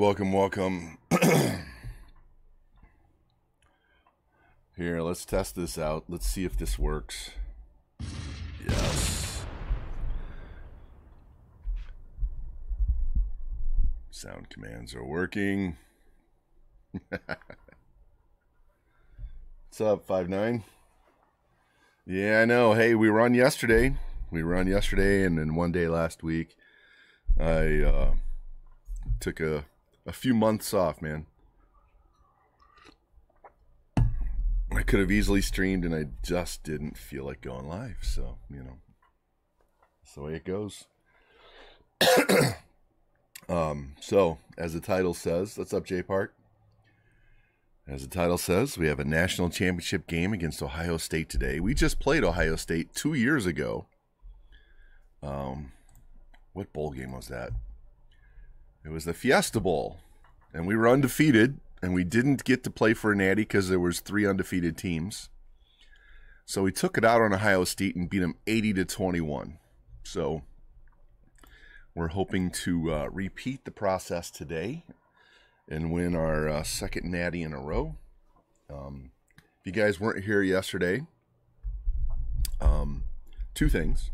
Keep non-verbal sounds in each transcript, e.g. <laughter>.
Welcome, welcome. Here, let's test this out. Let's see if this works. Yes. Sound commands are working. <laughs> What's up, five nine? Yeah, I know. Hey, we were on yesterday. We were on yesterday and then one day last week. I uh took a a few months off, man. I could have easily streamed, and I just didn't feel like going live. So you know, that's the way it goes. <clears throat> um, so as the title says, what's up, J Park? As the title says, we have a national championship game against Ohio State today. We just played Ohio State two years ago. Um, what bowl game was that? It was the Fiesta Bowl, and we were undefeated, and we didn't get to play for a natty because there was three undefeated teams. So we took it out on Ohio State and beat them 80 to 21. So we're hoping to uh, repeat the process today and win our uh, second natty in a row. Um, if you guys weren't here yesterday, um, two things.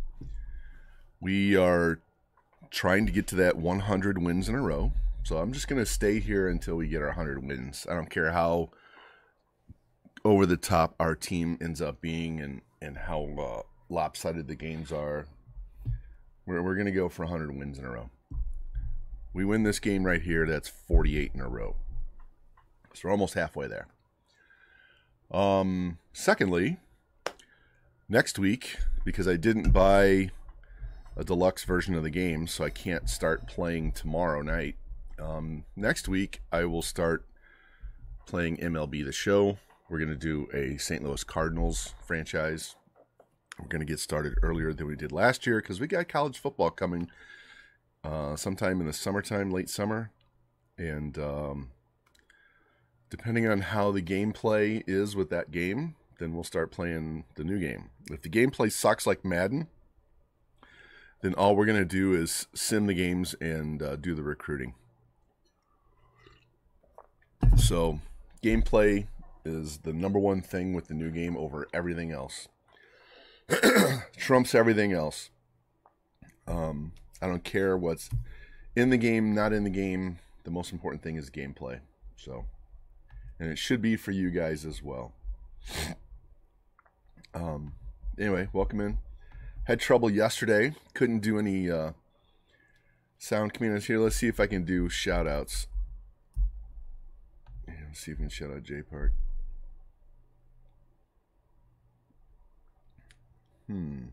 We are trying to get to that 100 wins in a row. So I'm just going to stay here until we get our 100 wins. I don't care how over the top our team ends up being and, and how uh, lopsided the games are. We're, we're going to go for 100 wins in a row. We win this game right here, that's 48 in a row. So we're almost halfway there. Um, secondly, next week, because I didn't buy a deluxe version of the game, so I can't start playing tomorrow night. Um, next week, I will start playing MLB The Show. We're going to do a St. Louis Cardinals franchise. We're going to get started earlier than we did last year because we got college football coming uh, sometime in the summertime, late summer. And um, depending on how the gameplay is with that game, then we'll start playing the new game. If the gameplay sucks like Madden, then all we're going to do is sim the games and uh, do the recruiting. So, gameplay is the number one thing with the new game over everything else. <clears throat> Trumps everything else. Um, I don't care what's in the game, not in the game. The most important thing is gameplay. So, and it should be for you guys as well. <clears throat> Um, anyway, welcome in. Had trouble yesterday. Couldn't do any uh, sound commands here. Let's see if I can do shout outs. Yeah, let's see if we can shout out J Park. Hmm.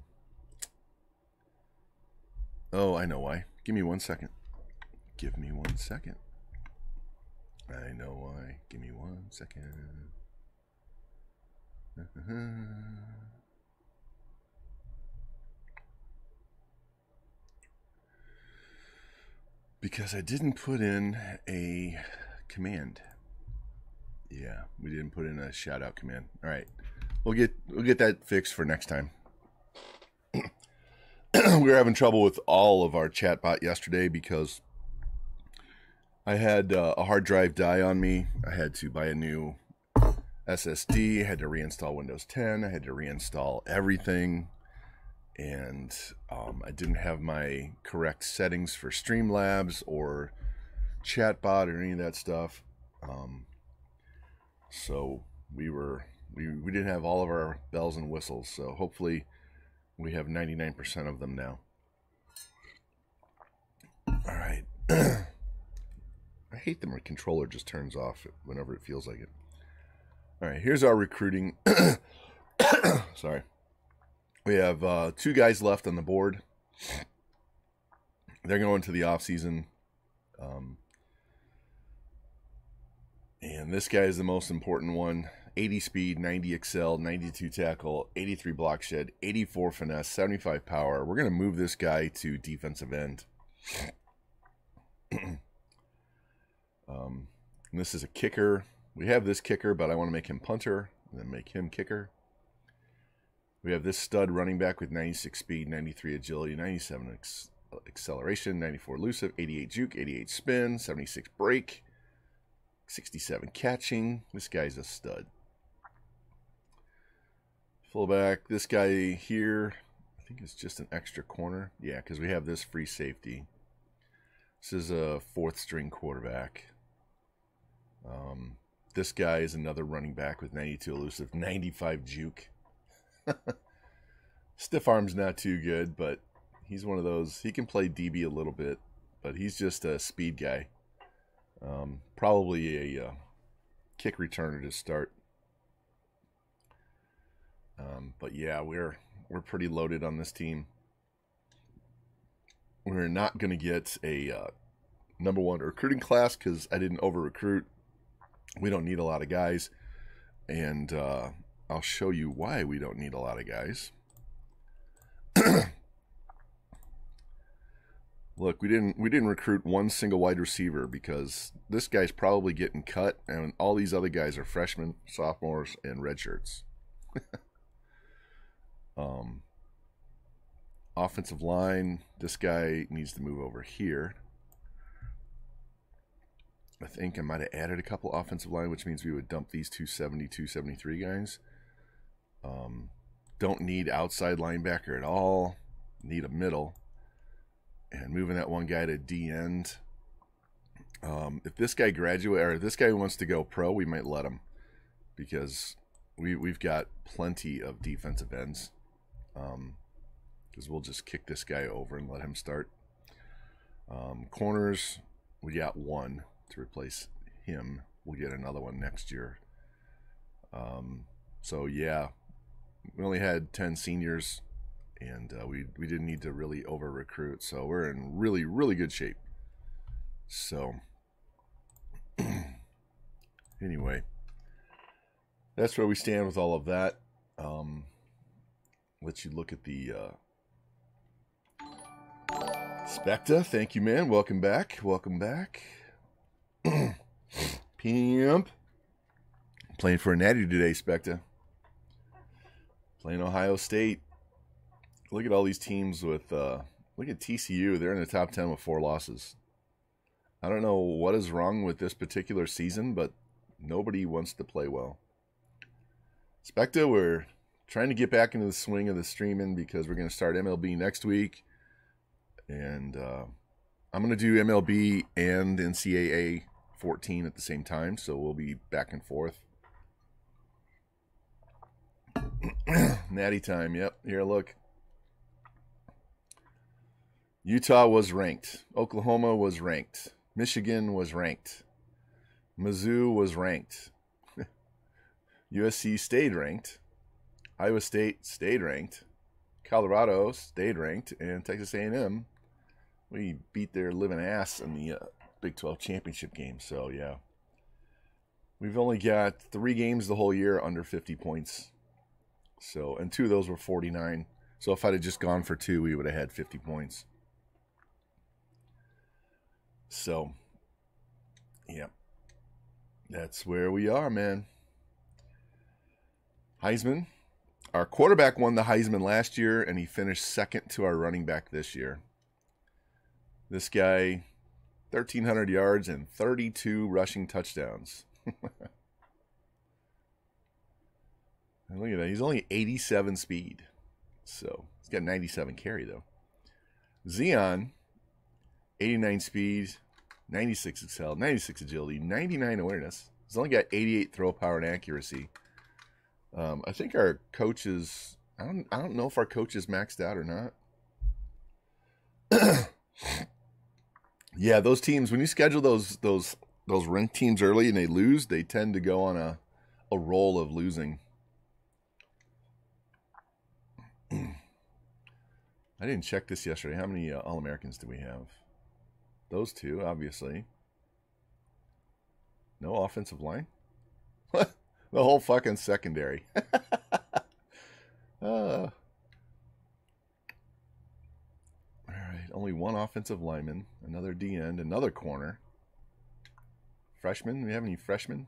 Oh, I know why. Give me one second. Give me one second. I know why. Give me one second. <laughs> because I didn't put in a command. Yeah, we didn't put in a shout out command. All right. We'll get we'll get that fixed for next time. <clears throat> we were having trouble with all of our chatbot yesterday because I had uh, a hard drive die on me. I had to buy a new SSD, I had to reinstall Windows 10, I had to reinstall everything and um, I didn't have my correct settings for Streamlabs or Chatbot or any of that stuff. Um, so we were we, we didn't have all of our bells and whistles. So hopefully we have 99% of them now. All right. <clears throat> I hate that my controller just turns off whenever it feels like it. All right, here's our recruiting. <coughs> Sorry. We have uh, two guys left on the board. They're going to the off season. Um, and this guy is the most important one 80 speed, 90 excel, 92 tackle, 83 block shed, 84 finesse, 75 power. We're going to move this guy to defensive end. <clears throat> um, this is a kicker. We have this kicker, but I want to make him punter and then make him kicker. We have this stud running back with 96 speed, 93 agility, 97 ex- acceleration, 94 elusive, 88 juke, 88 spin, 76 break, 67 catching. This guy's a stud. Fullback, this guy here, I think it's just an extra corner. Yeah, because we have this free safety. This is a fourth string quarterback. Um, this guy is another running back with 92 elusive, 95 juke. Stiff arm's not too good, but he's one of those. He can play DB a little bit, but he's just a speed guy. Um, probably a uh, kick returner to start. Um, but yeah, we're we're pretty loaded on this team. We're not going to get a uh, number one recruiting class because I didn't over recruit. We don't need a lot of guys, and uh, I'll show you why we don't need a lot of guys. <clears throat> Look, we didn't we didn't recruit one single wide receiver because this guy's probably getting cut, and all these other guys are freshmen, sophomores, and redshirts. <laughs> um, offensive line, this guy needs to move over here. I think I might have added a couple offensive line, which means we would dump these 270, 273 guys. Um, don't need outside linebacker at all. Need a middle and moving that one guy to D end. Um, if this guy graduate or this guy wants to go pro, we might let him because we we've got plenty of defensive ends. Um, because we'll just kick this guy over and let him start. Um, corners, we got one to replace him. We'll get another one next year. Um, so yeah, we only had ten seniors and uh, we we didn't need to really over recruit, so we're in really really good shape. So <clears throat> anyway, that's where we stand with all of that. Um, let you look at the uh, Specta. Thank you, man. Welcome back. Welcome back. <clears throat> Pimp. Playing for a natty today, Specta. Playing Ohio State look at all these teams with uh, look at TCU. They're in the top ten with four losses. I don't know what is wrong with this particular season, but nobody wants to play well. Specta, we're trying to get back into the swing of the streaming because we're going to start MLB next week, and uh, I'm going to do MLB and NCAA 14 at the same time, so we'll be back and forth. <clears throat> Natty time, yep. Here, look. Utah was ranked. Oklahoma was ranked. Michigan was ranked. Mizzou was ranked. <laughs> USC stayed ranked. Iowa State stayed ranked. Colorado stayed ranked, and Texas A&M we beat their living ass in the uh, Big 12 championship game. So yeah, we've only got three games the whole year under 50 points. So and two of those were 49. So if I'd have just gone for two, we would have had 50 points. So, yeah, that's where we are, man. Heisman. Our quarterback won the Heisman last year, and he finished second to our running back this year. This guy, 1,300 yards and 32 rushing touchdowns. <laughs> and look at that. He's only 87 speed. So he's got 97 carry, though. Zion, 89 speed, 96 excel, 96 agility, 99 awareness. He's only got 88 throw power and accuracy. Um, I think our coaches. I don't. I don't know if our coaches maxed out or not. <coughs> yeah, those teams. When you schedule those those those ranked teams early and they lose, they tend to go on a a roll of losing. I didn't check this yesterday. How many uh, All Americans do we have? Those two, obviously. No offensive line? <laughs> the whole fucking secondary. <laughs> uh. All right, only one offensive lineman, another D end, another corner. Freshman? We have any freshmen?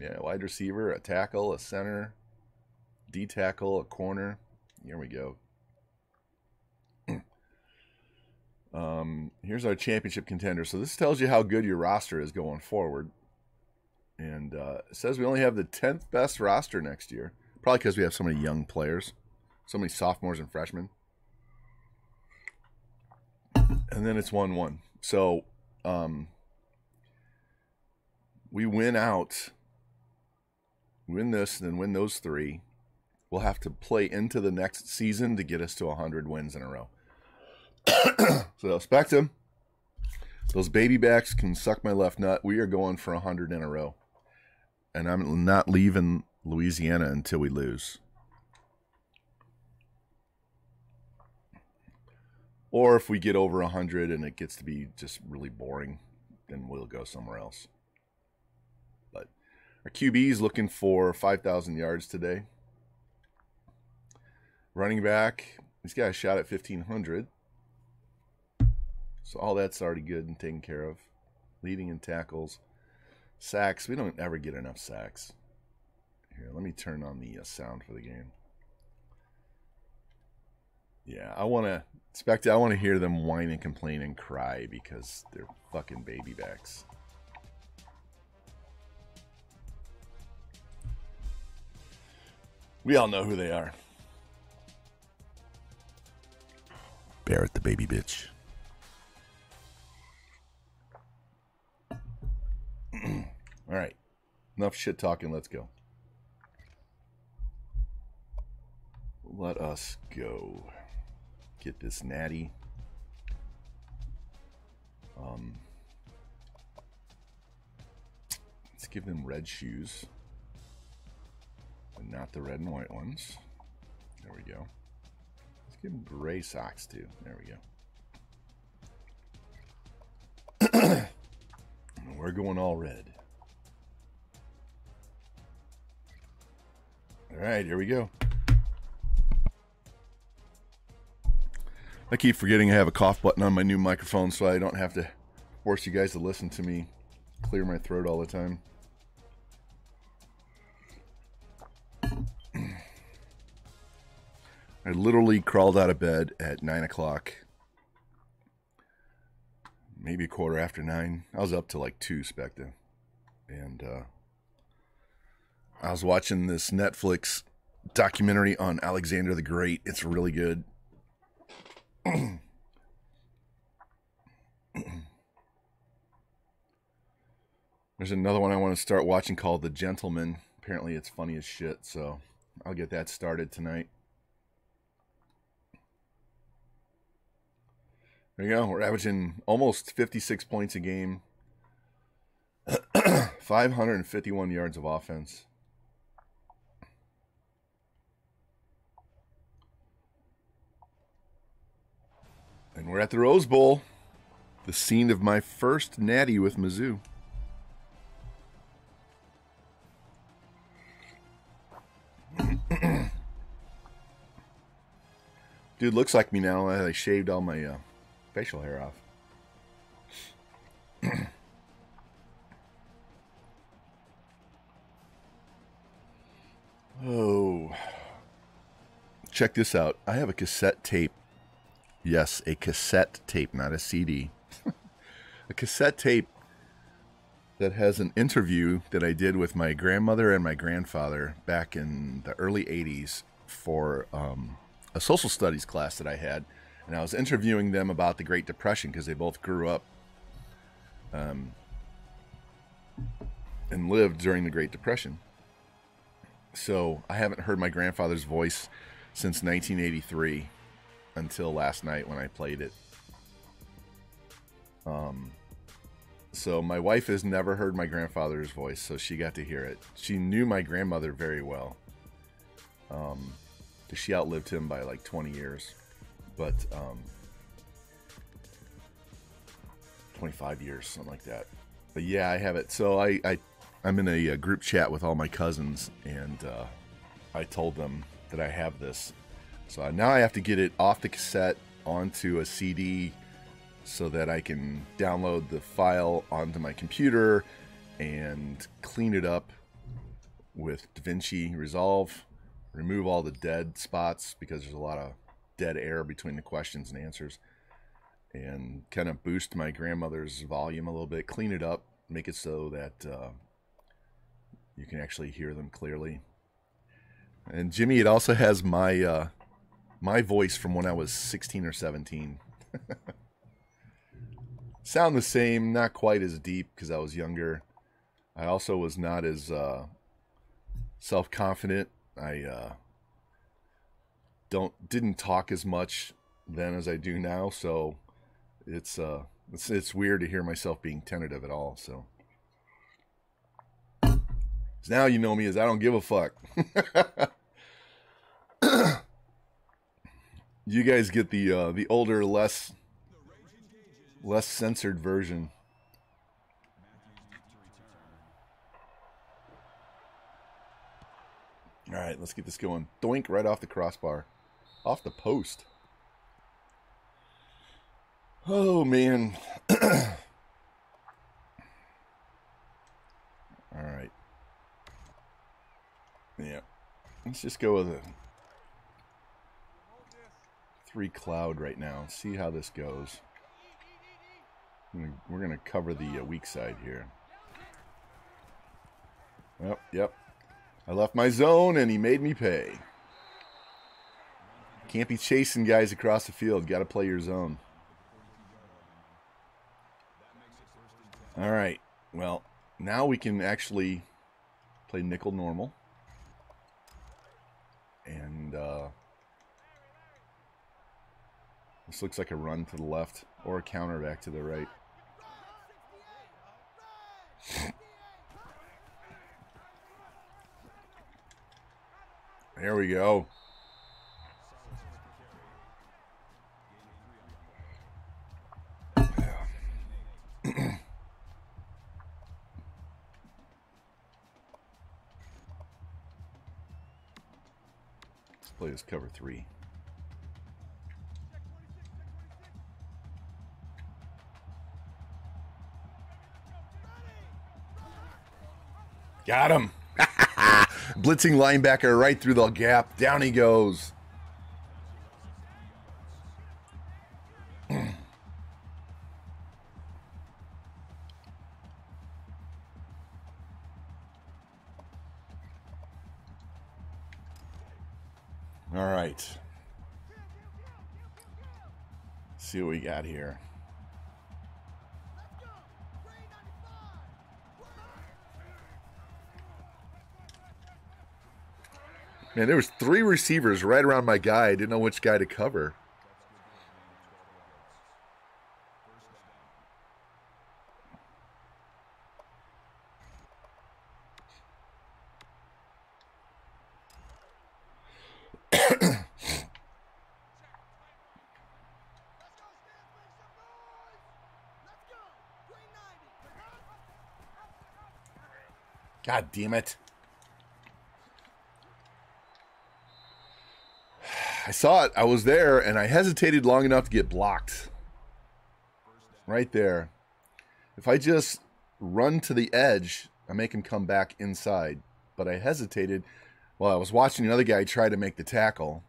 Yeah, wide receiver, a tackle, a center, D tackle, a corner. Here we go. Um, here's our championship contender. So this tells you how good your roster is going forward. And uh, it says we only have the 10th best roster next year. Probably because we have so many young players, so many sophomores and freshmen. And then it's 1 1. So um, we win out, win this, then win those three. We'll have to play into the next season to get us to 100 wins in a row. <coughs> so expect him. Those baby backs can suck my left nut. We are going for 100 in a row. And I'm not leaving Louisiana until we lose. Or if we get over 100 and it gets to be just really boring, then we'll go somewhere else. But our QB is looking for 5,000 yards today. Running back, he's got a shot at 1,500. So all that's already good and taken care of. Leading in tackles. Sacks, we don't ever get enough sacks. Here, let me turn on the uh, sound for the game. Yeah, I want to expect. I want to hear them whine and complain and cry because they're fucking baby backs. We all know who they are. Barrett the baby bitch. <clears throat> all right. Enough shit talking. Let's go. Let us go. Get this natty. Um, let's give them red shoes. And not the red and white ones. There we go. Let's give them gray socks too. There we go. <clears throat> We're going all red. All right, here we go. I keep forgetting I have a cough button on my new microphone so I don't have to force you guys to listen to me clear my throat all the time. <clears throat> I literally crawled out of bed at 9 o'clock. Maybe a quarter after 9. I was up to like 2, Specta. And uh, I was watching this Netflix documentary on Alexander the Great. It's really good. <clears throat> There's another one I want to start watching called The Gentlemen. Apparently, it's funny as shit, so I'll get that started tonight. There you go. We're averaging almost 56 points a game, <clears throat> 551 yards of offense. And we're at the Rose Bowl, the scene of my first natty with Mizzou. <clears throat> Dude looks like me now. I shaved all my uh, facial hair off. <clears throat> oh. Check this out. I have a cassette tape Yes, a cassette tape, not a CD. <laughs> a cassette tape that has an interview that I did with my grandmother and my grandfather back in the early 80s for um, a social studies class that I had. And I was interviewing them about the Great Depression because they both grew up um, and lived during the Great Depression. So I haven't heard my grandfather's voice since 1983 until last night when I played it. Um, so my wife has never heard my grandfather's voice, so she got to hear it. She knew my grandmother very well. Um, she outlived him by like 20 years, but um, 25 years, something like that. But yeah, I have it. So I, I I'm in a, a group chat with all my cousins, and uh, I told them that I have this so now I have to get it off the cassette onto a CD so that I can download the file onto my computer and clean it up with DaVinci Resolve, remove all the dead spots because there's a lot of dead air between the questions and answers, and kind of boost my grandmother's volume a little bit, clean it up, make it so that uh, you can actually hear them clearly. And Jimmy, it also has my uh, my voice from when I was 16 or 17. <laughs> Sound the same, not quite as deep because I was younger. I also was not as uh, self confident. I uh, don't didn't talk as much then as I do now, so it's uh it's it's weird to hear myself being tentative at all. So now you know me as I don't give a fuck. <coughs> you guys get the uh, the older, less less censored version. All right, let's get this going. Doink right off the crossbar, off the post. Oh man. <clears throat> All right. Yeah. Let's just go with a three cloud right now. See how this goes. We're going to cover the uh, weak side here. Yep, yep. I left my zone and he made me pay. Can't be chasing guys across the field. Got to play your zone. All right. Well, now we can actually play nickel normal. And uh, this looks like a run to the left or a counter back to the right. There we go. Play this cover three. Got him. <laughs> Blitzing linebacker right through the gap. Down he goes. Got here. Man, there was three receivers right around my guy. I didn't know which guy to cover. God damn it. I saw it. I was there and I hesitated long enough to get blocked. Right there. If I just run to the edge, I make him come back inside. But I hesitated while I was watching another guy try to make the tackle.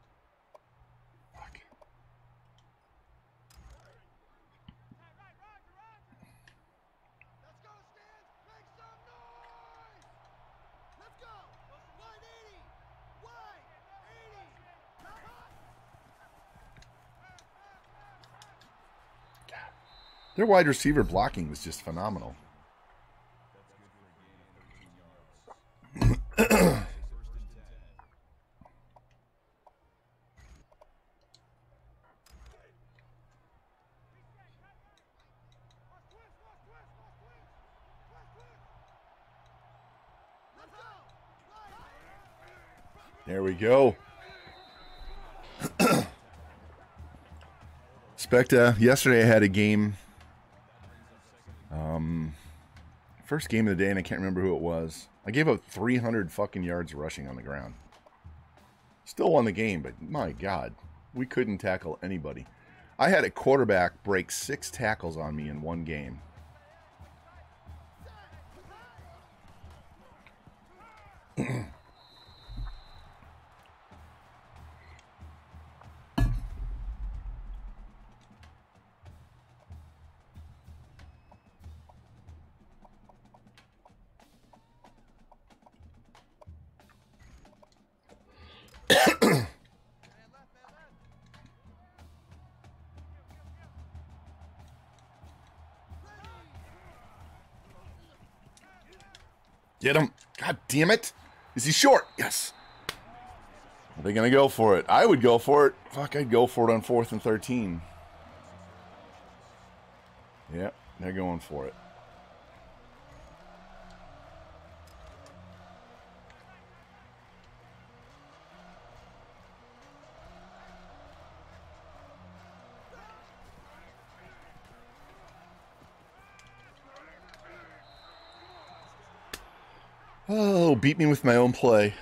Their wide receiver blocking was just phenomenal. There we go. <coughs> Specta, yesterday I had a game first game of the day, and I can't remember who it was. I gave up 300 fucking yards rushing on the ground. Still won the game, but my God, we couldn't tackle anybody. I had a quarterback break six tackles on me in one game. Get him. God damn it. Is he short? Yes. Are they going to go for it? I would go for it. Fuck, I'd go for it on fourth and 13. Yep, they're going for it. Beat me with my own play.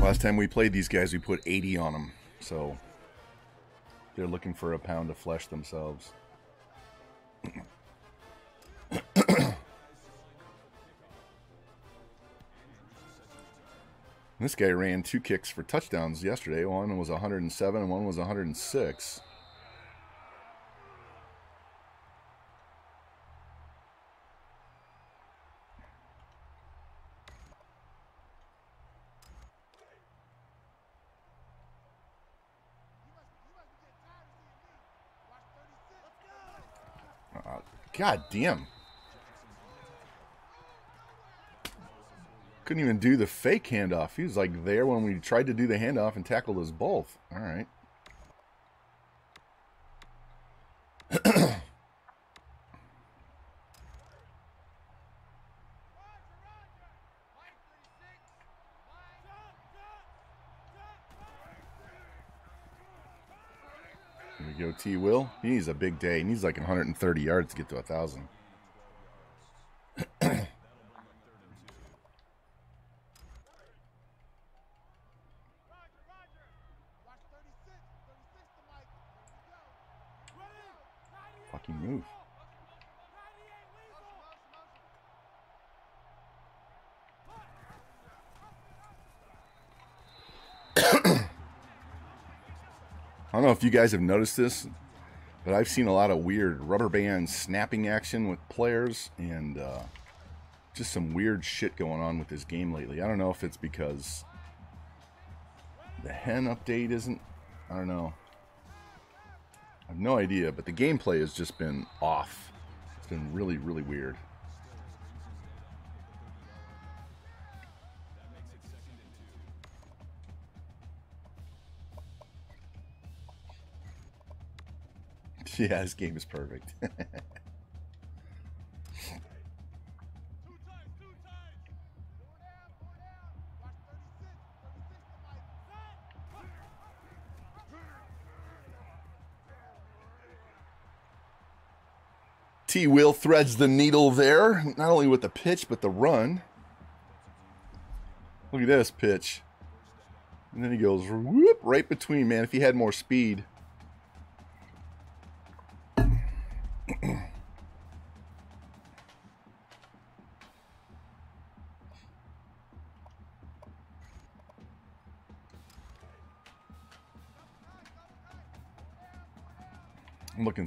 Last time we played these guys, we put 80 on them. So they're looking for a pound of flesh themselves. This guy ran two kicks for touchdowns yesterday. One was 107 and one was 106. Uh, God damn. Couldn't even do the fake handoff. He was like there when we tried to do the handoff and tackled us both. All right. Here we go, T. Will. He needs a big day. He needs like 130 yards to get to a 1,000. Fucking move. I don't know you guys have noticed this, but I've seen a lot of weird rubber band snapping action with players and uh, just some weird shit going on with this game lately. I don't know if it's because the hen update isn't. I don't know. I have no idea, but the gameplay has just been off. It's been really, really weird. <laughs> Yeah, this game is perfect. <laughs> T. Will threads the needle there, not only with the pitch, but the run. Look at this pitch. And then he goes whoop, right between, man. If he had more speed.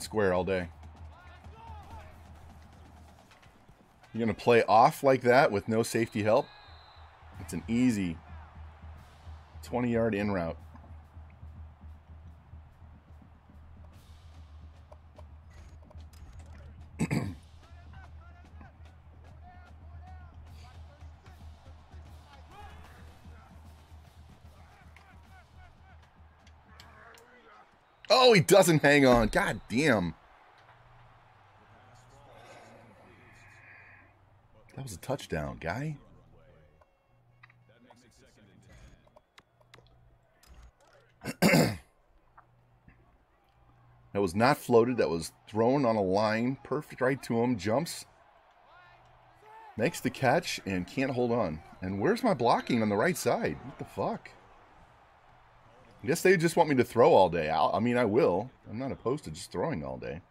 Square all day. You're going to play off like that with no safety help? It's an easy 20 yard in route. He doesn't hang on. God damn. That was a touchdown, guy. <clears throat> that was not floated. That was thrown on a line. Perfect right to him. Jumps. Makes the catch and can't hold on. And where's my blocking on the right side? What the fuck? I guess they just want me to throw all day. I'll, I mean, I will. I'm not opposed to just throwing all day.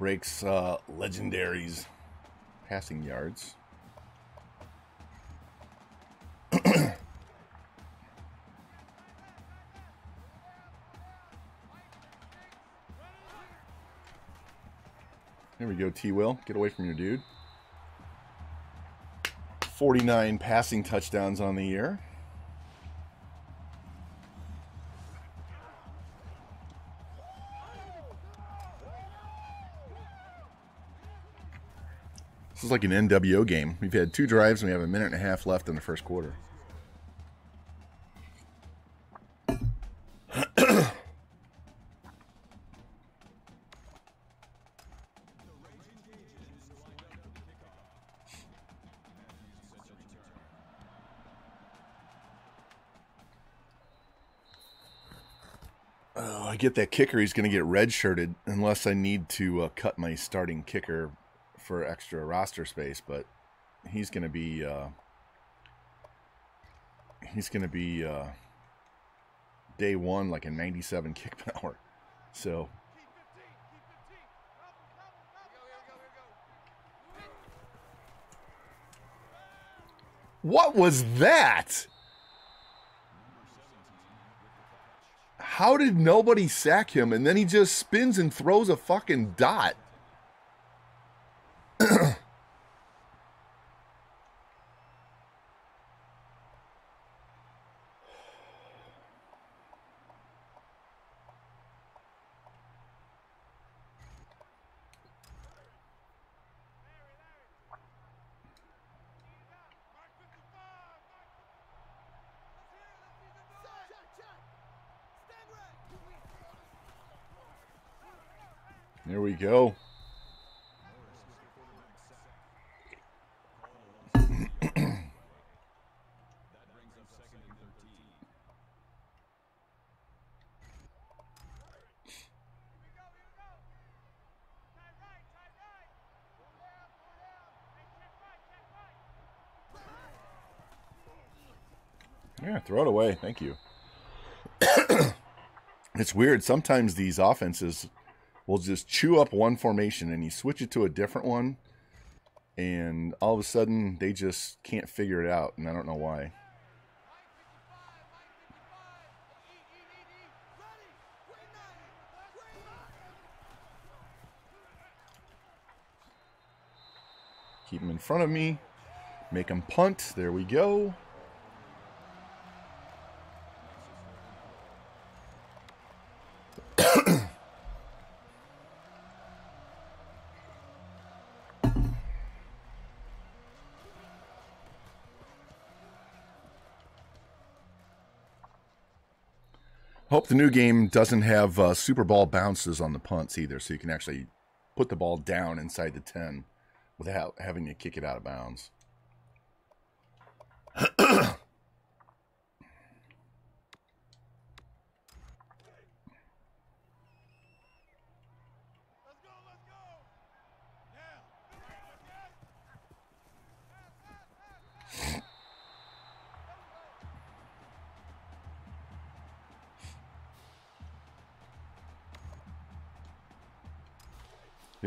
Breaks uh, legendaries passing yards. There we go, T. Will. Get away from your dude. 49 passing touchdowns on the year. This is like an NWO game. We've had two drives and we have a minute and a half left in the first quarter. Oh, I get that kicker. He's going to get redshirted unless I need to uh, cut my starting kicker for extra roster space. But he's going to be uh, he's going to be uh, day one like a 97 <laughs> kick power. So what was that? How did nobody sack him? And then he just spins and throws a fucking dot. There we go. Yeah, throw it away. Thank you. <coughs> it's weird. Sometimes these offenses will just chew up one formation and you switch it to a different one and all of a sudden they just can't figure it out and I don't know why. Keep them in front of me. Make them punt. There we go. The new game doesn't have uh, Super Ball bounces on the punts either, so you can actually put the ball down inside the 10 without having to kick it out of bounds.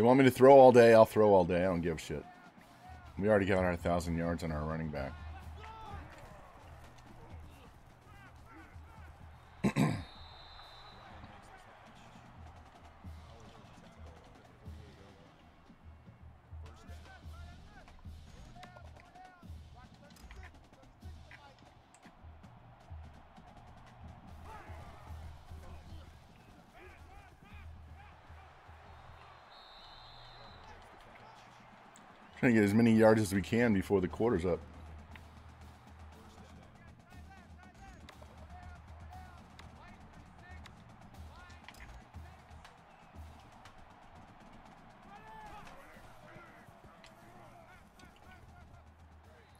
You want me to throw all day, I'll throw all day. I don't give a shit. We already got our 1,000 yards on our running back. To get as many yards as we can before the quarter's up.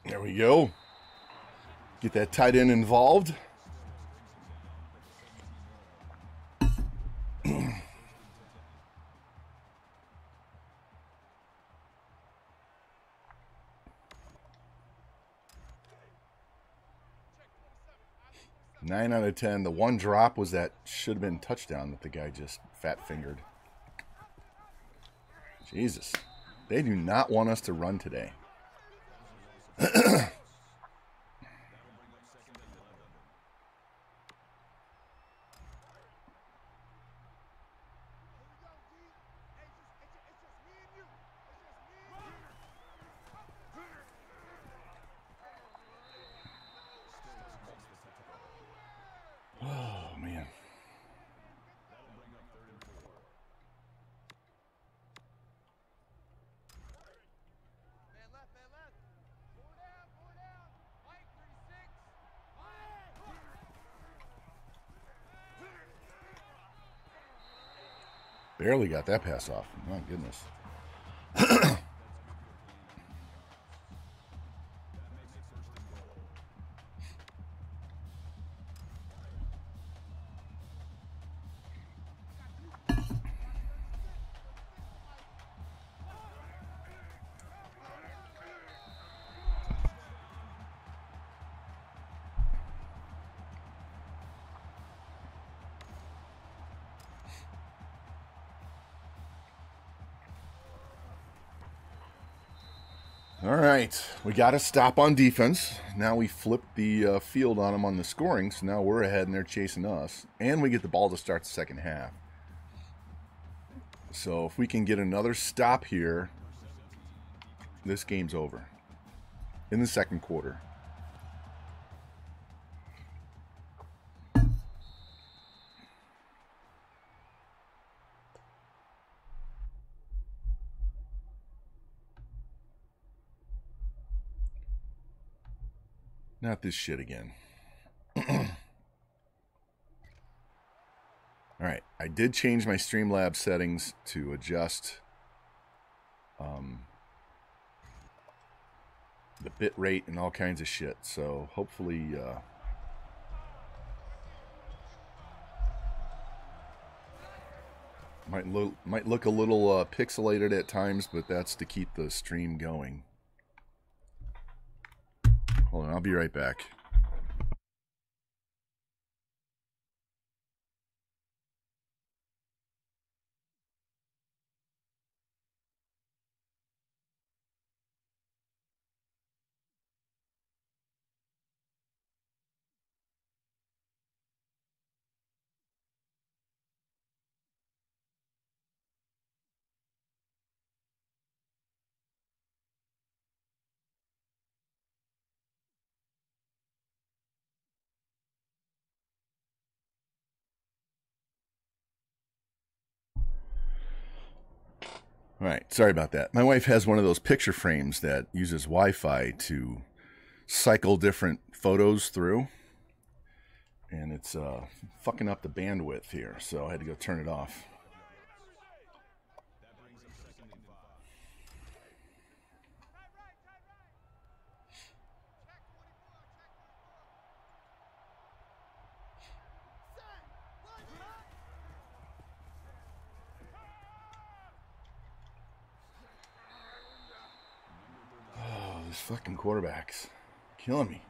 There we go. Get that tight end involved. Of ten. The one drop was that should have been touchdown that the guy just fat fingered. Jesus. They do not want us to run today. <clears throat> Oh, man. Man left, man left. Four down, four down. Mike, 36. Barely got that pass off. My goodness. We got to stop on defense. Now we flipped the uh, field on them on the scoring, so now we're ahead and they're chasing us, and we get the ball to start the second half. So if we can get another stop here, this game's over in the second quarter. Not this shit again. <clears throat> All right, I did change my Streamlabs settings to adjust um, the bit rate and all kinds of shit. So hopefully, uh, might look might look a little uh, pixelated at times, but that's to keep the stream going. Hold on, I'll be right back. Right, sorry about that. My wife has one of those picture frames that uses Wi-Fi to cycle different photos through, and it's uh, fucking up the bandwidth here. So I had to go turn it off. Oh, these fucking quarterbacks, killing me.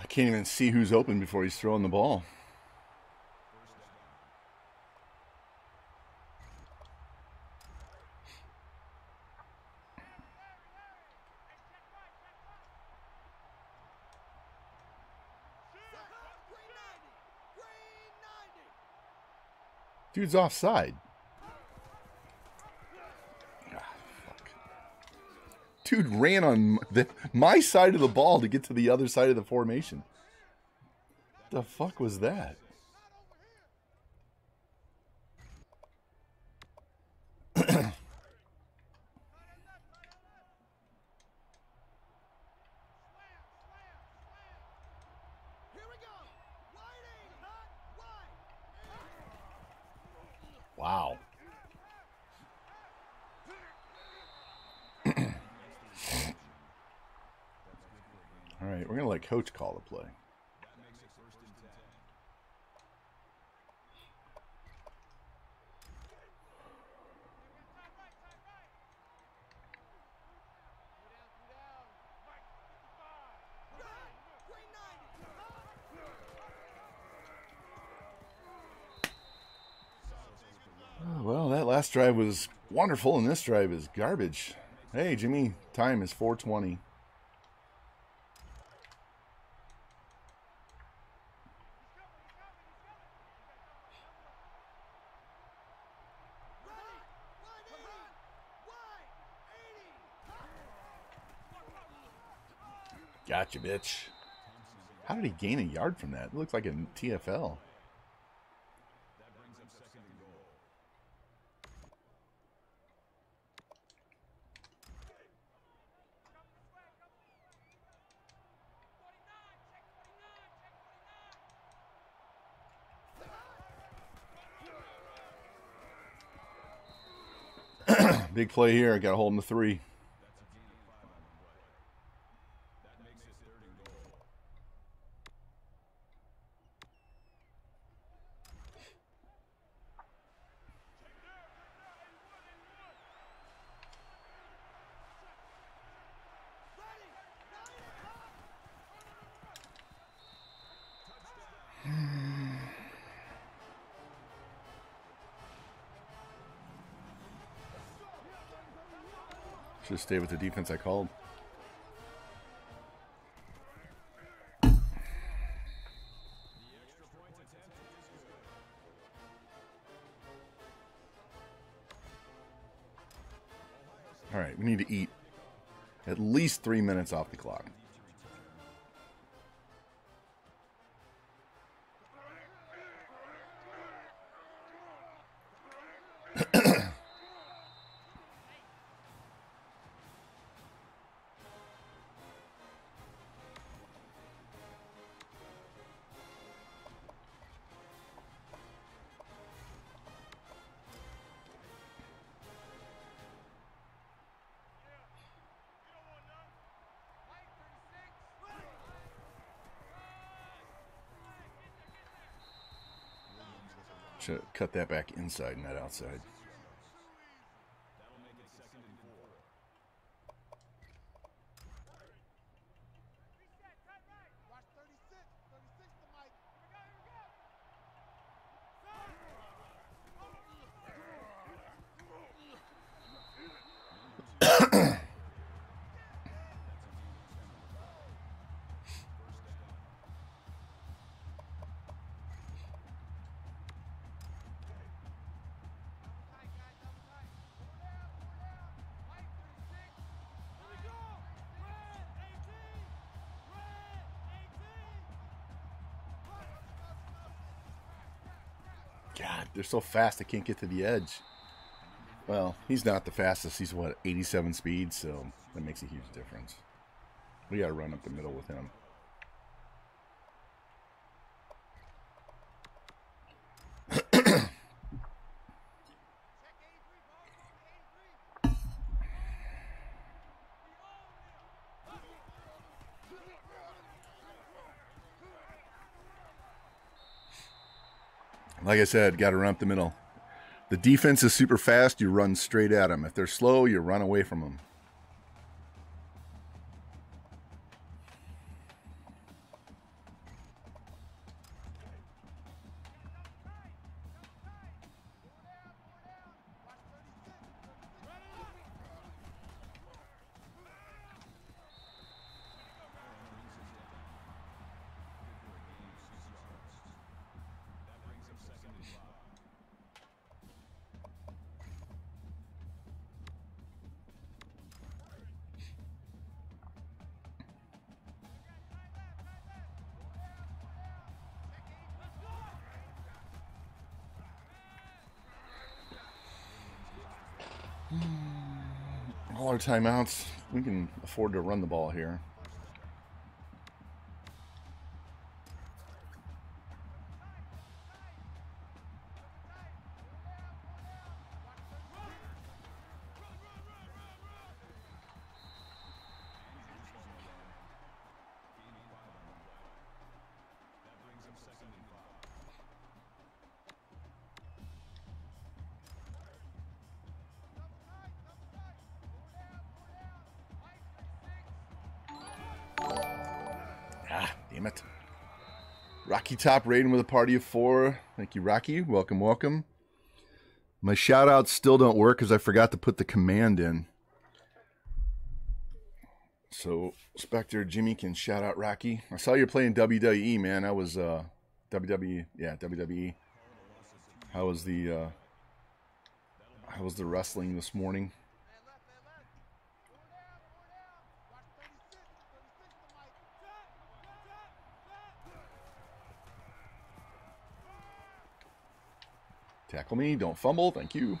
I can't even see who's open before he's throwing the ball. Dude's offside. Ah. Dude ran on the, my side of the ball to get to the other side of the formation. The fuck was that? coach call the play. Ah, last drive was wonderful and this drive is garbage. Hey, Jimmy, time is 420. Gotcha, bitch. How did he gain a yard from that? It looks like a TFL. <clears throat> Big play here. I Got to hold him to three. Have stayed with the defense I called. All right, we need to eat at least three minutes off the clock. Should cut that back inside, not outside. They're so fast I can't get to the edge. Well, he's not the fastest. He's what, 87 speed, so that makes a huge difference. We got to run up the middle with him. Check 83, ball. Check 83. Like I said, got to run up the middle. The defense is super fast. You run straight at them. If they're slow, you run away from them. Timeouts, we can afford to run the ball here. Top rating with a party of four. Thank you, Rocky. Welcome, welcome. My shout outs still don't work because I forgot to put the command in. So Spectre Jimmy can shout out Rocky. I saw you're playing WWE, man. I was uh WWE, yeah, WWE. How was the uh how was the wrestling this morning? Man left, man left. Four down, four down. Watch 36, 36 to Mike. Set, set, set. Tackle me, don't fumble, thank you.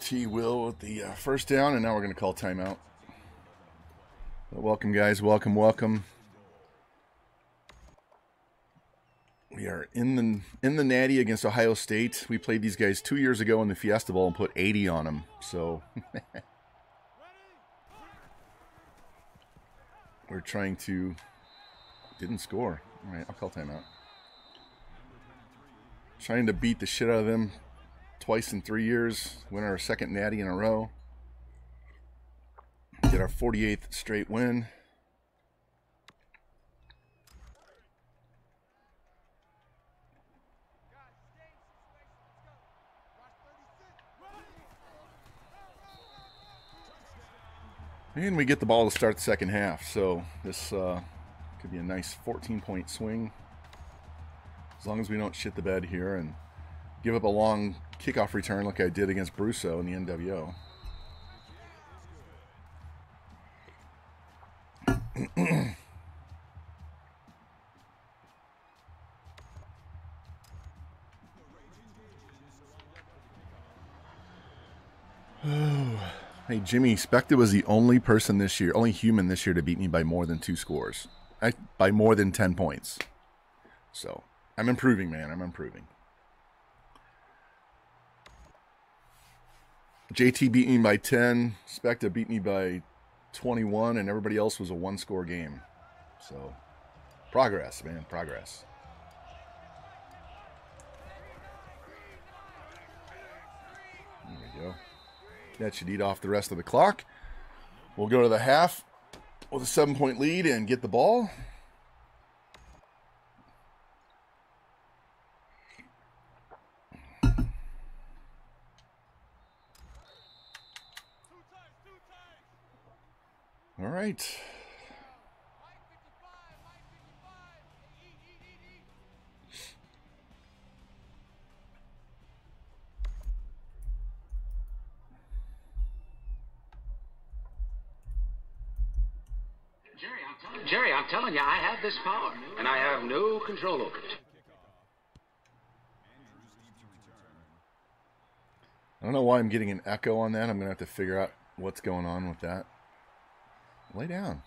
T Will with the uh, first down, and now we're going to call timeout. Welcome, guys. Welcome, welcome. We are in the in the Natty against Ohio State. We played these guys two years ago in the Fiesta Bowl and put 80 on them. So <laughs> we're trying to didn't score. All right, I'll call timeout. Trying to beat the shit out of them twice in three years, win our second natty in a row, get our 48th straight win. Guys, game situation. Let's go. Watch 36. And we get the ball to start the second half. So this uh, could be a nice 14 point swing. As long as we don't shit the bed here and give up a long kickoff return like I did against Brusso in the NWO. Oh. Hey Jimmy, Spectre was the only person this year, only human this year to beat me by more than two scores. I, by more than 10 points. So, I'm improving, man. I'm improving. JT beat me by 10, Spectre beat me by 21, and everybody else was a one score game. So, progress, man, progress. There we go. That should eat off the rest of the clock. We'll go to the half with a seven point lead and get the ball. Two times, two times. All right. Mike 55, Mike 55. Eat, eat, eat, eat. Jerry, I'm telling Jerry, I'm telling you, I have this power, and I have no control over it. I don't know why I'm getting an echo on that. I'm going to have to figure out what's going on with that. Lay down.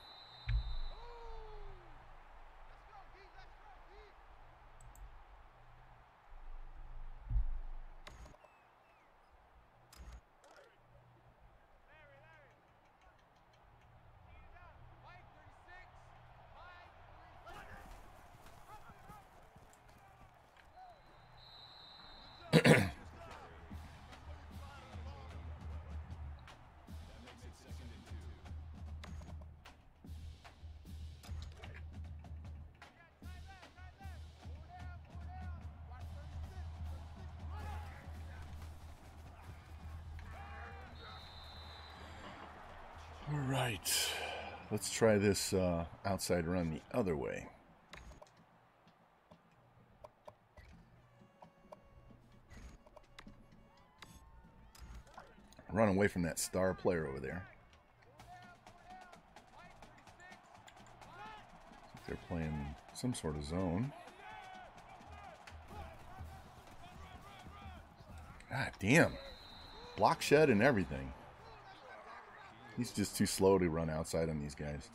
Try this uh, outside run the other way. Run away from that star player over there. They're playing some sort of zone. God damn. Block shed and everything. He's just too slow to run outside on these guys.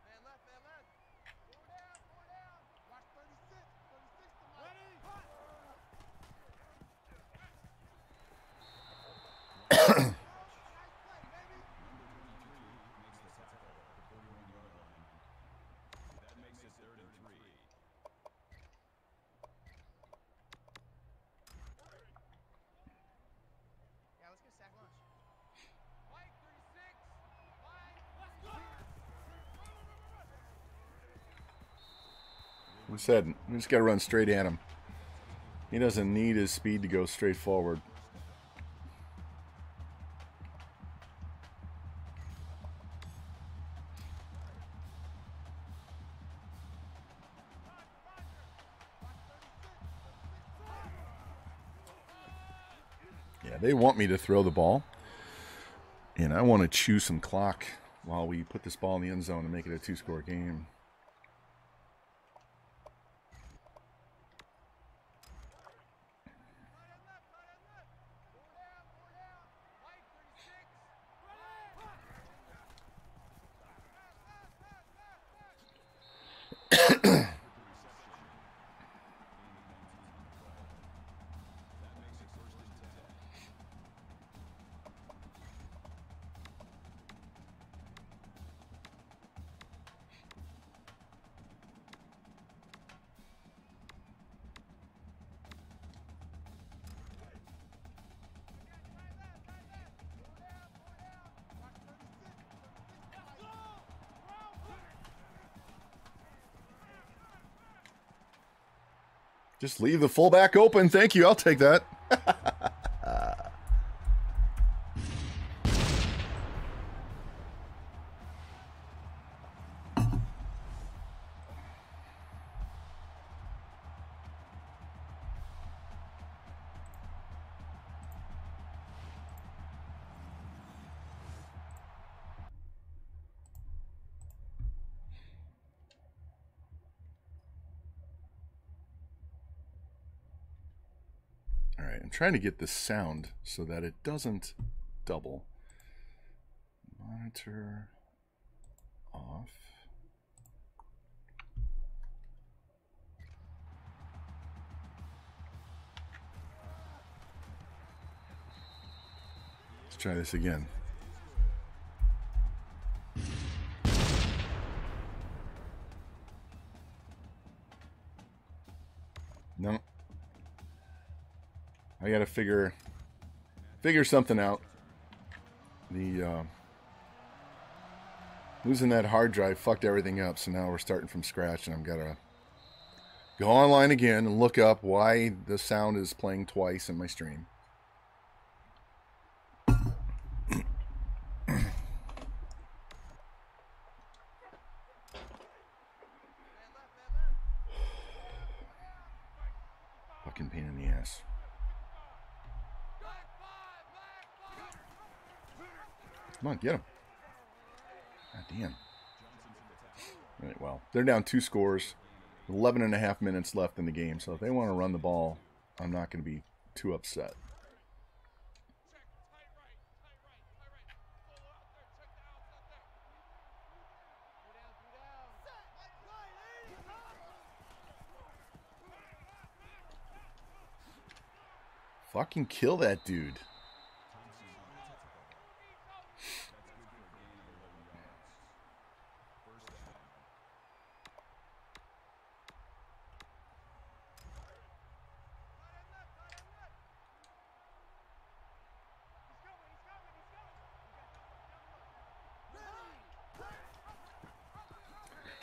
Man left, man left. Four down, four down. Watch 36, 36 to Mike. Ready? We said we just got to run straight at him. He doesn't need his speed to go straight forward. Yeah, they want me to throw the ball. And I want to chew some clock while we put this ball in the end zone and make it a two score game. Just leave the fullback open. Thank you. I'll take that. Trying to get the sound so that it doesn't double. Monitor off. Let's try this again. Figure figure something out. The uh, losing that hard drive fucked everything up, so now we're starting from scratch, and I'm gotta go online again and look up why the sound is playing twice in my stream. On, get him. God damn. Well, they're down two scores. 11 and a half minutes left in the game. So if they want to run the ball, I'm not going to be too upset. Fucking kill that dude.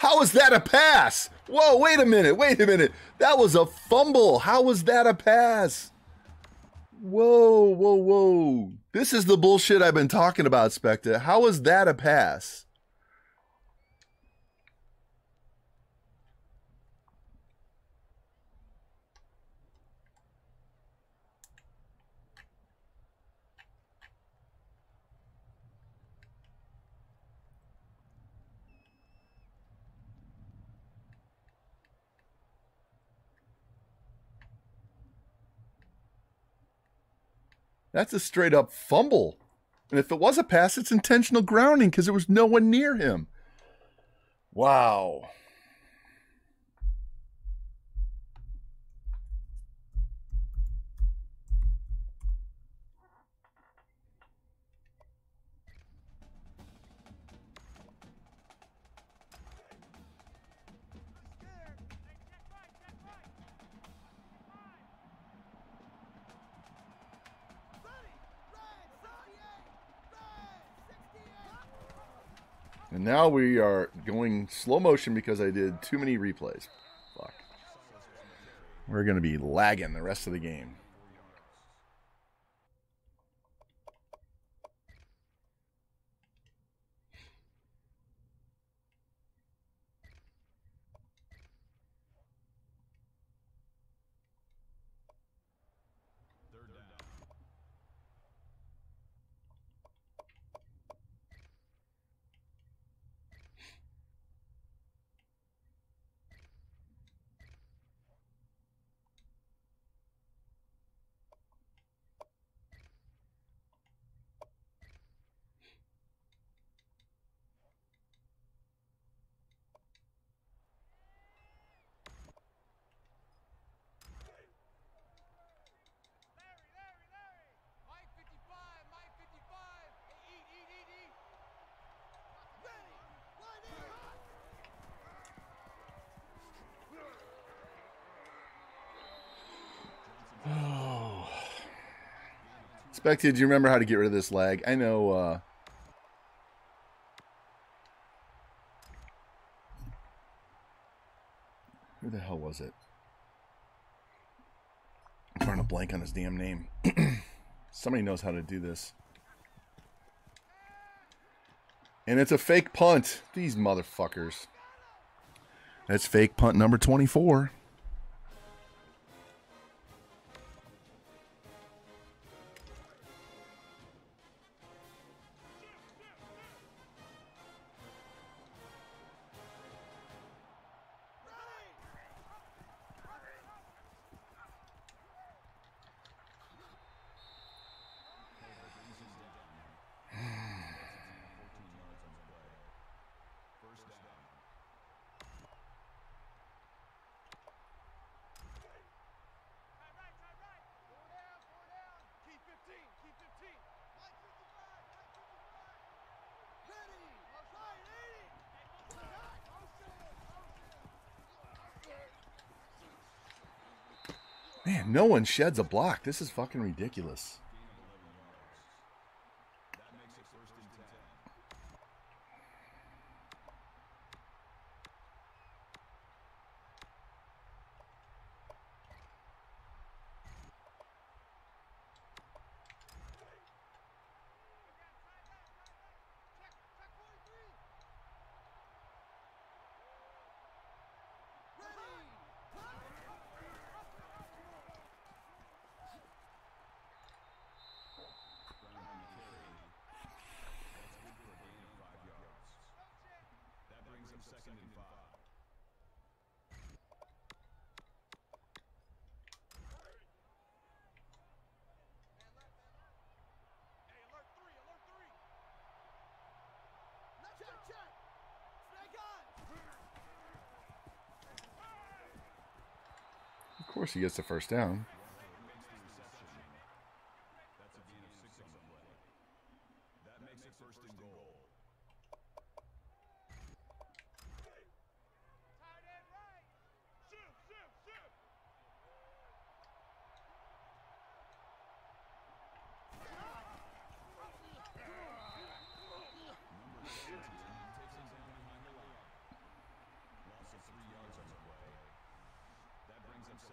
How that a pass? Whoa, wait a minute, wait a minute. That was a fumble. How was that a pass? Whoa, whoa, whoa. This is the bullshit I've been talking about, Spectre. How was that a pass? That's a straight up fumble. And if it was a pass, it's intentional grounding because there was no one near him. Wow. And now we are going slow motion because I did too many replays. Fuck. We're going to be lagging the rest of the game. Do you remember how to get rid of this lag? I know. Uh, who the hell was it? I'm trying to blank on his damn name. <clears throat> Somebody knows how to do this. And it's a fake punt. These motherfuckers. That's fake punt number 24. No one sheds a block. This is fucking ridiculous. Check, check 43. Ready. That brings up second and five. Hey, alert three, alert three. Check, check. Snake eyes. Of course, he gets the first down. That's a gain of six on the play. That makes it first and goal. Tight end right. Shoot, shoot, shoot. Takes him down behind the line. Loss of three yards on the play. That brings up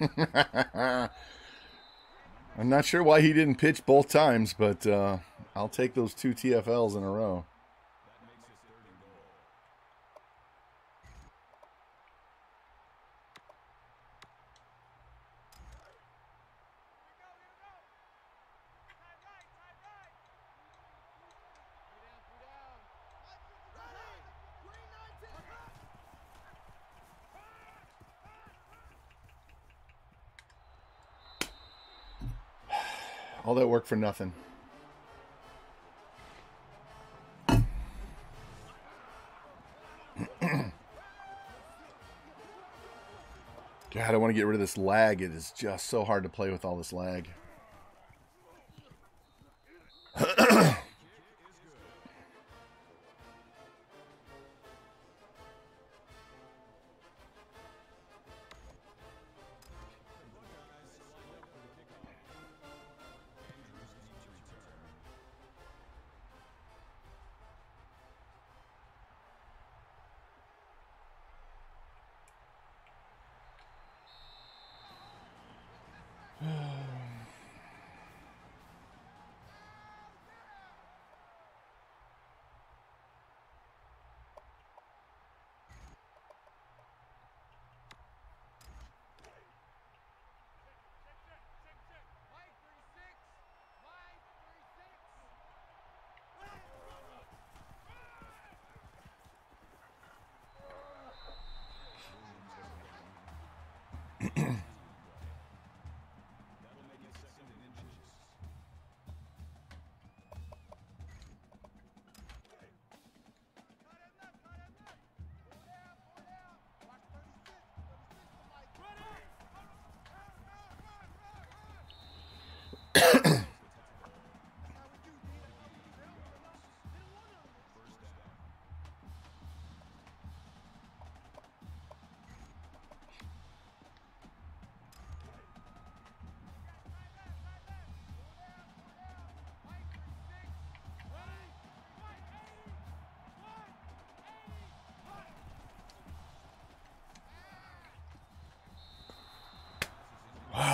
<laughs> I'm not sure why he didn't pitch both times, but uh, I'll take those two TFLs in a row. That makes it third and goal. Here we go, here we go. Tight right, tight right. Three down, three down. Ready. Green 19. All that for nothing. <clears throat> God, I want to get rid of this lag. It is just so hard to play with all this lag.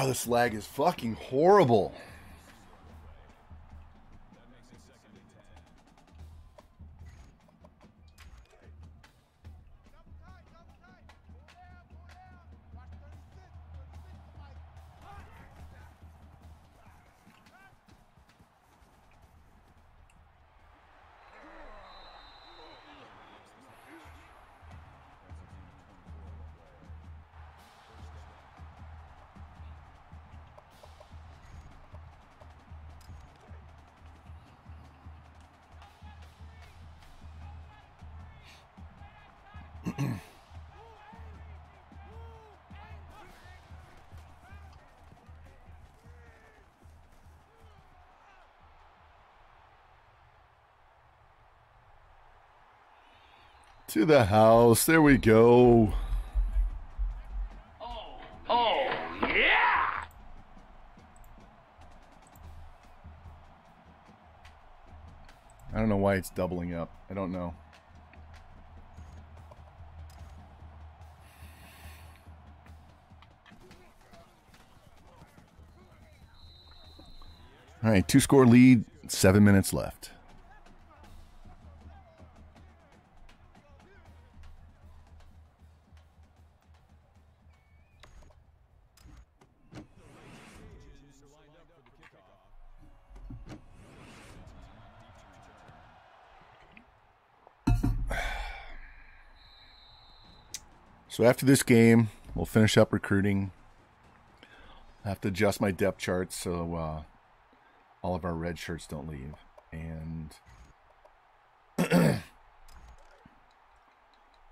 This lag is fucking horrible. To the house. There we go. Oh, oh, yeah! I don't know why it's doubling up. I don't know. All right, two score lead, seven minutes left. So after this game, we'll finish up recruiting. I have to adjust my depth chart so uh, all of our red shirts don't leave. And <clears throat>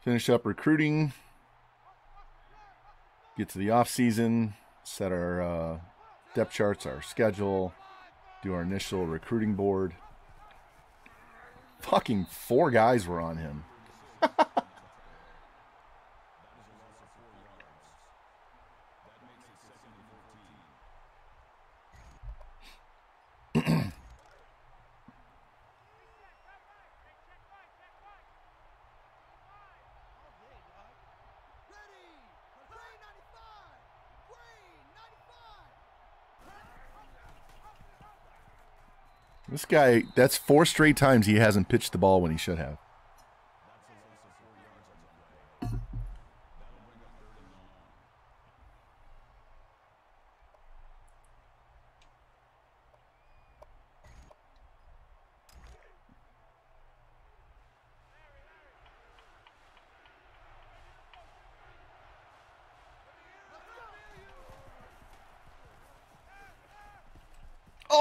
finish up recruiting. Get to the off season. Set our uh, depth charts, our schedule. Do our initial recruiting board. Fucking four guys were on him. This guy, that's four straight times he hasn't pitched the ball when he should have.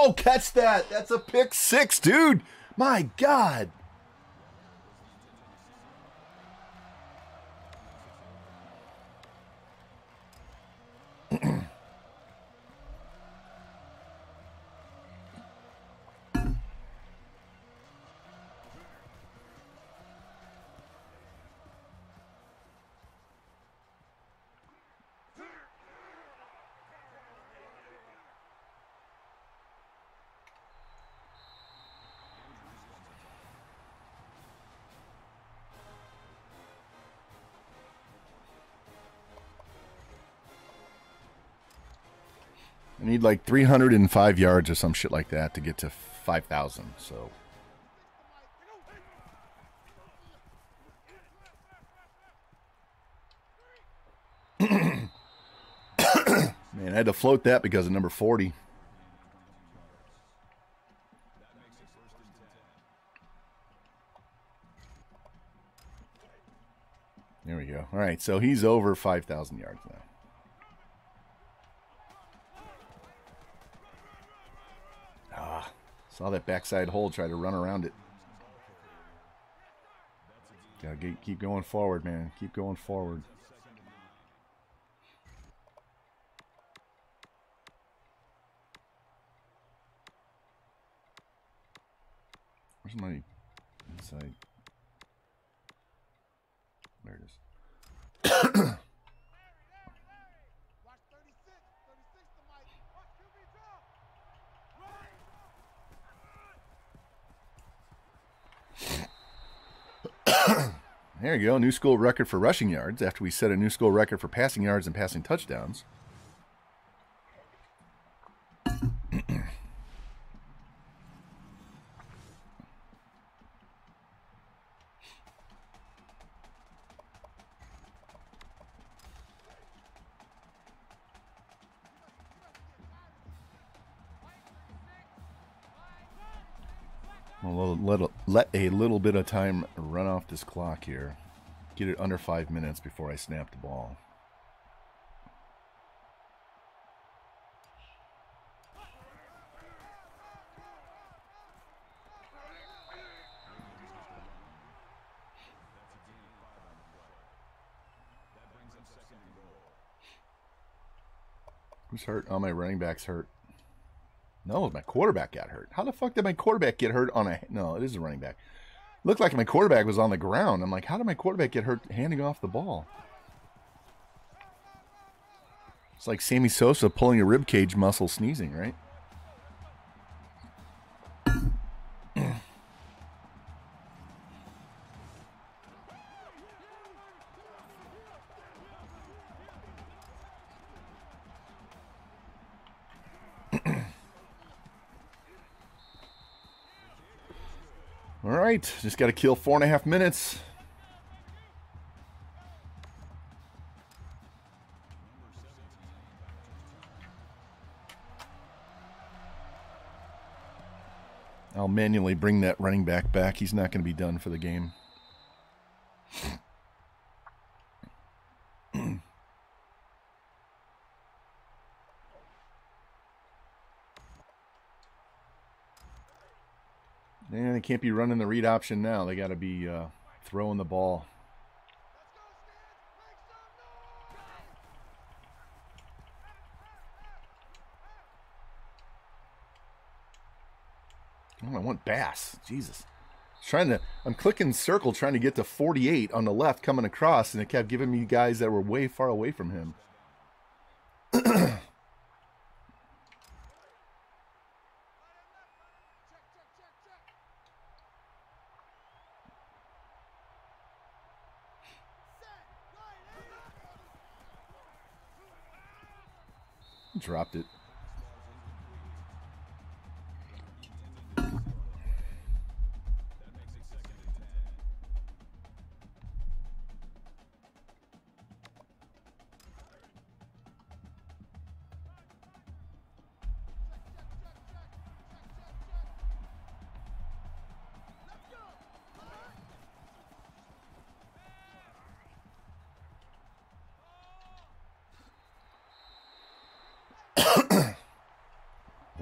Oh, catch that. That's a pick six, dude. My God. Need like 305 yards or some shit like that to get to 5,000. So, <coughs> man, I had to float that because of number 40. There we go. All right, so he's over 5,000 yards now. Saw that backside hole, tried to run around it. Gotta get, keep going forward, man. Keep going forward. Where's my inside? There it is. <coughs> <coughs> Watch 36. 36 to Mike. Watch QB drop. There you go. New school record for rushing yards after we set a new school record for passing yards and passing touchdowns. Let, a little bit of time run off this clock here. Get it under five minutes before I snap the ball. Who's hurt? Oh, my running back's hurt. No, my quarterback got hurt. How the fuck did my quarterback get hurt on a? No, it is a running back. Looked like my quarterback was on the ground. I'm like, how did my quarterback get hurt handing off the ball? It's like Sammy Sosa pulling a rib cage muscle sneezing, right? Right, just got to kill four and a half minutes. I'll manually bring that running back back. He's not going to be done for the game. And they can't be running the read option now. They got to be uh, throwing the ball. Oh, I want Bass. Jesus. Trying to, I'm clicking circle trying to get to 48 on the left coming across, and it kept giving me guys that were way far away from him. <clears throat> Dropped it.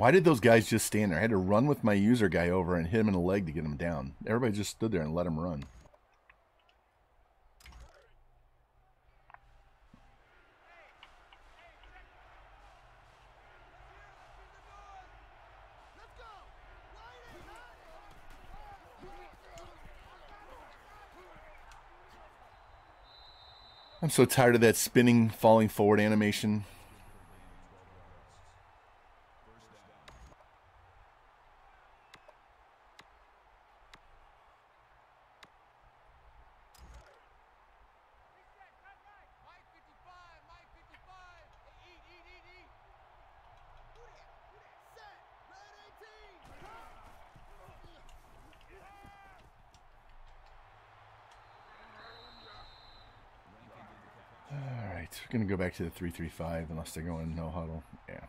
Why did those guys just stand there? I had to run with my user guy over and hit him in the leg to get him down. Everybody just stood there and let him run. I'm so tired of that spinning, falling forward animation. going to go back to the 335 unless they're going no huddle. Yeah.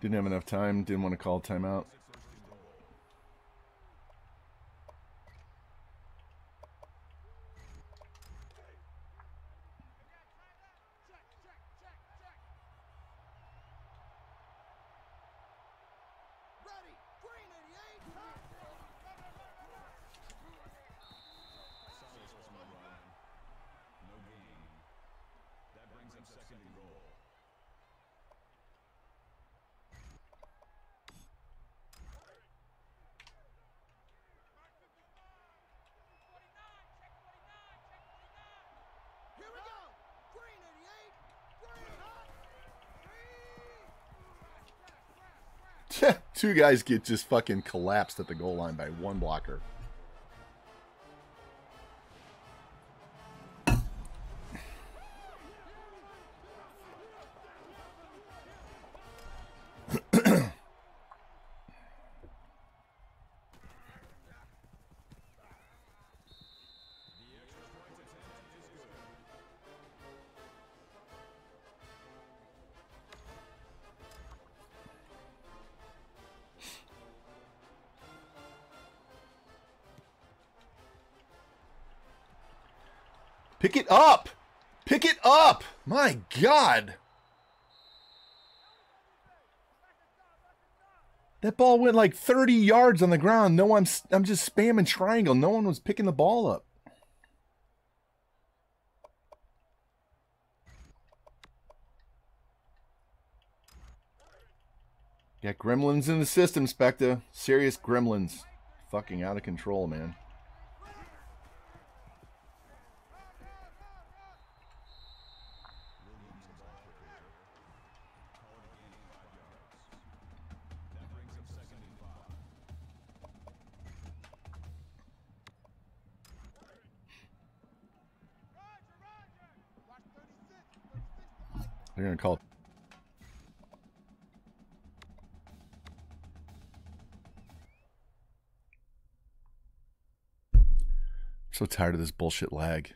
Didn't have enough time. Didn't want to call timeout. Two guys get just fucking collapsed at the goal line by one blocker. That ball went like 30 yards on the ground. No, I'm I'm just spamming triangle. No one was picking the ball up. Got gremlins in the system, Spectre. Serious gremlins. Fucking out of control, man. They're gonna call. So tired of this bullshit lag.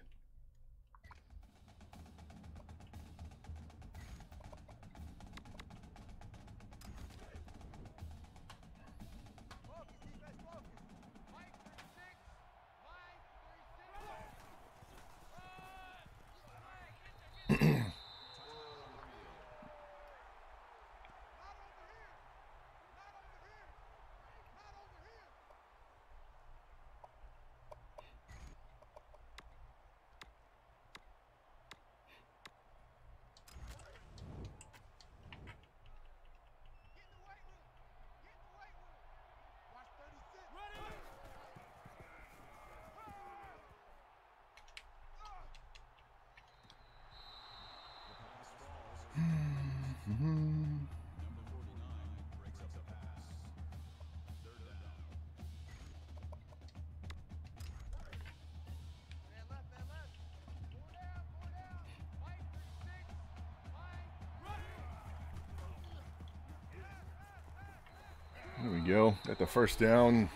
Got the first down.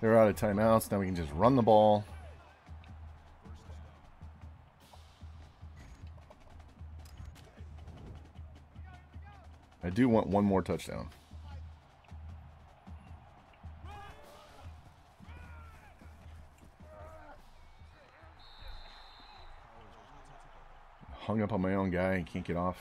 They're out of timeouts. Now we can just run the ball. I do want one more touchdown. Hung up on my own guy and can't get off.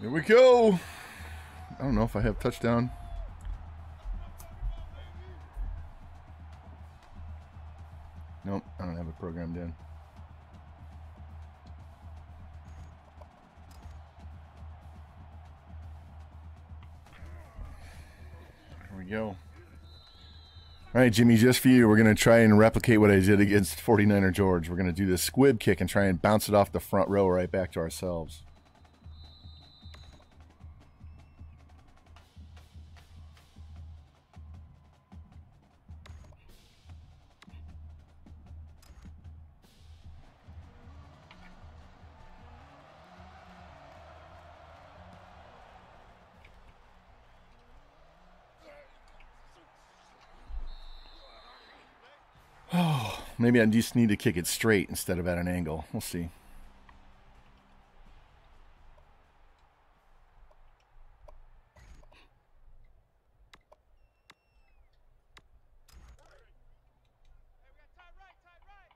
Here we go. I don't know if I have touchdown. Nope, I don't have it programmed in. Here we go. All right, Jimmy, just for you, we're going to try and replicate what I did against 49er George. We're going to do this squib kick and try and bounce it off the front row right back to ourselves. Maybe I just need to kick it straight instead of at an angle. We'll see. Hey, we got time right, time right.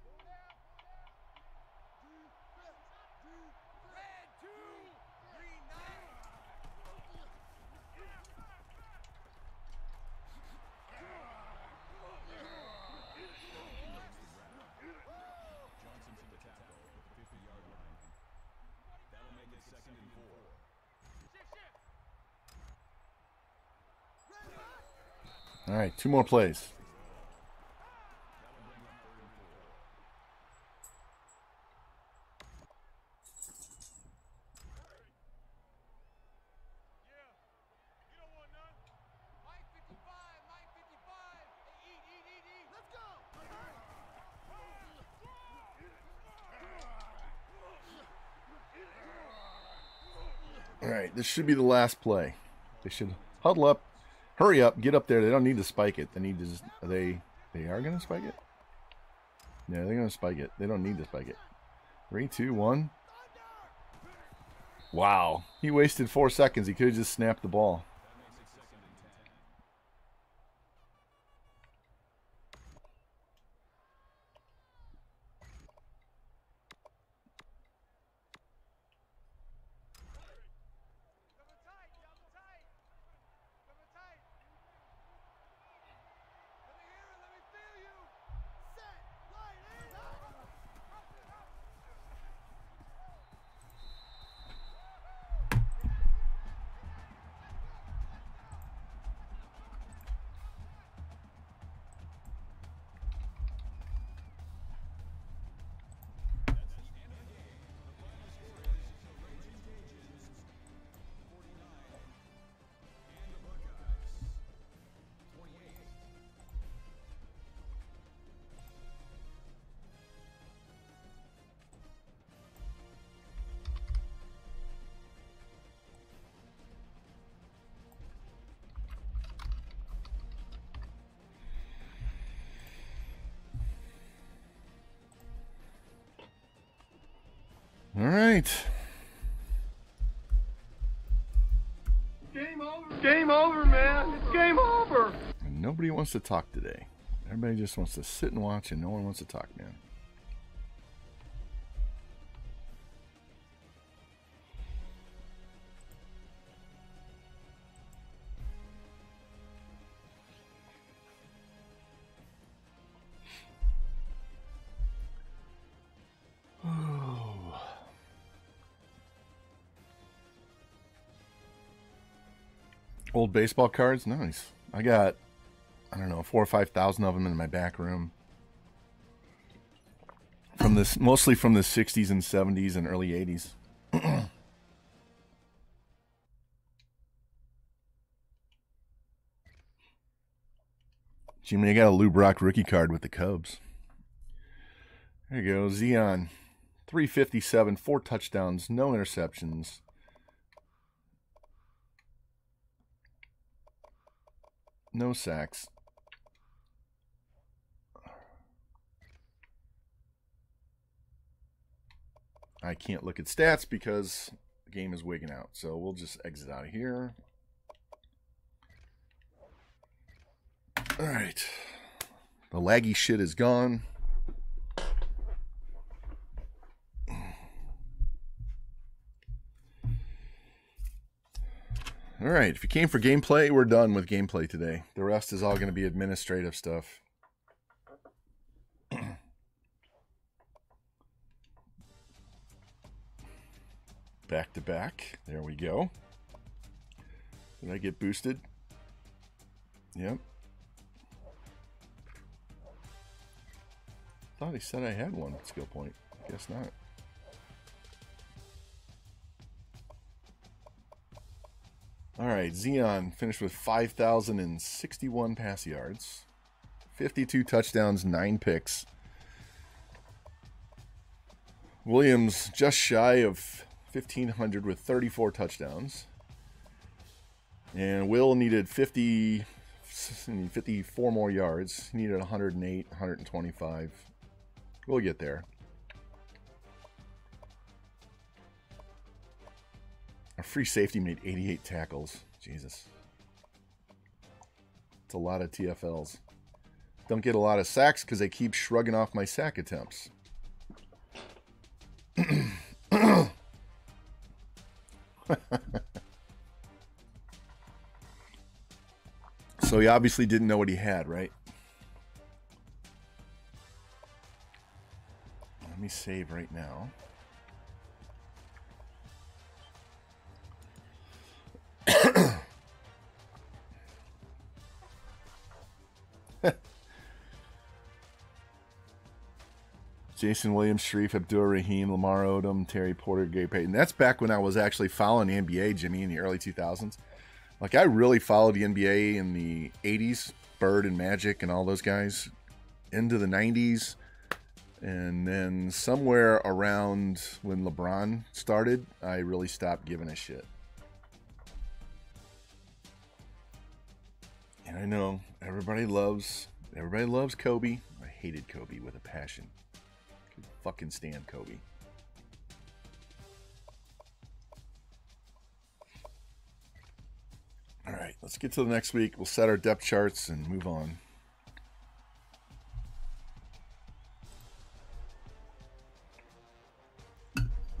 Pull down, pull down. Two, two, red, two, green, nine. Johnson to the tackle at the 50-yard line. That'll make it second and four. Shift, shift. All right, two more plays. Yeah. You don't want none. Mike 55, Mike 55. Hey, eat, eat, eat, eat. more plays. All right, this should be the last play. They should huddle up, hurry up, get up there. They don't need to spike it. They need to. Just, they they are gonna spike it. Yeah, they're gonna spike it. They don't need to spike it. Three, two, one. Wow, he wasted four seconds. He could have just snapped the ball. Game over, man. It's game over. And nobody wants to talk today. Everybody just wants to sit and watch, and no one wants to talk, Old baseball cards, nice. I got, I don't know, four or five thousand of them in my back room. From this, mostly from the '60s and '70s and early '80s. <clears throat> Jimmy, I got a Lou Brock rookie card with the Cubs. There you go, Xeon, 357, four touchdowns, no interceptions. No sacks. I can't look at stats because the game is wigging out. So we'll just exit out of here. All right. The laggy shit is gone. All right. If you came for gameplay, we're done with gameplay today. The rest is all going to be administrative stuff. <clears throat> back to back. There we go. Did I get boosted? Yep. Thought he said I had one skill point. Guess not. All right, Xeon finished with 5,061 pass yards, 52 touchdowns, 9 picks. Williams just shy of 1,500 with 34 touchdowns. And Will needed 50, 54 more yards. He needed 108, 125. We'll get there. Our free safety made 88 tackles. Jesus. It's a lot of TFLs. Don't get a lot of sacks because they keep shrugging off my sack attempts. <coughs> so he obviously didn't know what he had, right? Let me save right now. Jason Williams, Shareef Abdur-Rahim, Lamar Odom, Terry Porter, Gary Payton. That's back when I was actually following the NBA, Jimmy, in the early 2000s. Like, I really followed the NBA in the 80s, Bird and Magic and all those guys, into the 90s. And then somewhere around when LeBron started, I really stopped giving a shit. And I know everybody loves everybody loves Kobe. I hated Kobe with a passion. Fucking stand Kobe. All right, let's get to the next week. We'll set our depth charts and move on.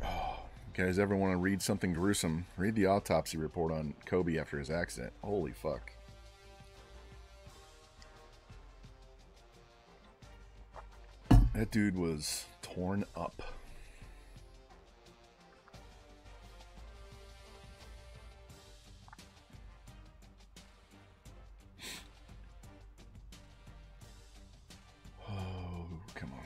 Oh, guys ever want to read something gruesome? Read the autopsy report on Kobe after his accident. Holy fuck. That dude was torn up. Oh, come on.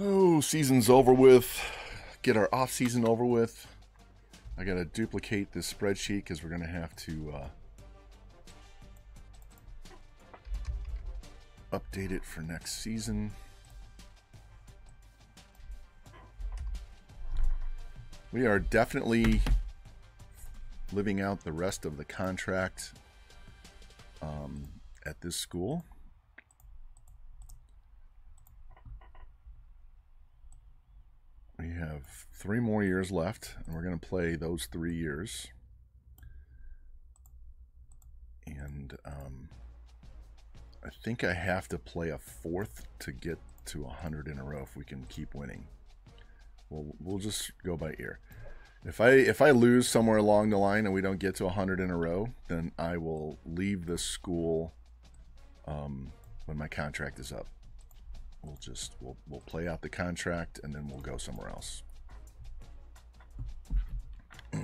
Oh, season's over with. Get our off season over with. I gotta duplicate this spreadsheet because we're gonna have to uh, update it for next season. We are definitely living out the rest of the contract um, at this school. We have three more years left, and we're going to play those three years. And um, I think I have to play a fourth to get to 100 in a row if we can keep winning. We'll, we'll just go by ear. If I if I lose somewhere along the line and we don't get to 100 in a row, then I will leave the school um, when my contract is up we'll just we'll we'll play out the contract and then we'll go somewhere else. <clears throat>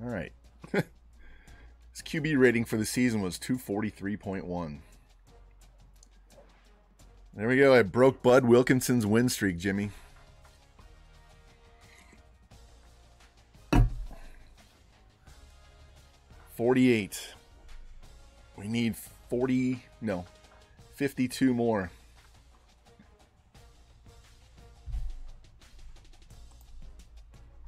All right. <laughs> His QB rating for the season was 243.1. There we go. I broke Bud Wilkinson's win streak, Jimmy. Forty-eight. We need forty. No, fifty-two more.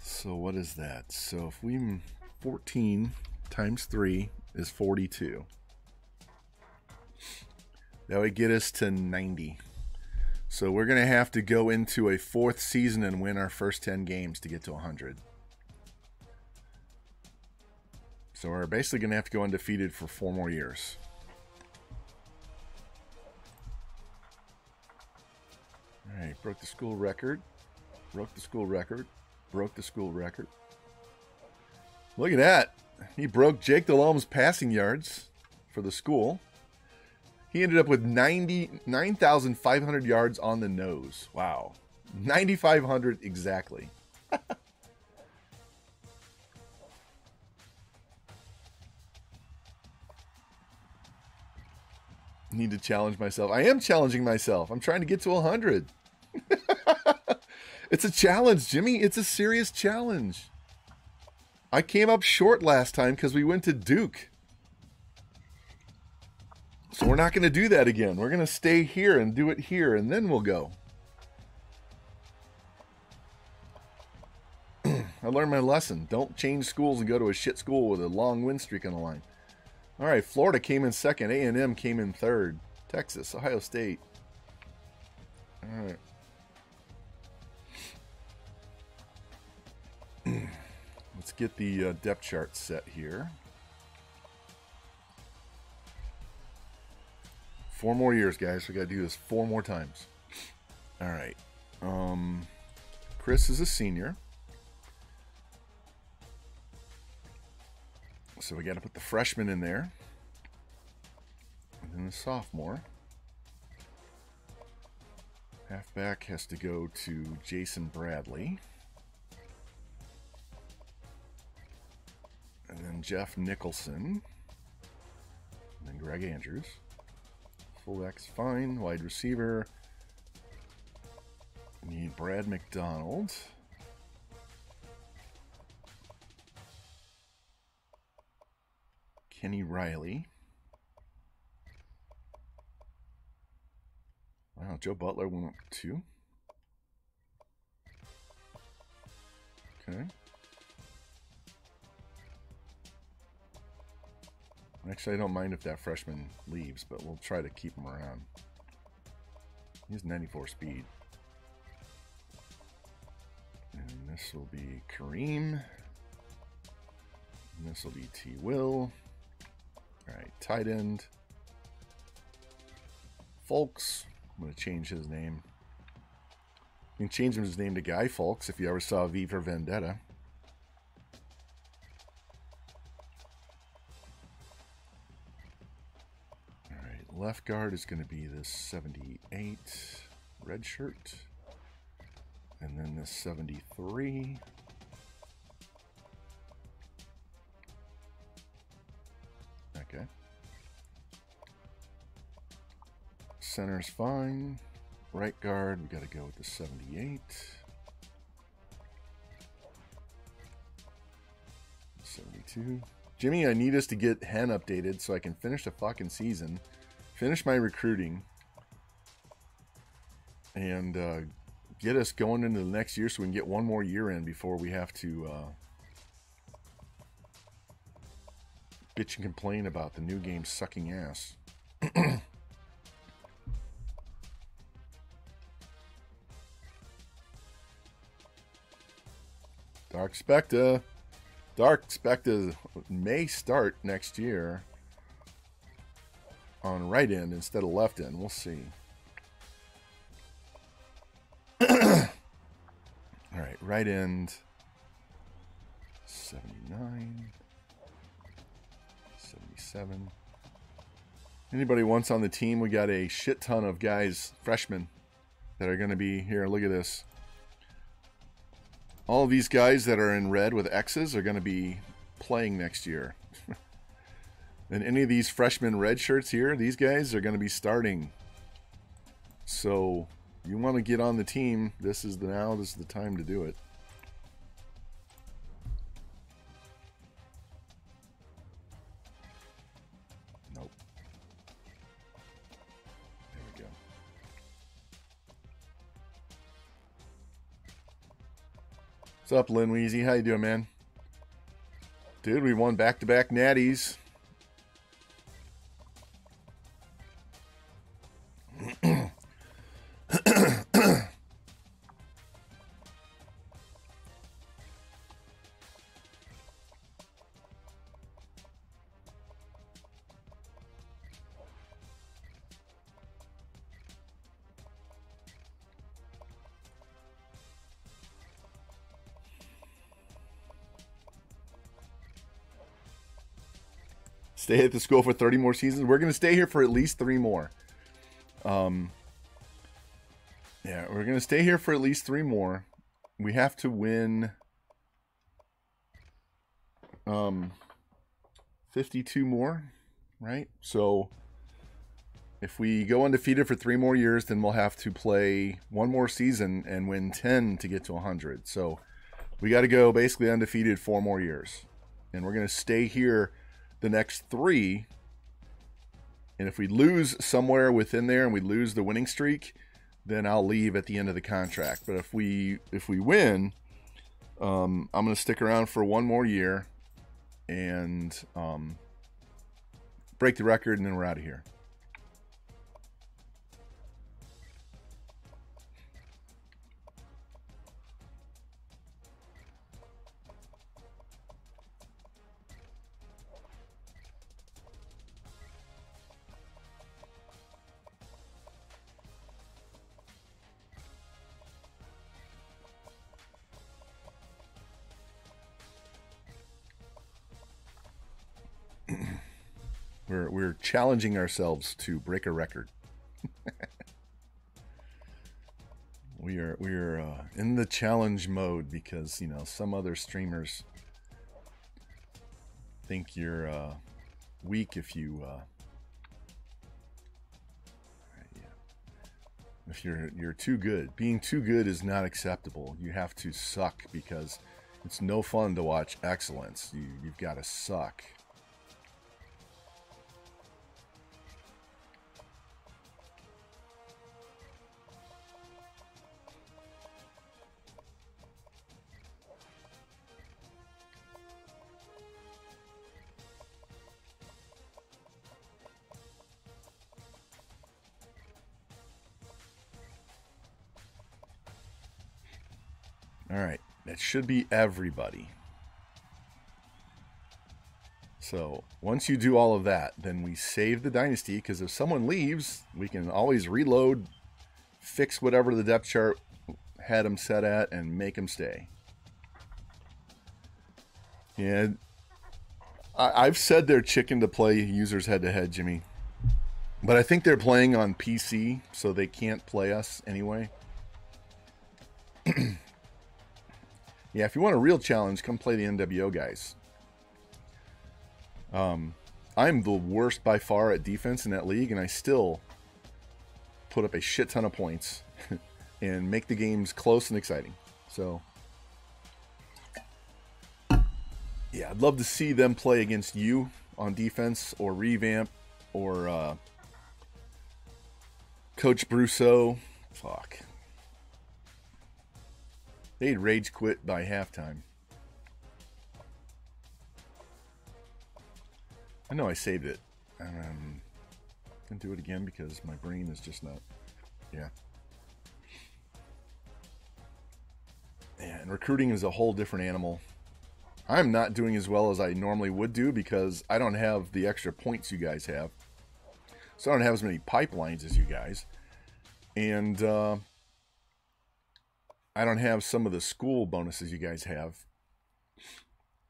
So what is that? So if we fourteen times three is forty-two. That would get us to ninety. So we're going to have to go into a fourth season and win our first 10 games to get to 100. So we're basically going to have to go undefeated for four more years. All right, broke the school record. Broke the school record. Broke the school record. Look at that. He broke Jake Delhomme's passing yards for the school. He ended up with 99,500 yards on the nose. Wow. 9,500 exactly. <laughs> Need to challenge myself. I am challenging myself. I'm trying to get to 100. <laughs> it's a challenge, Jimmy. It's a serious challenge. I came up short last time because we went to Duke. So we're not going to do that again. We're going to stay here and do it here, and then we'll go. <clears throat> I learned my lesson. Don't change schools and go to a shit school with a long win streak on the line. All right, Florida came in second. A&M came in third. Texas, Ohio State. All right. <clears throat> Let's get the uh, depth chart set here. Four more years, guys. We got to do this four more times. All right. Um, Chris is a senior. So we got to put the freshman in there. And then the sophomore. Halfback has to go to Jason Bradley. And then Jeff Nicholson. And then Greg Andrews. Fullback's fine. Wide receiver. Need Brad McDonald. Kenny Riley. Wow, Joe Butler went up two. Okay. Actually, I don't mind if that freshman leaves, but we'll try to keep him around. He's 94 speed. And this will be Kareem. And this will be T. Will. Right, tight end. Folks. I'm going to change his name. You can change his name to Guy Fawkes if you ever saw V for Vendetta. All right, left guard is going to be this 78 red shirt. And then this 73. Center's fine. Right guard, we got to go with the 78. 72. Jimmy, I need us to get Hen updated so I can finish the fucking season, finish my recruiting, and uh, get us going into the next year so we can get one more year in before we have to uh, bitch and complain about the new game sucking ass. <clears throat> Dark Spectre. Dark Spectre may start next year on right end instead of left end. We'll see. <clears throat> All right, right end 79, 77. Anybody wants on the team, we got a shit ton of guys, freshmen, that are going to be here. Look at this. All these guys that are in red with X's are going to be playing next year. <laughs> and any of these freshman red shirts here, these guys are going to be starting. So you want to get on the team, this is the now, this is the time to do it. What's up, Lynn Weezy? How you doing, man? Dude, we won back-to-back natties. Stay at the school for 30 more seasons. We're going to stay here for at least three more. Um, yeah, we're going to stay here for at least three more. We have to win um, 52 more, right? So if we go undefeated for three more years, then we'll have to play one more season and win 10 to get to 100. So we got to go basically undefeated four more years. And we're going to stay here the next three. And if we lose somewhere within there and we lose the winning streak, then I'll leave at the end of the contract. But if we if we win, um, I'm going to stick around for one more year and um, break the record, and then we're out of here. Challenging ourselves to break a record. <laughs> we are we are uh, in the challenge mode because you know some other streamers think you're uh, weak if you uh, if you're you're too good. Being too good is not acceptable. You have to suck because it's no fun to watch excellence. You you've got to suck. Should be everybody. So once you do all of that, then we save the dynasty because if someone leaves, we can always reload, fix whatever the depth chart had them set at, and make them stay. Yeah, I, I've said they're chicken to play users head to head, Jimmy, but I think they're playing on PC, so they can't play us anyway. <clears throat> Yeah, if you want a real challenge, come play the NWO guys. Um, I'm the worst by far at defense in that league, and I still put up a shit ton of points <laughs> and make the games close and exciting. So, yeah, I'd love to see them play against you on defense or revamp or uh, Coach Brousseau. Fuck. They'd rage quit by halftime. I know I saved it. Um, can do it again because my brain is just not. Yeah. Yeah, and recruiting is a whole different animal. I'm not doing as well as I normally would do because I don't have the extra points you guys have. So I don't have as many pipelines as you guys. And uh, I don't have some of the school bonuses you guys have.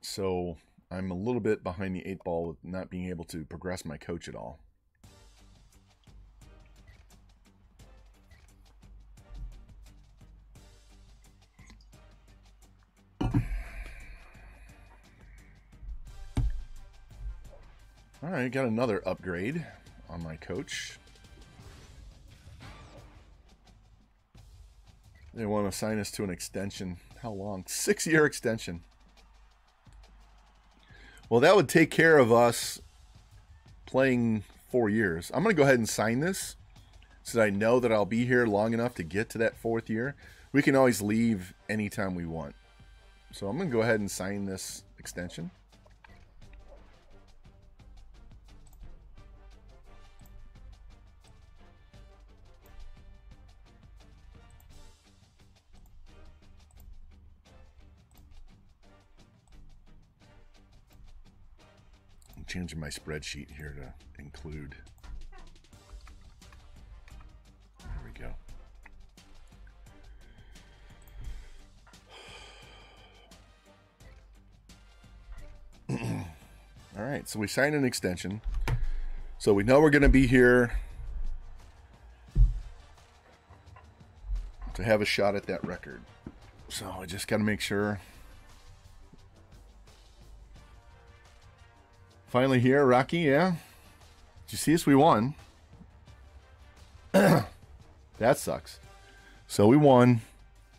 So I'm a little bit behind the eight ball with not being able to progress my coach at all. All right, got another upgrade on my coach. They want to sign us to an extension. How long? Six year extension. Well, that would take care of us playing four years. I'm going to go ahead and sign this so that I know that I'll be here long enough to get to that fourth year. We can always leave anytime we want. So I'm going to go ahead and sign this extension. Changing my spreadsheet here to include. There we go. <clears throat> All right, so we signed an extension. So we know we're going to be here to have a shot at that record. So I just got to make sure. Finally here, Rocky, yeah. Did you see us? We won. <clears throat> that sucks. So we won,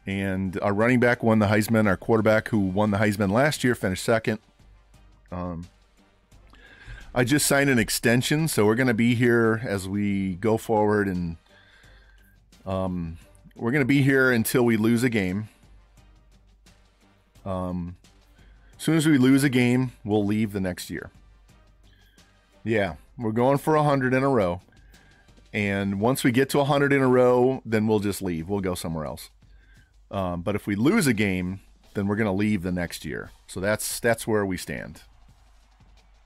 and our running back won the Heisman. Our quarterback, who won the Heisman last year, finished second. Um, I just signed an extension, so we're going to be here as we go forward, and um, we're going to be here until we lose a game. Um, as soon as we lose a game, we'll leave the next year. Yeah, we're going for 100 in a row. And once we get to 100 in a row, then we'll just leave. We'll go somewhere else. Um, but if we lose a game, then we're going to leave the next year. So that's that's where we stand.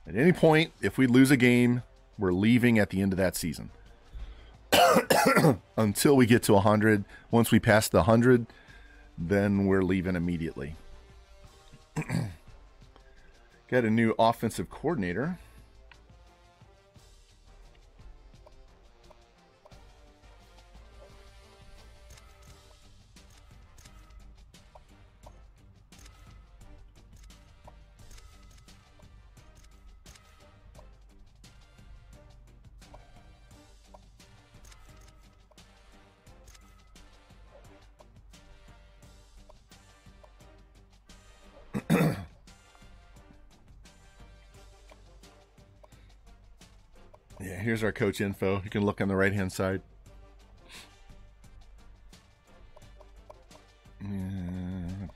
At any point, if we lose a game, we're leaving at the end of that season. <coughs> Until we get to 100. Once we pass the 100, then we're leaving immediately. <coughs> Got a new offensive coordinator. Our coach info. You can look on the right hand side. Yeah.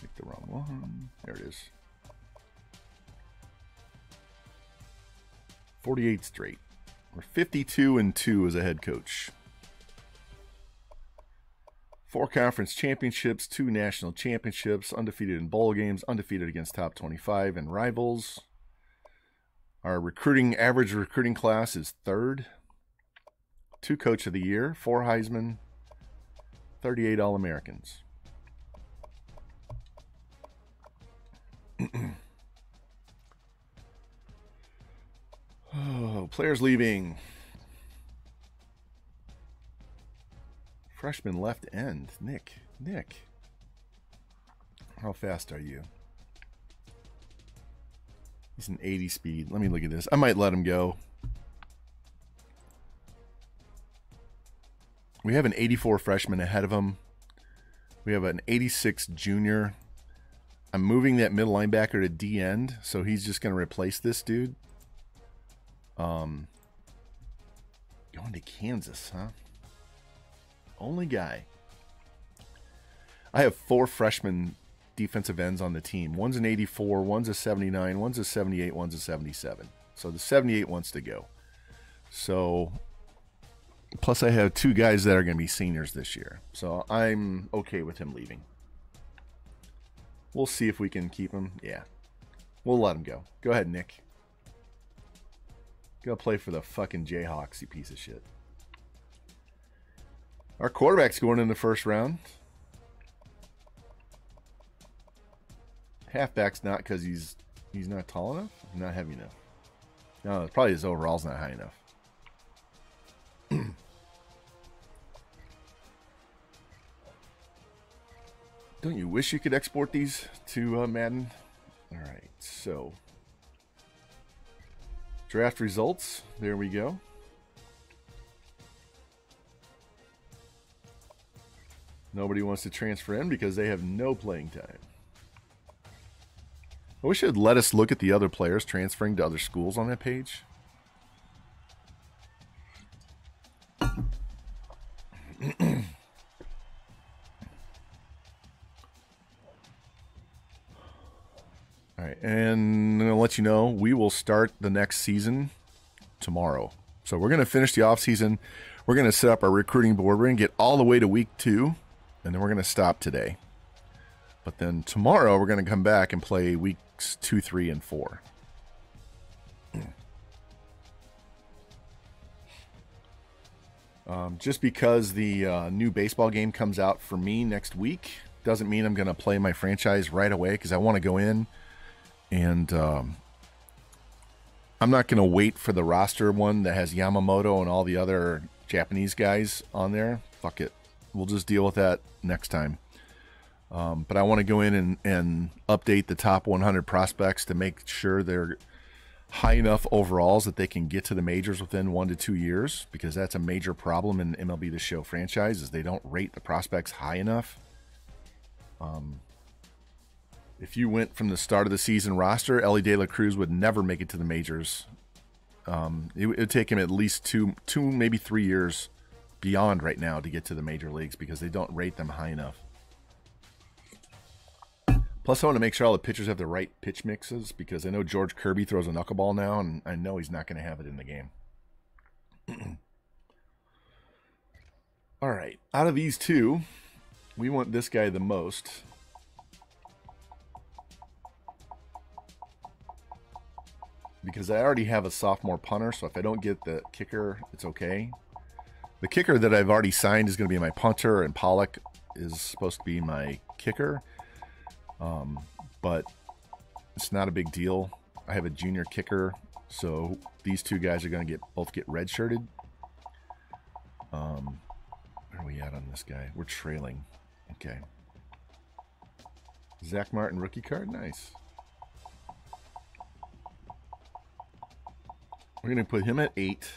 Pick the wrong one. There it is. 48 straight. We're 52 and 2 as a head coach. Four conference championships, two national championships, undefeated in bowl games, undefeated against top 25 and rivals. Our recruiting average recruiting class is third. Two coach of the year, four Heisman, 38 All Americans. <clears throat> oh, players leaving. Freshman left end, Nick. Nick. How fast are you? He's an 80 speed. Let me look at this. I might let him go. We have an 84 freshman ahead of him. We have an 86 junior. I'm moving that middle linebacker to D end, so he's just going to replace this dude. Um, going to Kansas, huh? Only guy. I have four freshmen defensive ends on the team. One's an 84, one's a 79, one's a 78, one's a 77. So the 78 wants to go. So plus I have two guys that are going to be seniors this year. So I'm okay with him leaving. We'll see if we can keep him. Yeah. We'll let him go. Go ahead, Nick. Go play for the fucking Jayhawks, you piece of shit. Our quarterback's going in the first round. Halfback's not because he's he's not tall enough, not heavy enough. No, probably his overall's not high enough. <clears throat> Don't you wish you could export these to uh, Madden? All right, so draft results. There we go. Nobody wants to transfer in because they have no playing time. I wish it'd let us look at the other players transferring to other schools on that page. All right, and I'm to let you know we will start the next season tomorrow. So we're going to finish the off season. We're going to set up our recruiting board. We're going to get all the way to week two, and then we're going to stop today. But then tomorrow we're going to come back and play weeks two, three, and four. Um, just because the uh, new baseball game comes out for me next week doesn't mean I'm going to play my franchise right away because I want to go in and um, I'm not going to wait for the roster one that has Yamamoto and all the other Japanese guys on there. Fuck it. We'll just deal with that next time. Um, but I want to go in and, and update the top 100 prospects to make sure they're high enough overalls that they can get to the majors within one to two years because that's a major problem in MLB The Show franchise is they don't rate the prospects high enough. Um, if you went from the start of the season roster, Elly De La Cruz would never make it to the majors. Um, it would take him at least two, two maybe three years beyond right now to get to the major leagues because they don't rate them high enough. Plus, I want to make sure all the pitchers have the right pitch mixes because I know George Kirby throws a knuckleball now, and I know he's not going to have it in the game. <clears throat> all right, out of these two, we want this guy the most. Because I already have a sophomore punter, so if I don't get the kicker, it's okay. The kicker that I've already signed is going to be my punter, and Pollock is supposed to be my kicker. Um, but it's not a big deal. I have a junior kicker, so these two guys are going to get both get redshirted. Um, where are we at on this guy? We're trailing. Okay. Zack Martin rookie card, nice. We're going to put him at eight.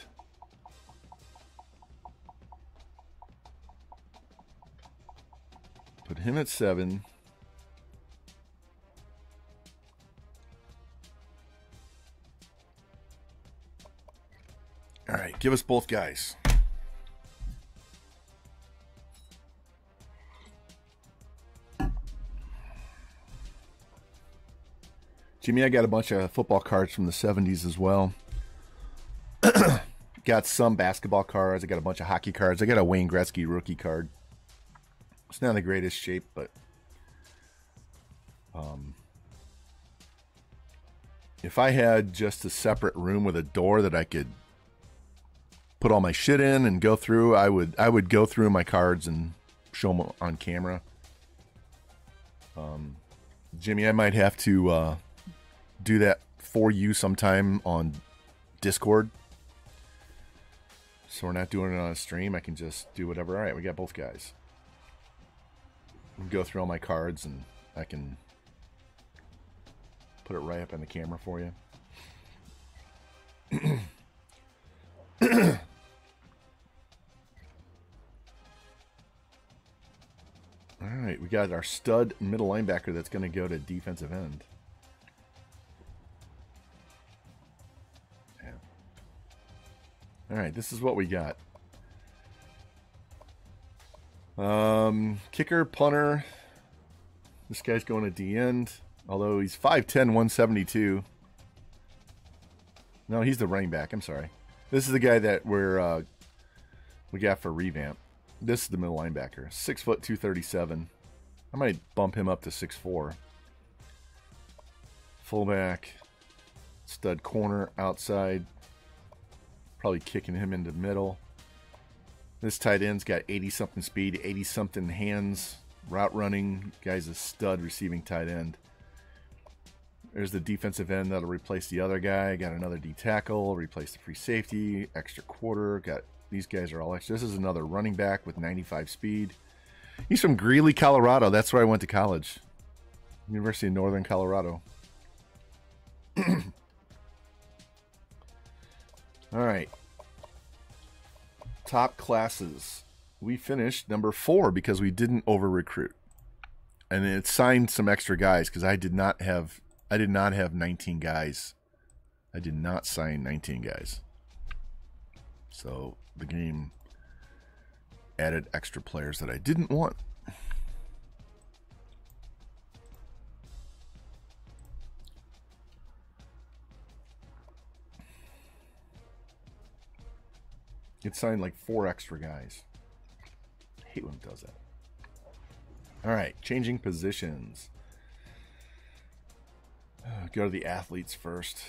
Put him at seven. All right, give us both guys. Jimmy, I got a bunch of football cards from the 70s as well. <clears throat> got some basketball cards. I got a bunch of hockey cards. I got a Wayne Gretzky rookie card. It's not in the greatest shape, but um, if I had just a separate room with a door that I could put all my shit in and go through, I would I would go through my cards and show them on camera. Um, Jimmy, I might have to uh, do that for you sometime on Discord. So we're not doing it on a stream. I can just do whatever. All right, we got both guys. Go through all my cards and I can put it right up on the camera for you. <clears throat> All right, we got our stud middle linebacker that's going to go to defensive end. Yeah. All right, this is what we got. Um, kicker, punter. This guy's going to D end, although he's 5'10, 172. No, he's the running back. I'm sorry. This is the guy that we're uh, we got for revamp. This is the middle linebacker, six foot two thirty seven. I might bump him up to six four. Fullback, stud corner outside. Probably kicking him into middle. This tight end's got 80 something speed, 80 something hands, route running. Guy's a stud receiving tight end. There's the defensive end that'll replace the other guy. Got another D tackle, replace the free safety, extra quarter. Got these guys are all extra. This is another running back with 95 speed. He's from Greeley, Colorado. That's where I went to college. University of Northern Colorado. <clears throat> all right. Top classes. We finished number four because we didn't over recruit. And it signed some extra guys because I did not have I did not have 19 guys. I did not sign 19 guys. So the game added extra players that I didn't want. It signed like four extra guys. I hate when it does that. All right, changing positions. Go to the athletes first.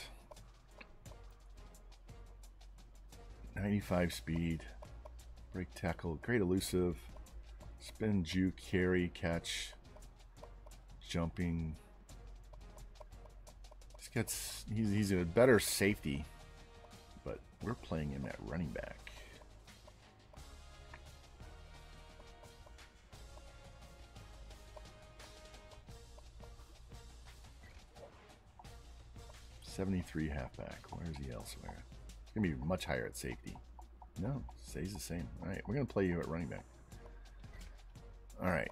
95 speed, break tackle, great elusive, spin, juke, carry, catch, jumping. Got he's he's a better safety, but we're playing him at running back. Seventy-three halfback. Where is he elsewhere? It's gonna be much higher at safety. No, stays the same. All right, we're gonna play you at running back. All right.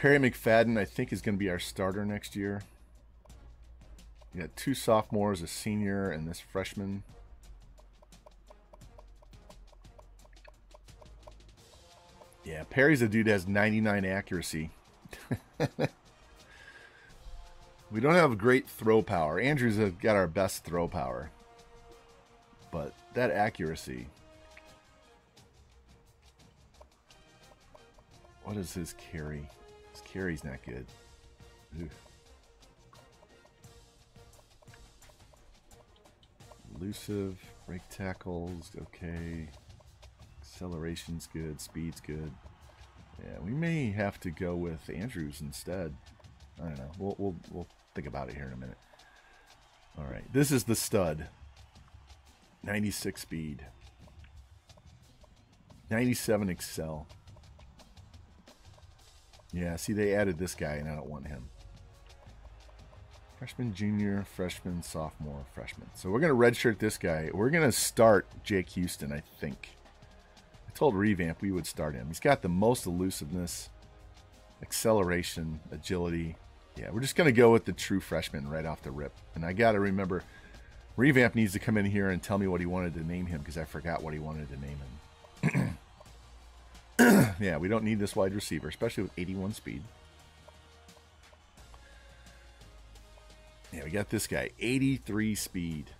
Perry McFadden, I think, is going to be our starter next year. We got two sophomores, a senior, and this freshman. Yeah, Perry's a dude that has 99 accuracy. <laughs> we don't have great throw power. Andrew's a- got our best throw power. But that accuracy. What is his carry? His carry's not good. Elusive, break tackles, okay. Acceleration's good, speed's good. Yeah, we may have to go with Andrews instead. I don't know. We'll we'll we'll think about it here in a minute. All right, this is the stud. 96 speed. 97 excel. Yeah, see, they added this guy, and I don't want him. Freshman, junior, freshman, sophomore, freshman. So we're going to redshirt this guy. We're going to start Jake Houston, I think. I told Revamp we would start him. He's got the most elusiveness, acceleration, agility. Yeah, we're just going to go with the true freshman right off the rip. And I got to remember, Revamp needs to come in here and tell me what he wanted to name him because I forgot what he wanted to name him. <clears throat> yeah, we don't need this wide receiver, especially with 81 speed. Yeah, we got this guy, 83 speed.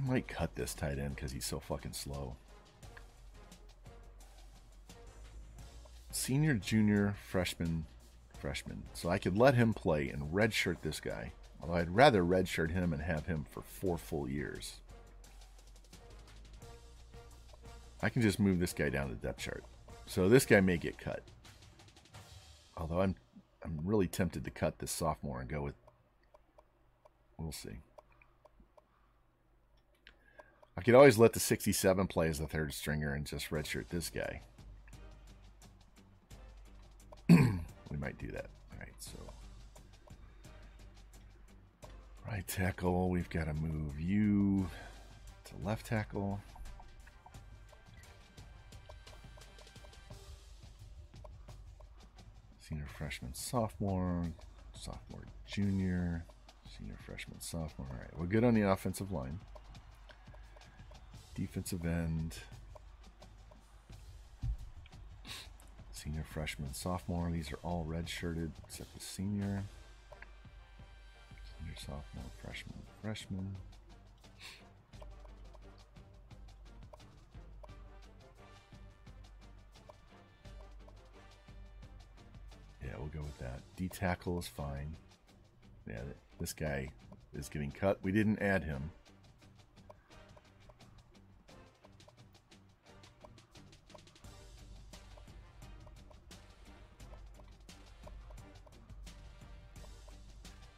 I might cut this tight end because he's so fucking slow. Senior, junior, freshman, freshman. So I could let him play and redshirt this guy. Although I'd rather redshirt him and have him for four full years. I can just move this guy down the depth chart. So this guy may get cut. Although I'm I'm really tempted to cut this sophomore and go with we'll see. I could always let the 67 play as the third stringer and just redshirt this guy. <clears throat> we might do that. All right, so right tackle, we've got to move you to left tackle. Senior freshman, sophomore, sophomore, junior, senior freshman, sophomore. All right, we're good on the offensive line. Defensive end, senior freshman, sophomore. These are all redshirted except the senior. Senior, sophomore, freshman, freshman. Yeah, we'll go with that. D tackle is fine. Yeah, this guy is getting cut. We didn't add him.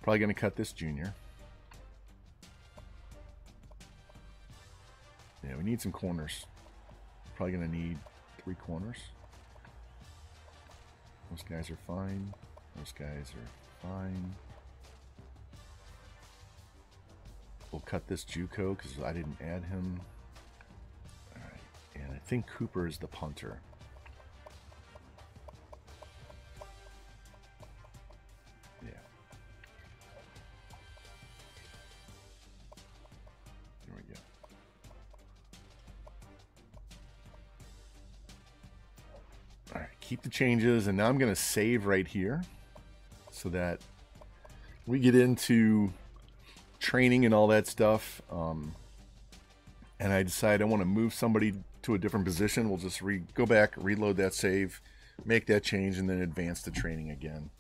Probably going to cut this junior. Yeah, we need some corners. Probably going to need three corners. Those guys are fine. Those guys are fine. We'll cut this JUCO because I didn't add him. All right, and I think Cooper is the punter. Changes, and now I'm going to save right here so that we get into training and all that stuff. Um, and I decide I want to move somebody to a different position. We'll just re- go back, reload that save, make that change, and then advance to training again.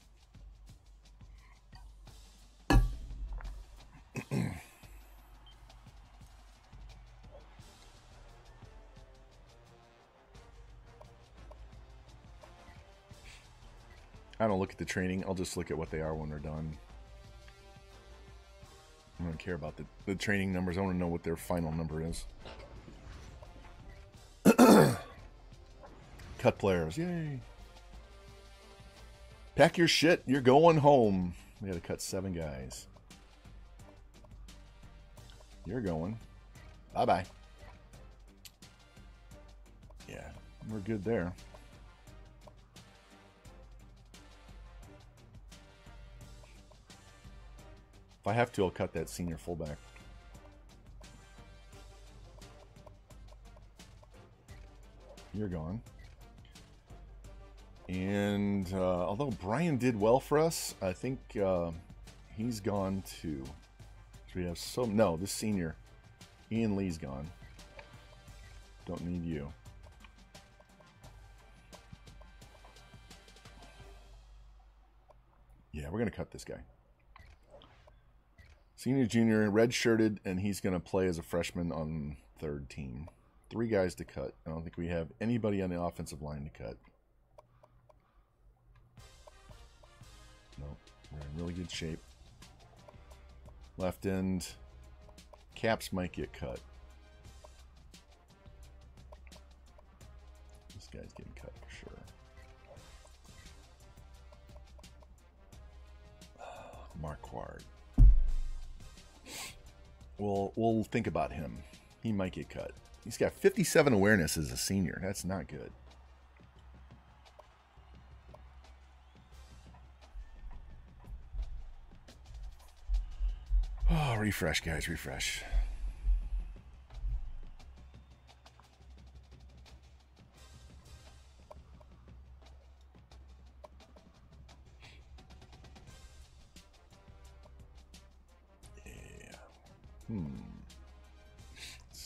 Don't look at the training. I'll just look at what they are when they're done. I don't care about the, the training numbers. I want to know what their final number is. <coughs> Cut players. Yay. Pack your shit. You're going home. We got to cut seven guys. You're going. Bye bye. Yeah, we're good there. If I have to, I'll cut that senior fullback. You're gone. And uh, although Brian did well for us, I think uh, he's gone too. So we have so no, this senior, Ian Lee's gone. Don't need you. Yeah, we're gonna cut this guy. Senior, junior, red shirted, and he's gonna play as a freshman on third team. Three guys to cut. I don't think we have anybody on the offensive line to cut. No, we're in really good shape. Left end, caps might get cut. This guy's getting cut for sure. <sighs> Marquard. We'll we'll think about him. He might get cut. He's got 57 awareness as a senior. That's not good. <sighs> Oh, refresh, guys, refresh.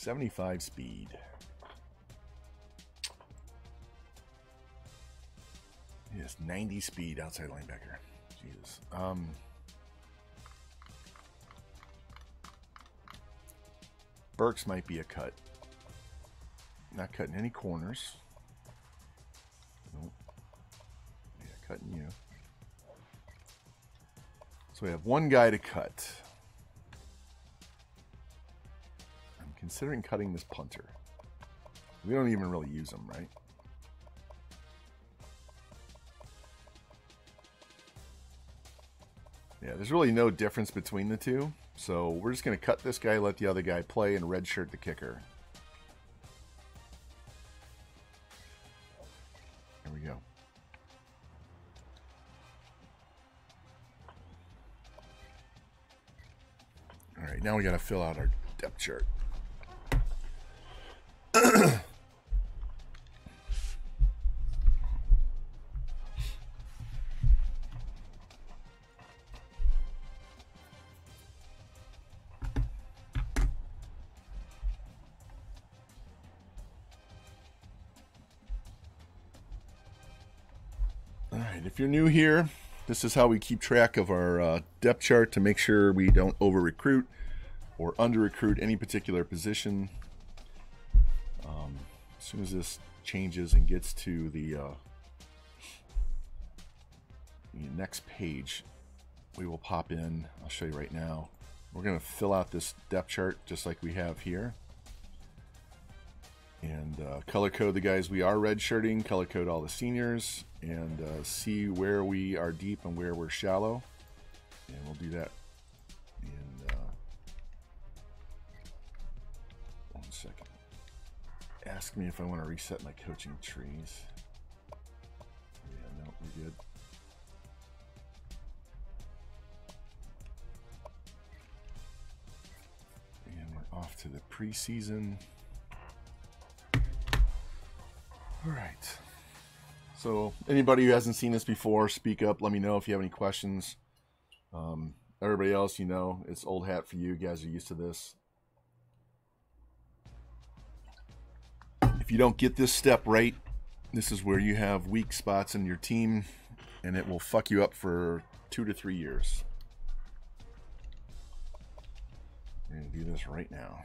75 speed. Yes, 90 speed outside linebacker. Jesus. Um. Burks might be a cut. Not cutting any corners. Nope. Yeah, cutting you. So we have one guy to cut. Considering cutting this punter. We don't even really use him, right? Yeah, there's really no difference between the two. So we're just going to cut this guy, let the other guy play, and redshirt the kicker. We go. All right, now we got to fill out our depth chart. You're new here, this is how we keep track of our uh, depth chart to make sure we don't over recruit or under recruit any particular position. Um, as soon as this changes and gets to the, uh, the next page, we will pop in. I'll show you right now. We're going to fill out this depth chart just like we have here. And uh, color code the guys we are redshirting, color code all the seniors, and uh, see where we are deep and where we're shallow. And we'll do that in uh, one second. Ask me if I want to reset my coaching trees. Yeah, no, we're good. And we're off to the preseason. All right. So, anybody who hasn't seen this before, speak up. Let me know if you have any questions. Um, everybody else, you know, it's old hat for you. You guys are used to this. If you don't get this step right, this is where you have weak spots in your team, and it will fuck you up for two to three years. We're going to do this right now.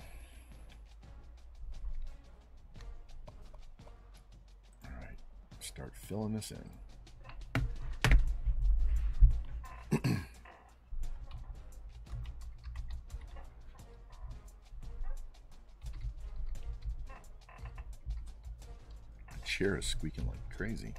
start filling this in. <clears throat> chair is squeaking like crazy.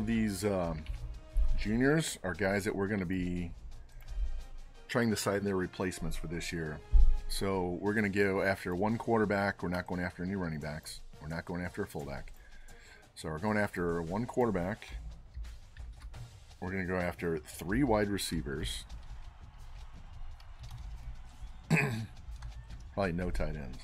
Of these um, juniors are guys that we're going to be trying to decide their replacements for this year. So we're going to go after one quarterback. We're not going after any running backs. We're not going after a fullback. So we're going after one quarterback. We're going to go after three wide receivers. <clears throat> Probably no tight ends.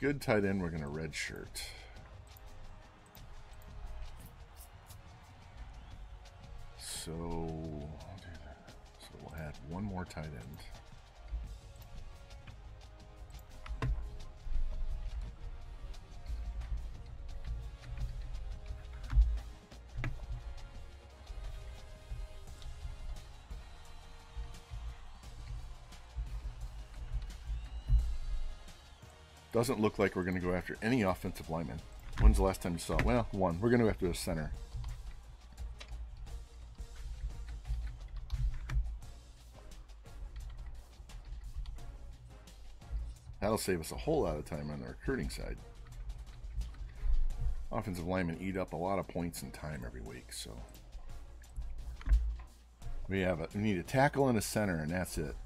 Good tight end, we're going to red shirt. So, so we'll add one more tight end. Doesn't look like we're going to go after any offensive linemen. When's the last time you saw? Well, one. We're going to go after a center. That'll save us a whole lot of time on the recruiting side. Offensive linemen eat up a lot of points and time every week, so we have a, we need a tackle and a center, and that's it.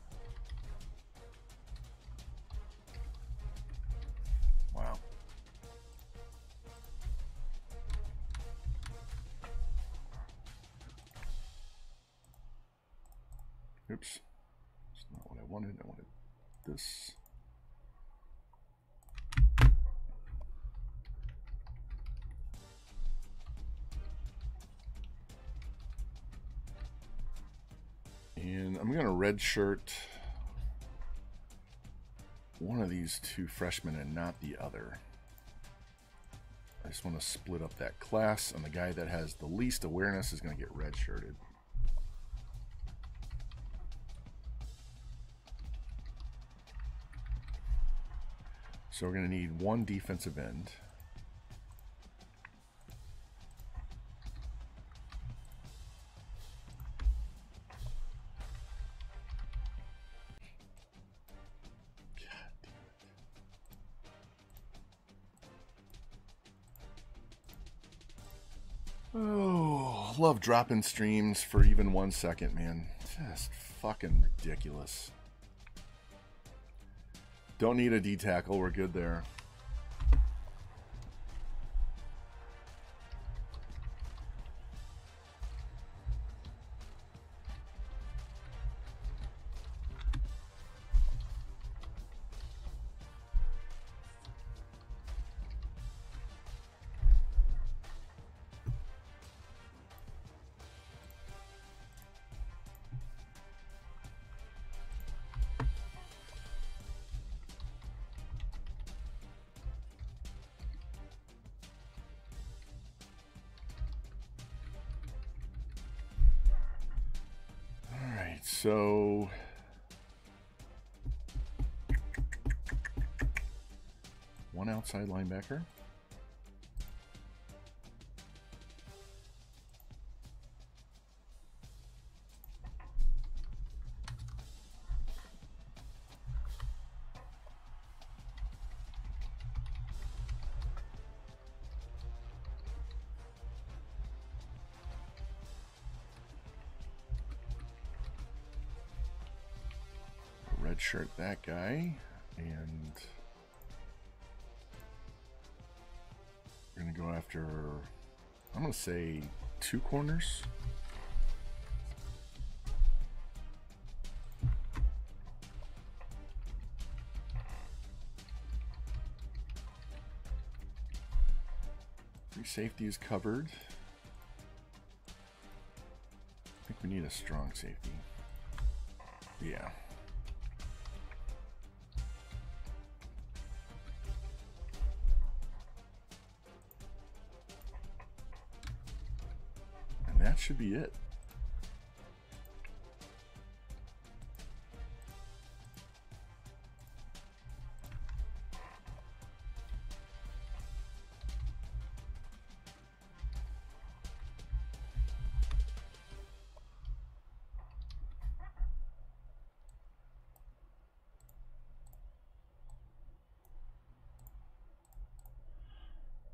Red shirt one of these two freshmen and not the other. I just want to split up that class, and the guy that has the least awareness is going to get red shirted. So we're going to need one defensive end. Dropping streams for even one second, man. Just fucking ridiculous. Don't need a D tackle. Oh, we're good there. outside linebacker. redshirt that guy and we're gonna go after. I'm gonna say two corners. Three is covered. I think we need a strong safety. Yeah. Should be it.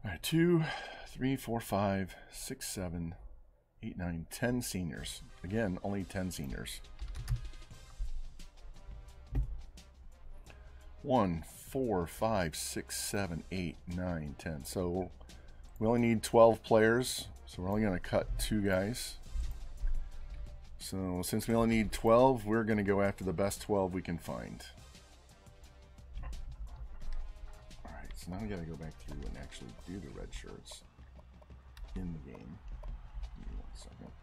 All right, two, three, four, five, six, seven, eight, nine, ten seniors. Again, only ten seniors. One, four, five, six, seven, eight, nine, ten. So we only need 12 players. So we're only going to cut two guys. So since we only need 12, we're going to go after the best 12 we can find. Alright, so now we gotta go back through and actually do the red shirts in the game. Second.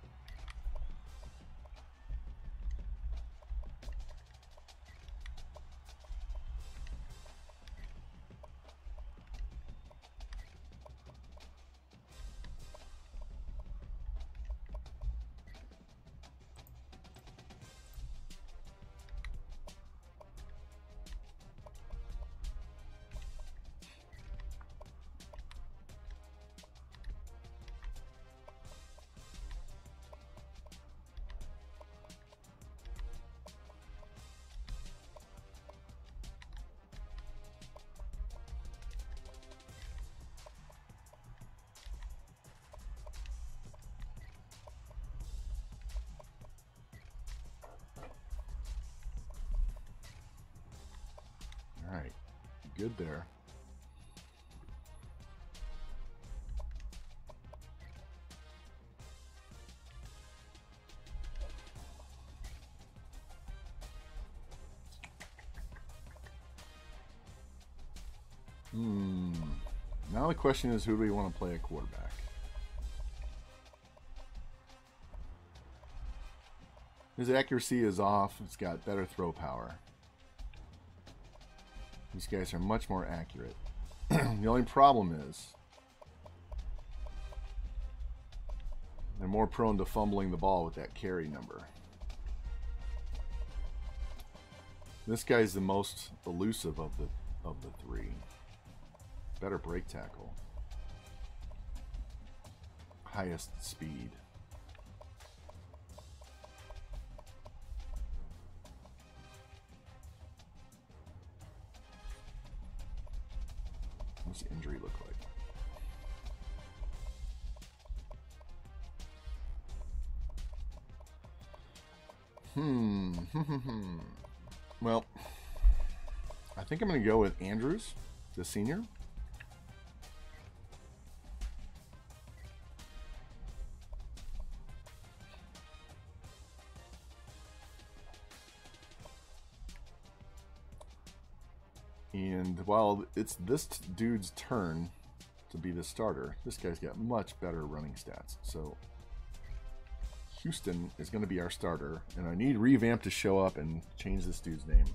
Good there. Hmm. Now the question is, who do we want to play a quarterback? His accuracy is off. It's got better throw power. These guys are much more accurate. <clears throat> the only problem is they're more prone to fumbling the ball with that carry number. This guy's the most elusive of the of the three. Better break tackle. Highest speed. Injury look like? Hmm. <laughs> well, I think I'm going to go with Andrews, the senior. While it's this dude's turn to be the starter, this guy's got much better running stats. So Houston is going to be our starter, and I need Revamp to show up and change this dude's name.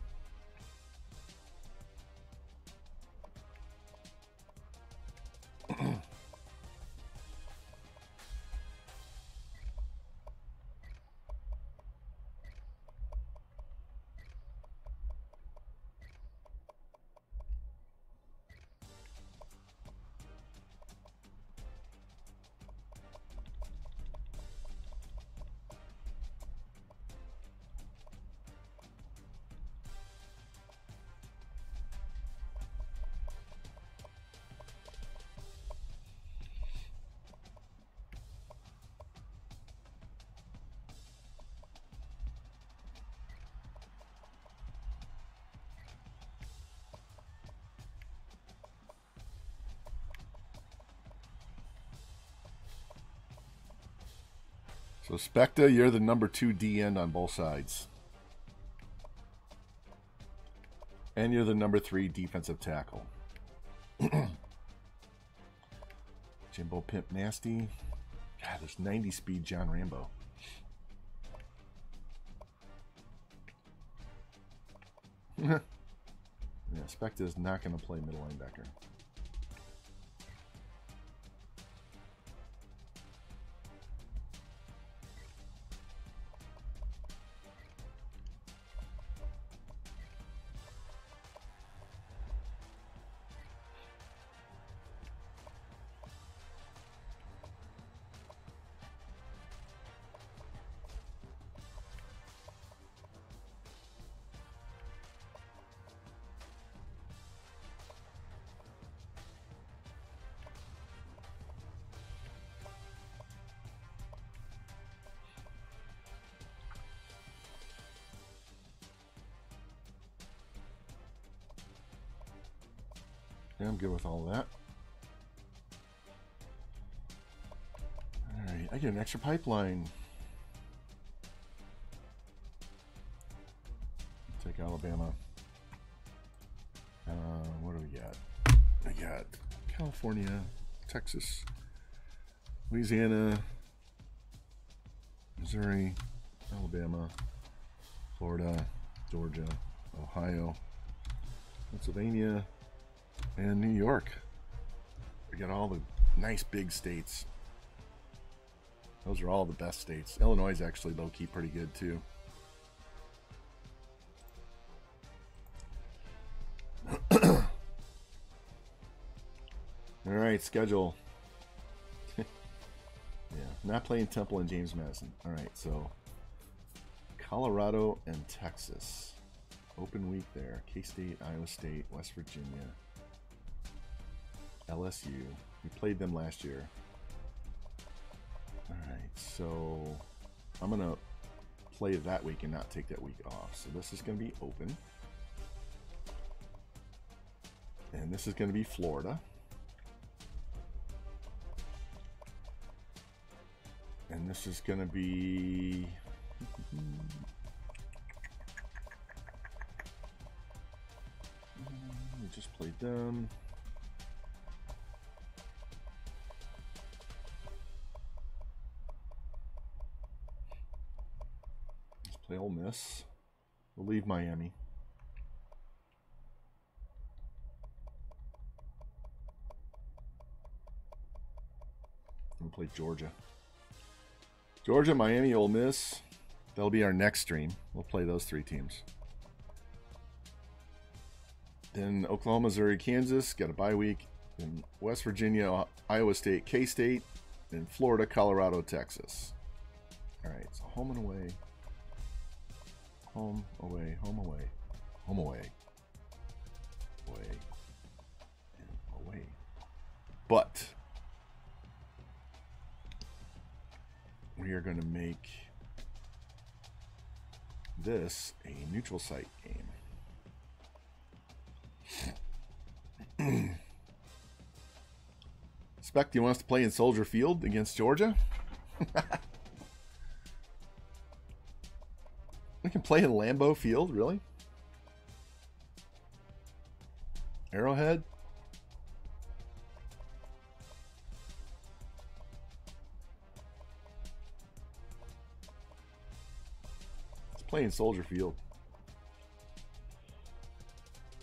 So Specta, you're the number two D end on both sides. And you're the number three defensive tackle. <clears throat> Jimbo Pimp Nasty. God, there's 90 speed John Rambo. <laughs> yeah, Specta is not going to play middle linebacker. I'm good with all of that. Alright, I get an extra pipeline. Take Alabama. Uh, what do we got? I got California, Texas, Louisiana, Missouri, Alabama, Florida, Georgia, Ohio, Pennsylvania, and New York. We got all the nice big states. Those are all the best states. Illinois is actually low key pretty good too. <clears throat> all right, schedule. <laughs> yeah, not playing Temple and James Madison. All right, so Colorado and Texas. Open week there. K State, Iowa State, West Virginia. LSU. We played them last year. Alright, so I'm going to play that week and not take that week off. So this is going to be open. And this is going to be Florida. And this is going to be. <laughs> We just played them. Ole Miss. We'll leave Miami. We'll play Georgia. Georgia, Miami, Ole Miss. That'll be our next stream. We'll play those three teams. Then Oklahoma, Missouri, Kansas got a bye week. Then West Virginia, Iowa State, K State, and Florida, Colorado, Texas. All right, so home and away, home, away, home, away, home, away, away, and away. But we are going to make this a neutral site game. <clears throat> Spec, do you want us to play in Soldier Field against Georgia? <laughs> we can play in Lambeau Field, really? Arrowhead? Let's play in Soldier Field.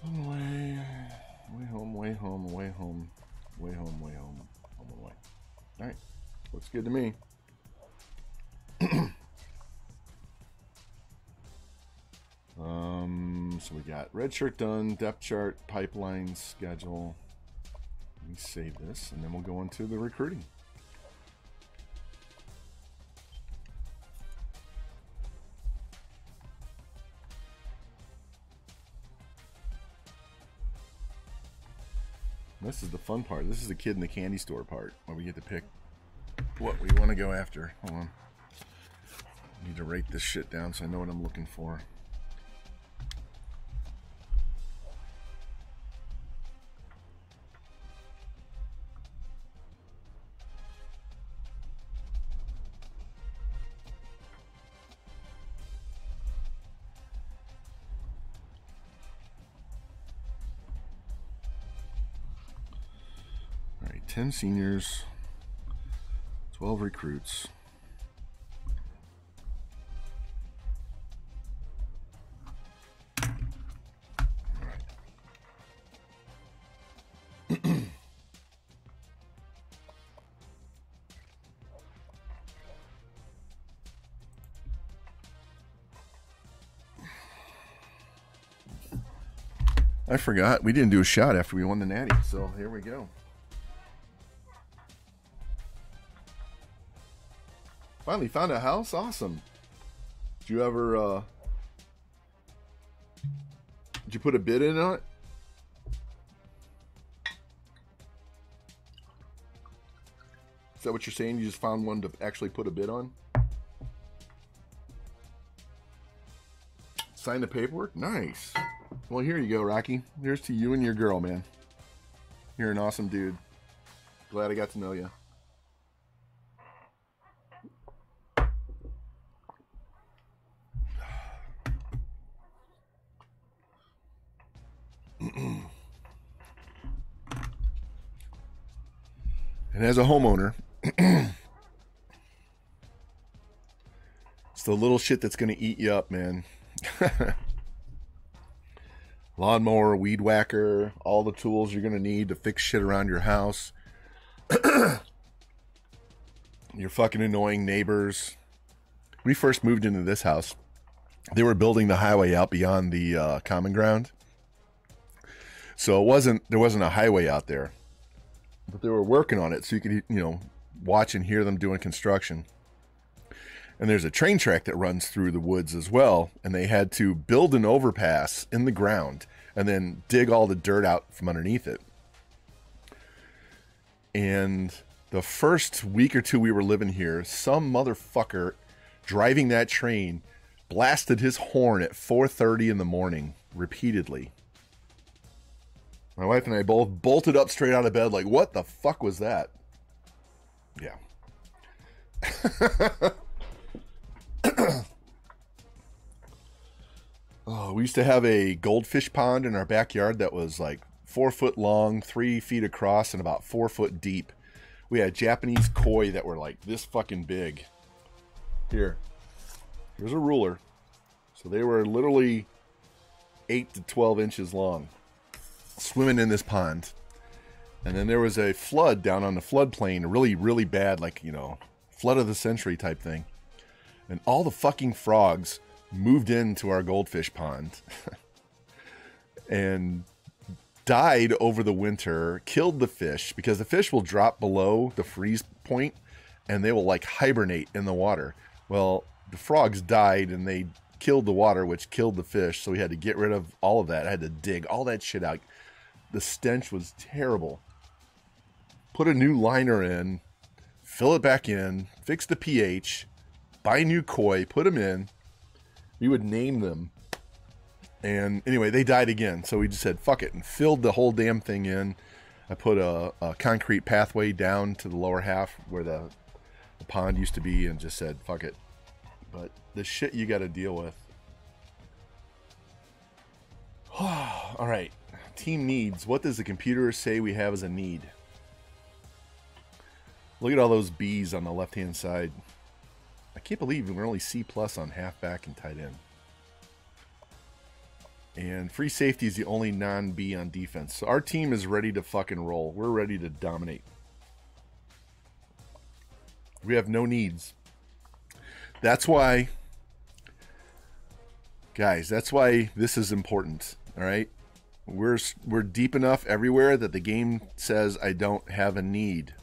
Way, way home, way home, way home, way home, way home, home away. All right, looks good to me. Um, so we got red shirt done, depth chart, pipeline schedule. Let me save this, and then we'll go into the recruiting. This is the fun part. This is the kid in the candy store part where we get to pick what we want to go after. Hold on. I need to write this shit down so I know what I'm looking for. 10 seniors, 12 recruits. <clears throat> I forgot. We didn't do a shot after we won the Natty, so here we go. Finally found a house. Awesome. Did you ever? uh Did you put a bid in on it? Is that what you're saying? You just found one to actually put a bid on? Sign the paperwork? Nice. Well, here you go, Rocky. Here's to you and your girl, man. You're an awesome dude. Glad I got to know you. As a homeowner, it's the little shit that's going to eat you up, man. <laughs> lawnmower, weed whacker, all the tools you're going to need to fix shit around your house. <clears throat> your fucking annoying neighbors. We first moved into this house, they were building the highway out beyond the uh, common ground. So it wasn't there wasn't a highway out there. But they were working on it so you could you know watch and hear them doing construction. And there's a train track that runs through the woods as well. And they had to build an overpass in the ground and then dig all the dirt out from underneath it. And the first week or two we were living here, some motherfucker driving that train blasted his horn at 4:30 in the morning repeatedly. My wife and I both bolted up straight out of bed like, "What the fuck was that?" Yeah. <coughs> oh, we used to have a goldfish pond in our backyard that was like four foot long, three feet across, and about four foot deep. We had Japanese koi that were like this fucking big. Here, here's a ruler. So they were literally eight to 12 inches long, swimming in this pond. And then there was a flood down on the floodplain, really, really bad, like, you know, flood of the century type thing and all the fucking frogs moved into our goldfish pond <laughs> and died over the winter, killed the fish because the fish will drop below the freeze point and they will like hibernate in the water. Well, the frogs died and they killed the water, which killed the fish. So we had to get rid of all of that. I had to dig all that shit out. The stench was terrible. Put a new liner in, fill it back in, fix the pH, buy new koi, put them in. We would name them. And anyway, they died again. So we just said, fuck it, and filled the whole damn thing in. I put a, a concrete pathway down to the lower half where the, the pond used to be and just said, fuck it. But the shit you got to deal with. <sighs> All right. Team needs. What does the computer say we have as a need? Look at all those B's on the left hand side. I can't believe we're only C plus on halfback and tight end. And free safety is the only non B on defense. So our team is ready to fucking roll. We're ready to dominate. We have no needs. That's why, guys, that's why this is important. All right. We're, we're deep enough everywhere that the game says I don't have a need.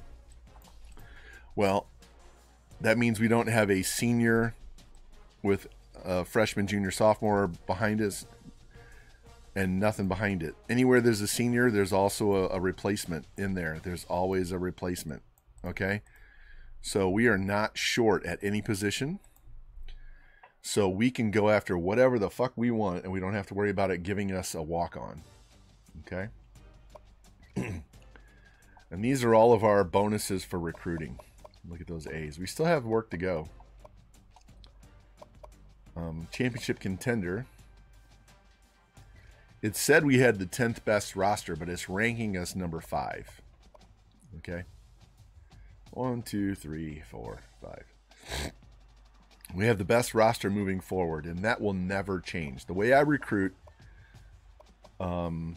Well, that means we don't have a senior with a freshman, junior, sophomore behind us and nothing behind it. Anywhere there's a senior, there's also a, a, replacement in there. There's always a replacement. Okay? So we are not short at any position. So we can go after whatever the fuck we want and we don't have to worry about it giving us a walk on. Okay? <clears throat> and these are all of our bonuses for recruiting. Look at those A's. We still have work to go. Um, championship contender. It said we had the 10th best roster, but it's ranking us number five. Okay. One, two, three, four, five. We have the best roster moving forward, and that will never change. The way I recruit, um,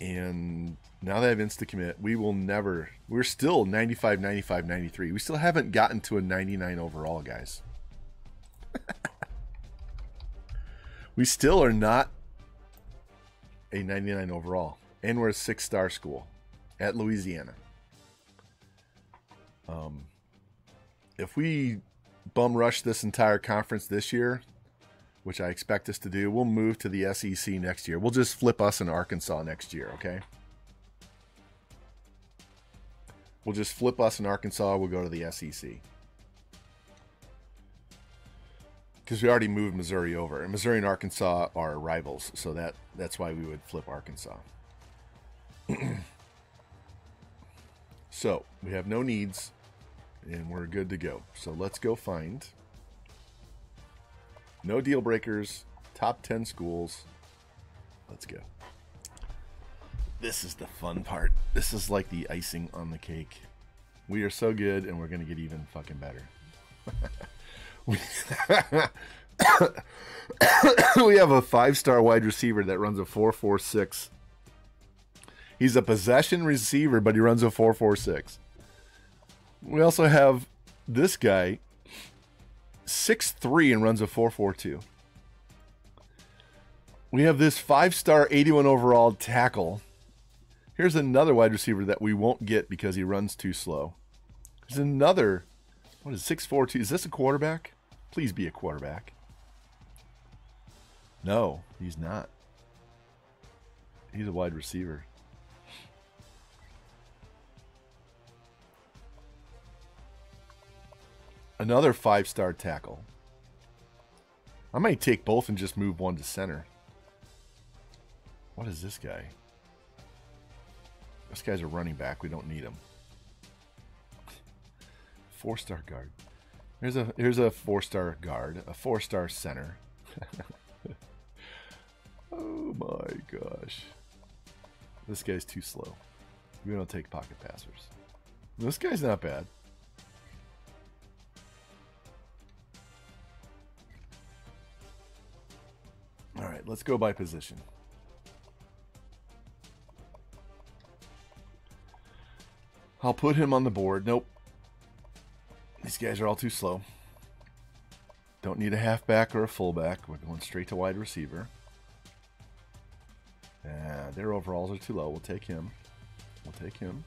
and now that I have Insta commit, we will never, we're still 95, 95, 93. We still haven't gotten to a 99 overall, guys. <laughs> we still are not a 99 overall, and we're a six star school at Louisiana. Um, if we bum rush this entire conference this year, which I expect us to do, we'll move to the SEC next year. We'll just flip us in Arkansas next year, okay? We'll just flip us in Arkansas. We'll go to the SEC. Because we already moved Missouri over. And Missouri and Arkansas are rivals, so that that's why we would flip Arkansas. <clears throat> so we have no needs and we're good to go. So let's go find no deal breakers, top 10 schools. Let's go. This is the fun part. This is like the icing on the cake. We are so good and we're going to get even fucking better. <laughs> we, have a five star wide receiver that runs a 446. He's a possession receiver, but he runs a 446. We also have this guy, 6'3 and runs a 4'4'2. We have this five star 81 overall tackle. Here's another wide receiver that we won't get because he runs too slow. There's another, what is 6'4'2? Is this a quarterback? Please be a quarterback. No, he's not. He's a wide receiver. Another five star tackle. I might take both and just move one to center. What is this guy? This guy's a running back. We don't need him. Four star guard. Here's a here's a four star guard, a four star center. <laughs> oh my gosh. This guy's too slow. We don't take pocket passers. This guy's not bad. Right, let's go by position. I'll put him on the board. Nope. These guys are all too slow. Don't need a halfback or a fullback. We're going straight to wide receiver. Their overalls are too low. We'll take him. We'll take him.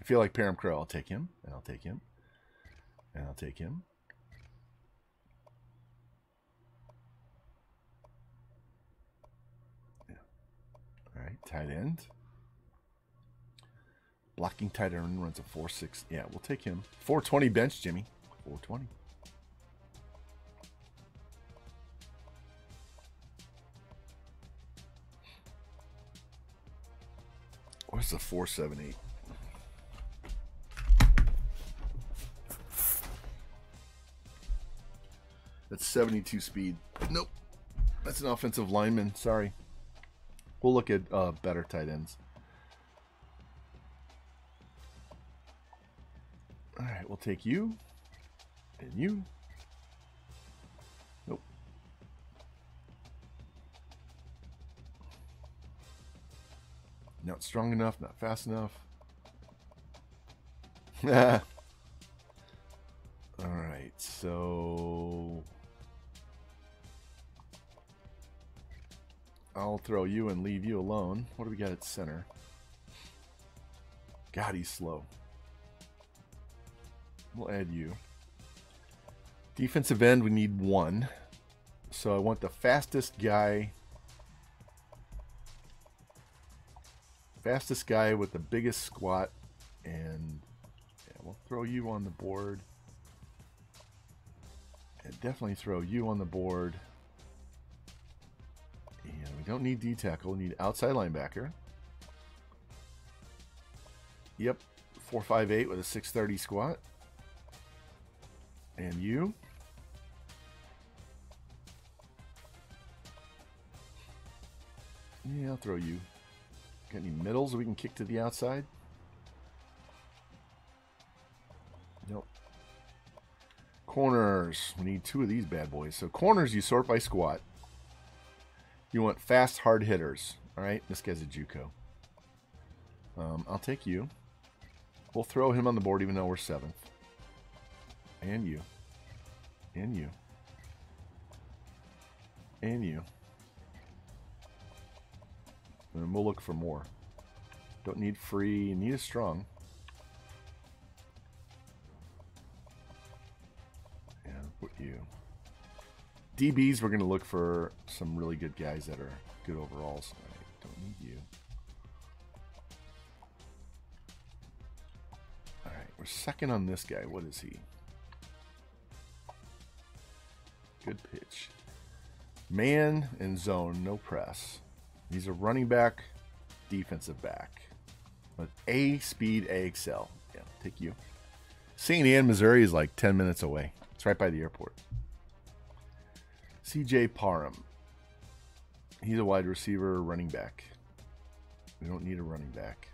I feel like Param Crow. I'll take him. And I'll take him. And I'll take him. Tight end. Blocking tight end runs a 4 6. Yeah, we'll take him. 420 bench, Jimmy. 420. What's the 478? That's 72 speed. Nope. That's an offensive lineman. Sorry. We'll look at uh, better tight ends. All right, we'll take you and you. Nope. Not strong enough, not fast enough. <laughs> All right, so I'll throw you and leave you alone. What do we got at center? God, he's slow. We'll add you. Defensive end, we need one. So I want the fastest guy. Fastest guy with the biggest squat. And yeah, we'll throw you on the board. And definitely throw you on the board. Don't need D tackle. Need outside linebacker. Yep. 458 with a 630 squat. And you. Yeah, I'll throw you. Got any middles we can kick to the outside? Nope. Corners. We need two of these bad boys. So corners you sort by squat. You want fast, hard hitters. All right, this guy's a JUCO. Um, I'll take you. We'll throw him on the board even though we're seventh. And you. And you. And you. And we'll look for more. Don't need free, need a strong. Yeah, put you. DBs, we're going to look for some really good guys that are good overalls. I don't need you. All right, we're second on this guy. What is he? Good pitch. Man and zone, no press. He's a running back, defensive back. But A speed, A excel. Yeah, take you. St. Ann, Missouri is like 10 minutes away. It's right by the airport. CJ Parham. He's a wide receiver, running back. We don't need a running back.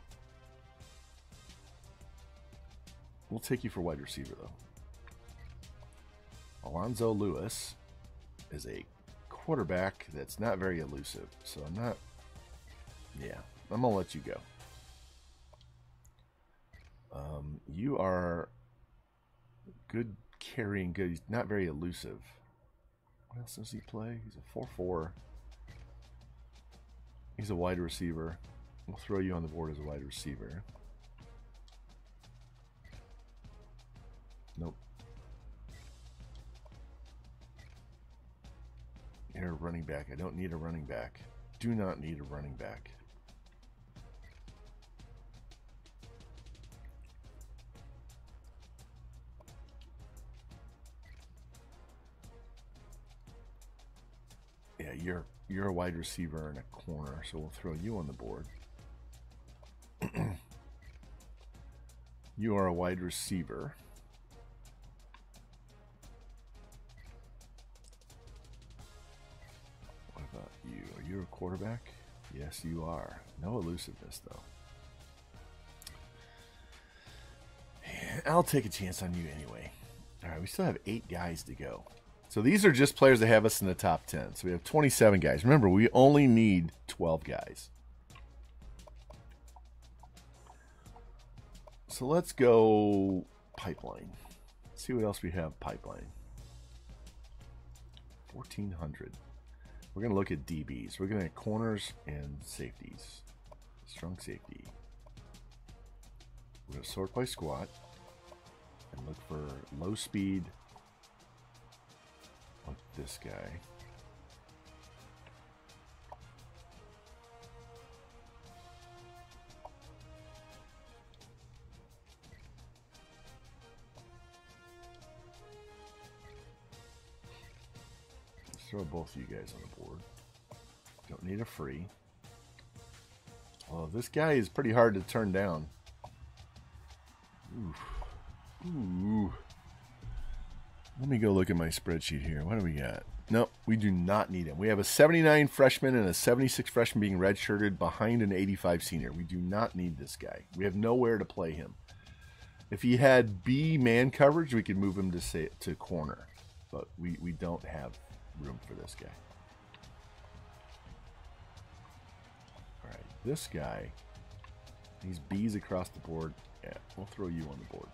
We'll take you for wide receiver, though. Alonzo Lewis is a quarterback that's not very elusive. So I'm not. Yeah, I'm going to let you go. Um, you are good carrying, good. He's not very elusive. What else does he play? He's a 4 4. He's a wide receiver. We'll throw you on the board as a wide receiver. Nope. You're a running back. I don't need a running back. Do not need a running back. Yeah, you're you're a wide receiver in a corner, so we'll throw you on the board. <clears throat> you are a wide receiver. What about you? Are you a quarterback? Yes, you are. No elusiveness, though. I'll take a chance on you anyway. All right, we still have eight guys to go. So these are just players that have us in the top 10. So we have 27 guys. Remember, we only need 12 guys. So let's go pipeline. see what else we have pipeline. 1400. We're going to look at DBs. We're going to corners and safeties. Strong safety. We're going to sort by squat and look for low speed this guy. Let's throw both of you guys on the board. Don't need a free. Oh, this guy is pretty hard to turn down. Oof. Ooh. Let me go look at my spreadsheet here. What do we got? Nope, we do not need him. We have a 79 freshman and a 76 freshman being redshirted behind an 85 senior. We do not need this guy. We have nowhere to play him. If he had B man coverage, we could move him to say to corner, but we, we don't have room for this guy. All right, this guy, these B's across the board. Yeah, we'll throw you on the board.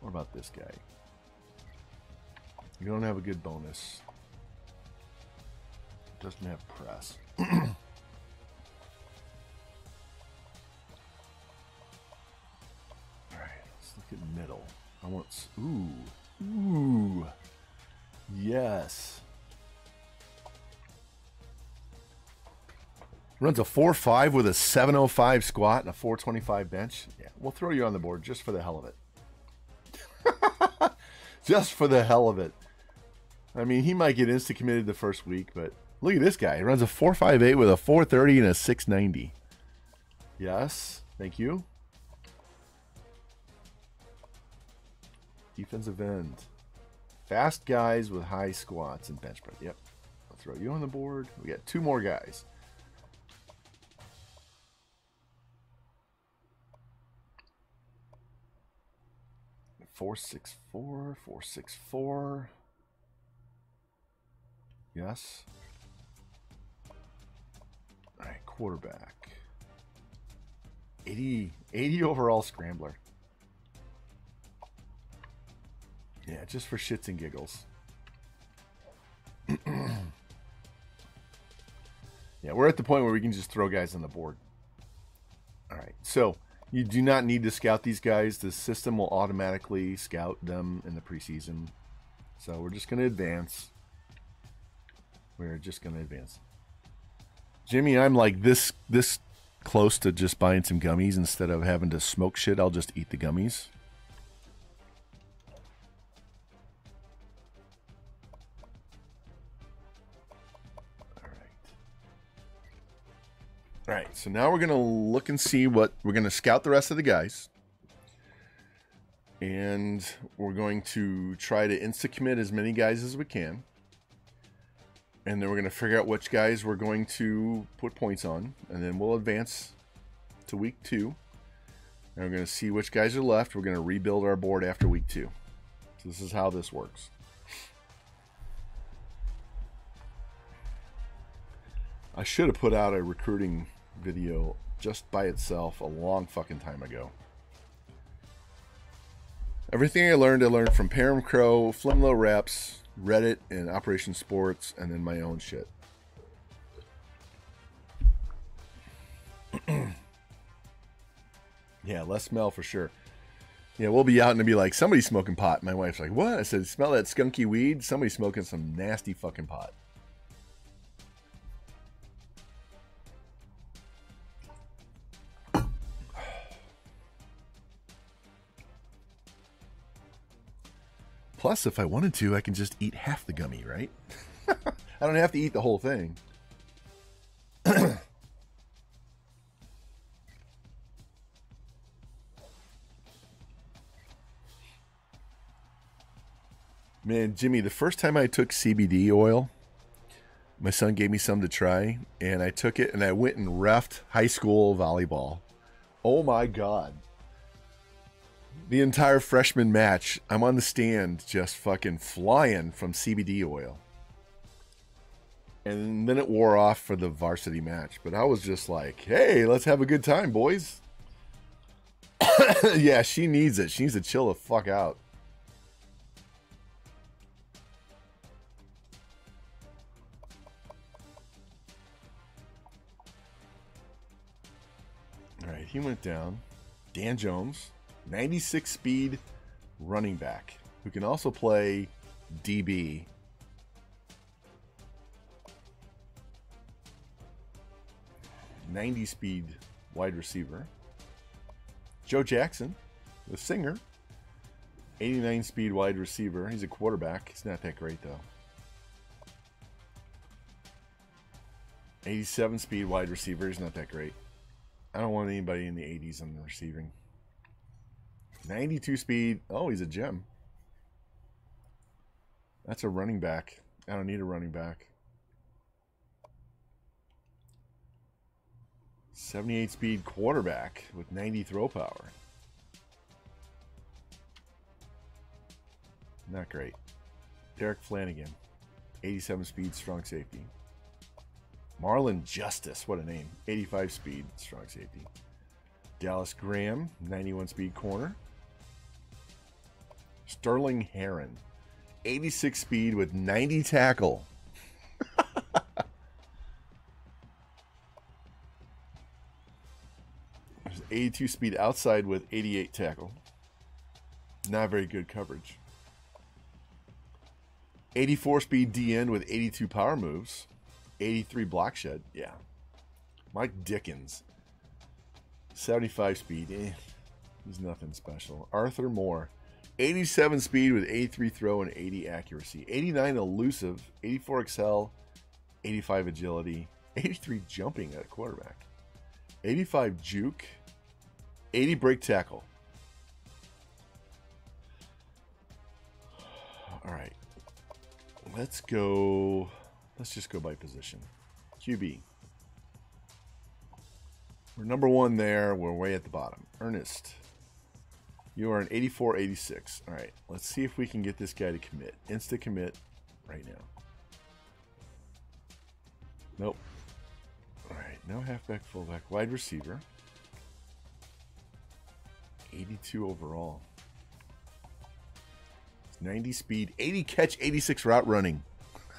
What about this guy? You don't have a good bonus. Doesn't have press. <clears throat> Look at middle. I want. Ooh. Ooh. Yes. Runs a 4 5 with a 705 squat and a 425 bench. Yeah, we'll throw you on the board just for the hell of it. <laughs> just for the hell of it. I mean, he might get insta committed the first week, but look at this guy. He runs a 458 with a 430 and a 690. Yes, thank you. Defensive end. Fast guys with high squats and bench press. Yep. I'll throw you on the board. We got two more guys. 464, 464. Yes. All right, quarterback. 80, 80 overall scrambler. Yeah, just for shits and giggles. <clears throat> yeah, we're at the point where we can just throw guys on the board. All right, so you do not need to scout these guys. The system will automatically scout them in the preseason. So we're just going to advance. We're just going to advance. Jimmy, I'm like this this close to just buying some gummies instead of having to smoke shit. I'll just eat the gummies. All right. All right. So now we're gonna look and see what we're gonna scout the rest of the guys, and we're going to try to insta commit as many guys as we can and then we're going to figure out which guys we're going to put points on, and then we'll advance to week two. And we're going to see which guys are left. We're going to rebuild our board after week two. So this is how this works. I should have put out a recruiting video just by itself a long fucking time ago. Everything I learned, I learned from Param Crow, Flimlo Reps, Reddit, and Operation Sports, and then my own shit. <clears throat> yeah, less smell for sure. Yeah, we'll be out and be like, somebody's smoking pot. My wife's like, what? I said, smell that skunky weed? Somebody's smoking some nasty fucking pot. Plus, if I wanted to, I can just eat half the gummy, right? <laughs> I don't have to eat the whole thing. <clears throat> Man, Jimmy, the first time I took CBD oil, my son gave me some to try, and I took it and I went and refed high school volleyball. Oh my God the entire freshman match, I'm on the stand just fucking flying from CBD oil. And then it wore off for the varsity match. But I was just like, hey, let's have a good time, boys. <coughs> yeah, she needs it. She needs to chill the fuck out. All right, he went down. Dan Jones. 96 speed running back who can also play DB. Ninety speed wide receiver. Joe Jackson, the singer. 89 speed wide receiver. He's a quarterback. He's not that great though. 87 speed wide receiver. He's not that great. I don't want anybody in the 80s on the receiving. 92 speed. Oh, he's a gem. That's a running back. I don't need a running back. 78 speed quarterback with 90 throw power. Not great. Derek Flanagan, 87 speed, strong safety. Marlon Justice, what a name. 85 speed, strong safety. Dallas Graham, 91 speed corner. Sterling Heron, 86 speed with 90 tackle. <laughs> There's 82 speed outside with 88 tackle. Not very good coverage. 84 speed DN with 82 power moves. 83 block shed. Yeah. Mike Dickens. 75 speed. Eh, he's nothing special. Arthur Moore. 87 speed with 83 throw and 80 accuracy. 89 elusive. 84 excel. 85 agility. 83 jumping at a quarterback. 85 juke. 80 break tackle. All right. Let's go. Let's just go by position. QB. We're number one there. We're way at the bottom. Ernest. You are an 84 86. All right, let's see if we can get this guy to commit. Insta commit right now. Nope. All right, no halfback, fullback, wide receiver. 82 overall. 90 speed, 80 catch, 86 route running.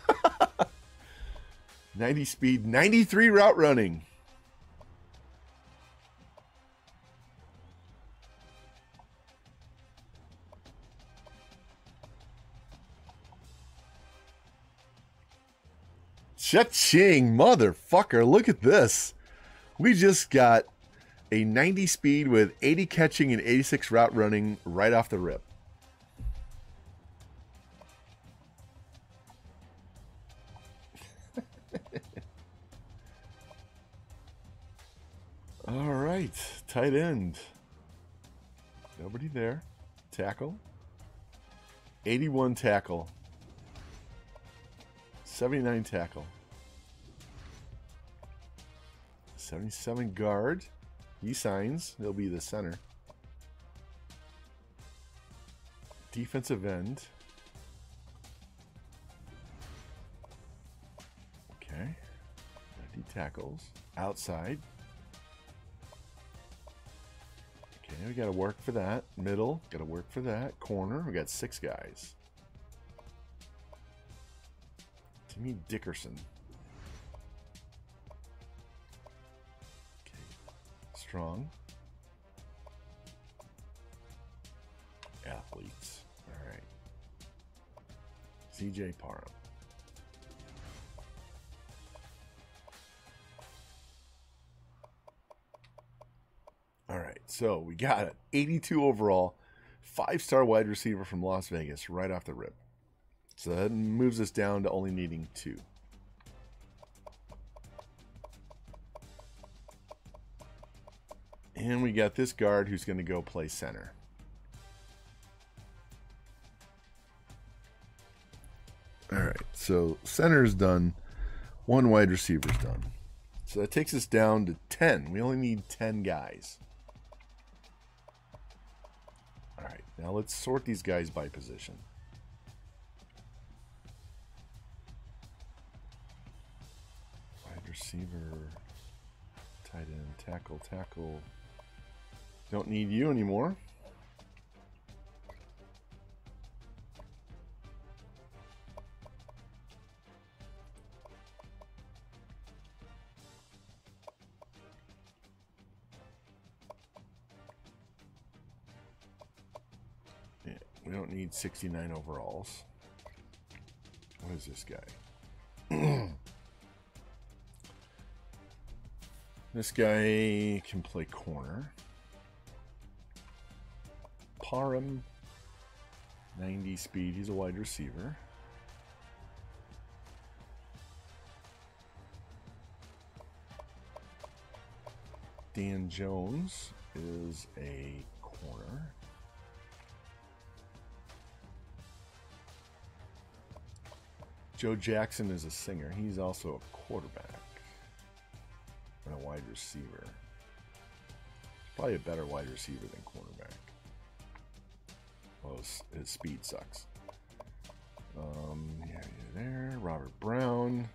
<laughs> 90 speed, 93 route running. Cha-ching, motherfucker. Look at this. We just got a 90 speed with 80 catching and 86 route running right off the rip. <laughs> All right, tight end. Nobody there. Tackle. 81 tackle. 79 tackle. 77 guard. He signs. He'll be the center. Defensive end. Okay. 90 tackles. Outside. Okay, we got to work for that. Middle, got to work for that. Corner, we got six guys. Timmy Dickerson. Strong. Athletes. All right. CJ Parham. All right, so we got an 82 overall, five star wide receiver from Las Vegas right off the rip. So that moves us down to only needing two. And we got this guard who's going to go play center. All right, so center's done. One wide receiver's done. So that takes us down to 10. We only need 10 guys. All right, now let's sort these guys by position. Wide receiver, tight end, tackle, tackle. Don't need you anymore. Yeah, we don't need 69 overalls. What is this guy? <clears throat> this guy can play corner. Parham, 90 speed. He's a wide receiver. Dan Jones is a corner. Joe Jackson is a singer. He's also a quarterback and a wide receiver. Probably a better wide receiver than quarterback. Well, his, his speed sucks. Um, yeah, there. Robert Brown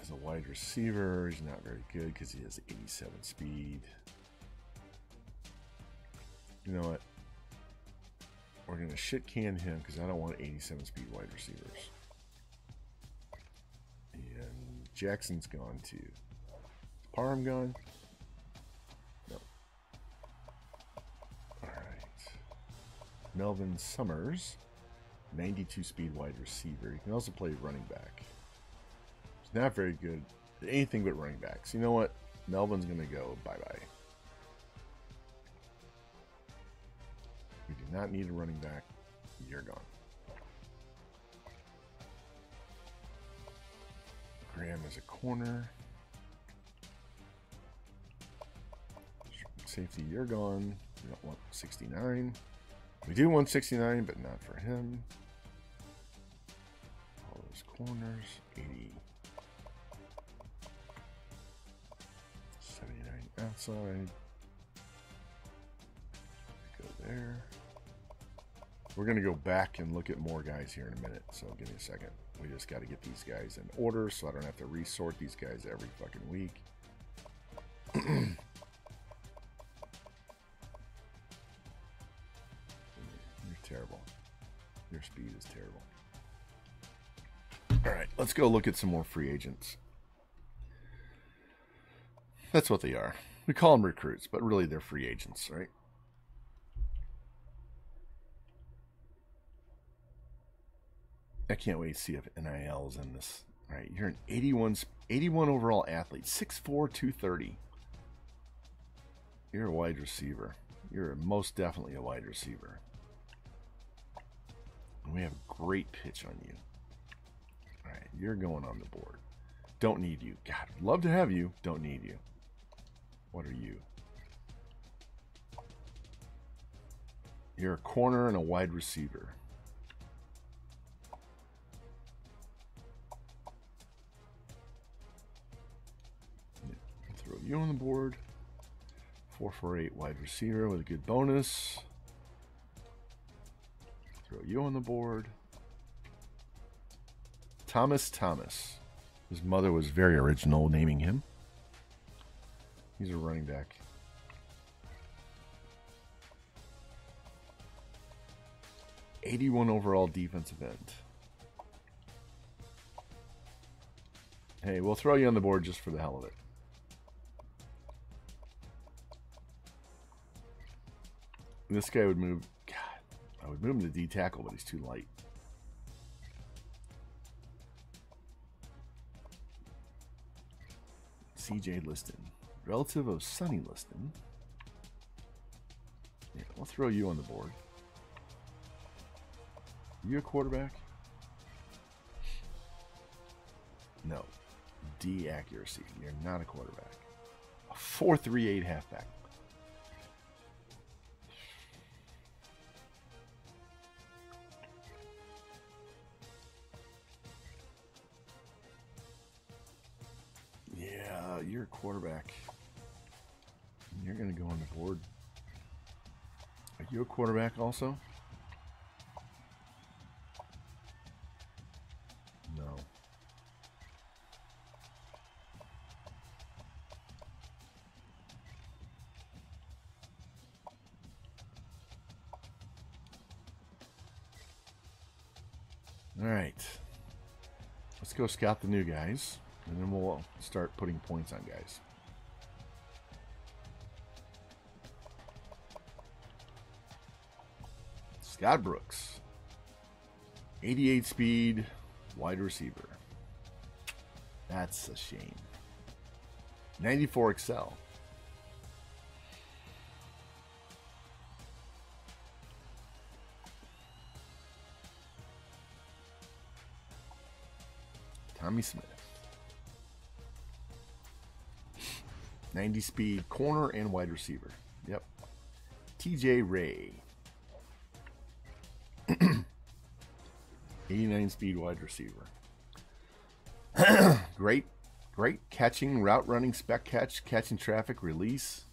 is a wide receiver. He's not very good because he has 87 speed. You know what? We're going to shit can him because I don't want 87 speed wide receivers. And Jackson's gone too. Parham gone? Melvin Summers, 92 speed wide receiver. He can also play running back. He's not very good at anything but running backs. You know what? Melvin's going to go bye bye. We do not need a running back. You're gone. Graham is a corner. Safety, you're gone. We don't want 69. We do 169, but not for him. All those corners. 80. 79 outside. Go there. We're going to go back and look at more guys here in a minute, so give me a second. We just got to get these guys in order so I don't have to resort these guys every fucking week. <clears throat> Your speed is terrible. All right, let's go look at some more free agents. That's what they are. We call them recruits, but really they're free agents, right? I can't wait to see if NIL is in this. All right, you're an 81, 81 overall athlete, 6'4", 230. You're a wide receiver. You're most definitely a wide receiver. And we have a great pitch on you. All right, you're going on the board. Don't need you. God, love to have you. Don't need you. What are you? You're a corner and a wide receiver. Throw you on the board. 448 wide receiver with a good bonus. Throw you on the board. Thomas Thomas. His mother was very original naming him. He's a running back. Eighty-one overall defensive end. Hey, we'll throw you on the board just for the hell of it. This guy would move. I would move him to D tackle, but he's too light. CJ Liston, relative of Sonny Liston. Yeah, we'll throw you on the board. You a quarterback? No. D accuracy. You're not a quarterback. A 438 halfback. You're a quarterback. You're going to go on the board. Are you a quarterback also? No. All right. Let's go scout the new guys, and then we'll start putting points on guys. Scott Brooks. 88 speed, wide receiver. That's a shame. 94 Excel. Tommy Smith. 90 speed, corner and wide receiver. Yep. TJ Ray. <clears throat> 89 speed wide receiver. <clears throat> great, great catching, route running, spec catch, catching traffic, release.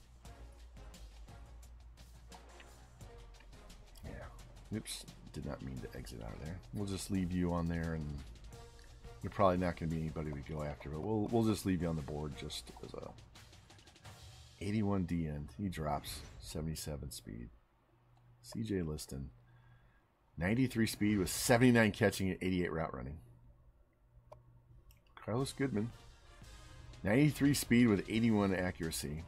Yeah. Oops. Did not mean to exit out of there. We'll just leave you on there and you're probably not going to be anybody we go after, but we'll we'll just leave you on the board just as a 81 D end. He drops 77 speed. CJ Liston. 93 speed with 79 catching and 88 route running. Carlos Goodman. 93 speed with 81 accuracy.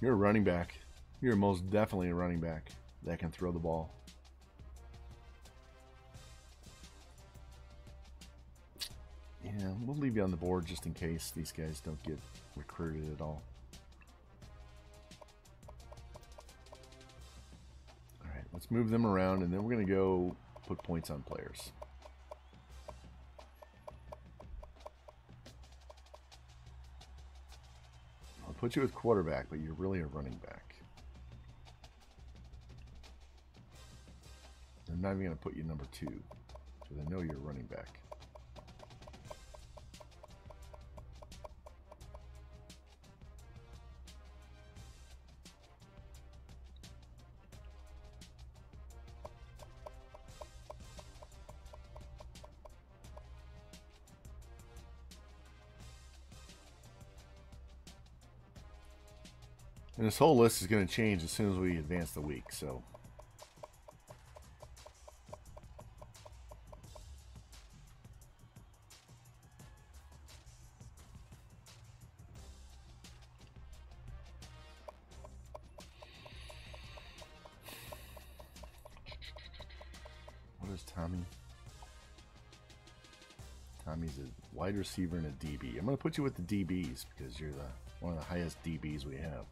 You're a running back. You're most definitely a running back that can throw the ball. Yeah, we'll leave you on the board just in case these guys don't get recruited at all. All right, let's move them around and then we're going to go put points on players. I'll put you with quarterback, but you're really a running back. I'm not even going to put you number two because I know you're a running back. And this whole list is going to change as soon as we advance the week, so. What is Tommy? Tommy's a wide receiver and a DB. I'm going to put you with the DBs because you're the one of the highest DBs we have.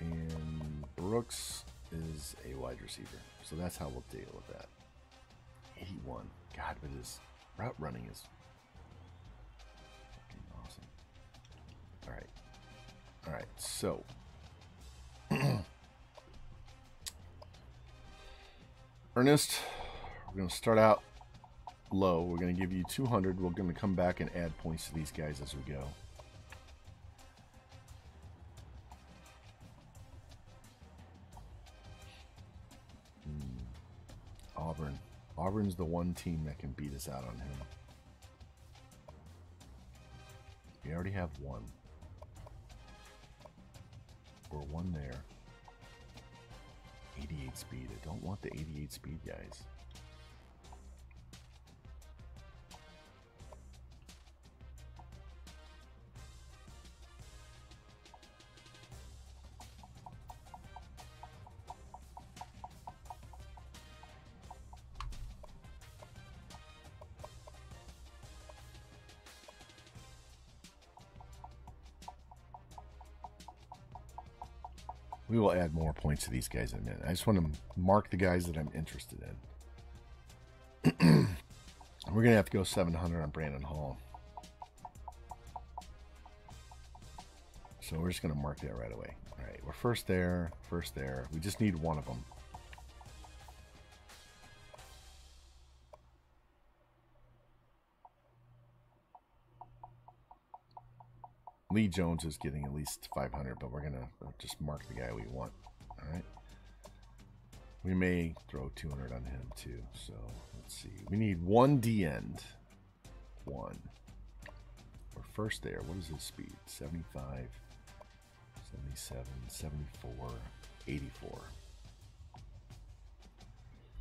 And Brooks is a wide receiver. So that's how we'll deal with that. 81. God, but his route running is fucking awesome. All right. All right. So <clears throat> Ernest, we're going to start out low. We're going to give you 200. We're going to come back and add points to these guys as we go. The one team that can beat us out on him. We already have one. Or one there. 88 speed. I don't want the 88 speed guys. We will add more points to these guys in a minute. I just want to mark the guys that I'm interested in. <clears throat> We're going to have to go 700 on Brandon Hall. So we're just going to mark that right away. All right, we're first there, first there. We just need one of them. Lee Jones is getting at least 500, but we're going to just mark the guy we want. All right. We may throw 200 on him too. So let's see. We need one D end. One. We're first there. What is his speed? 75, 77, 74, 84.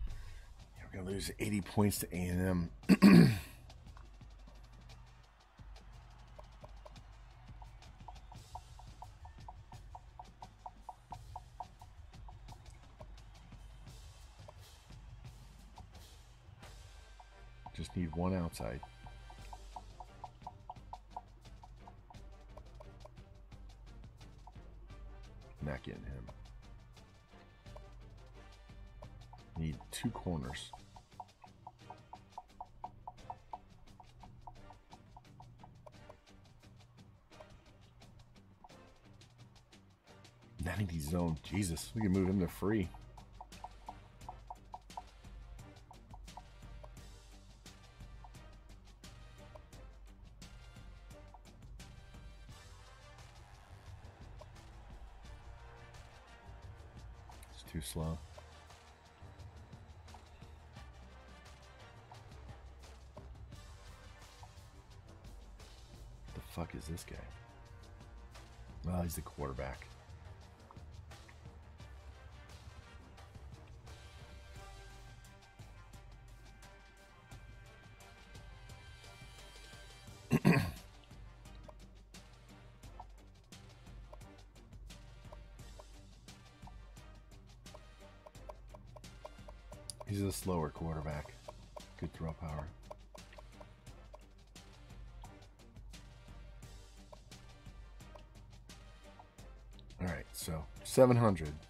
Yeah, we're going to lose 80 points to A&M. <clears throat> outside. Not getting him. Need two corners. Ninety zone. Jesus, we can move him to free. The quarterback. He's a slower quarterback. Good throw power. 700.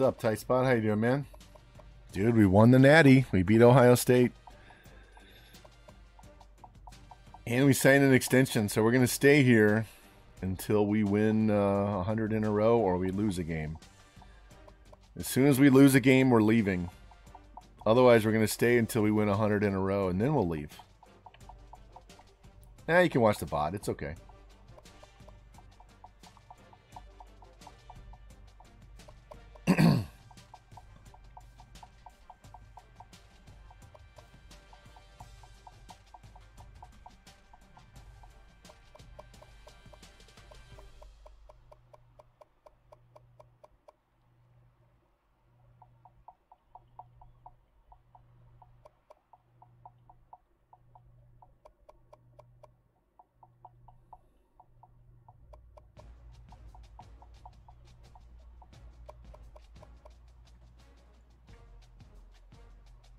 What's up, tight spot? How you doing, man? Dude, we won the Natty. We beat Ohio State. And we signed an extension, so we're going to stay here until we win uh, 100 in a row or we lose a game. As soon as we lose a game, we're leaving. Otherwise, we're going to stay until we win 100 in a row, and then we'll leave. Now you can watch the VOD. It's okay.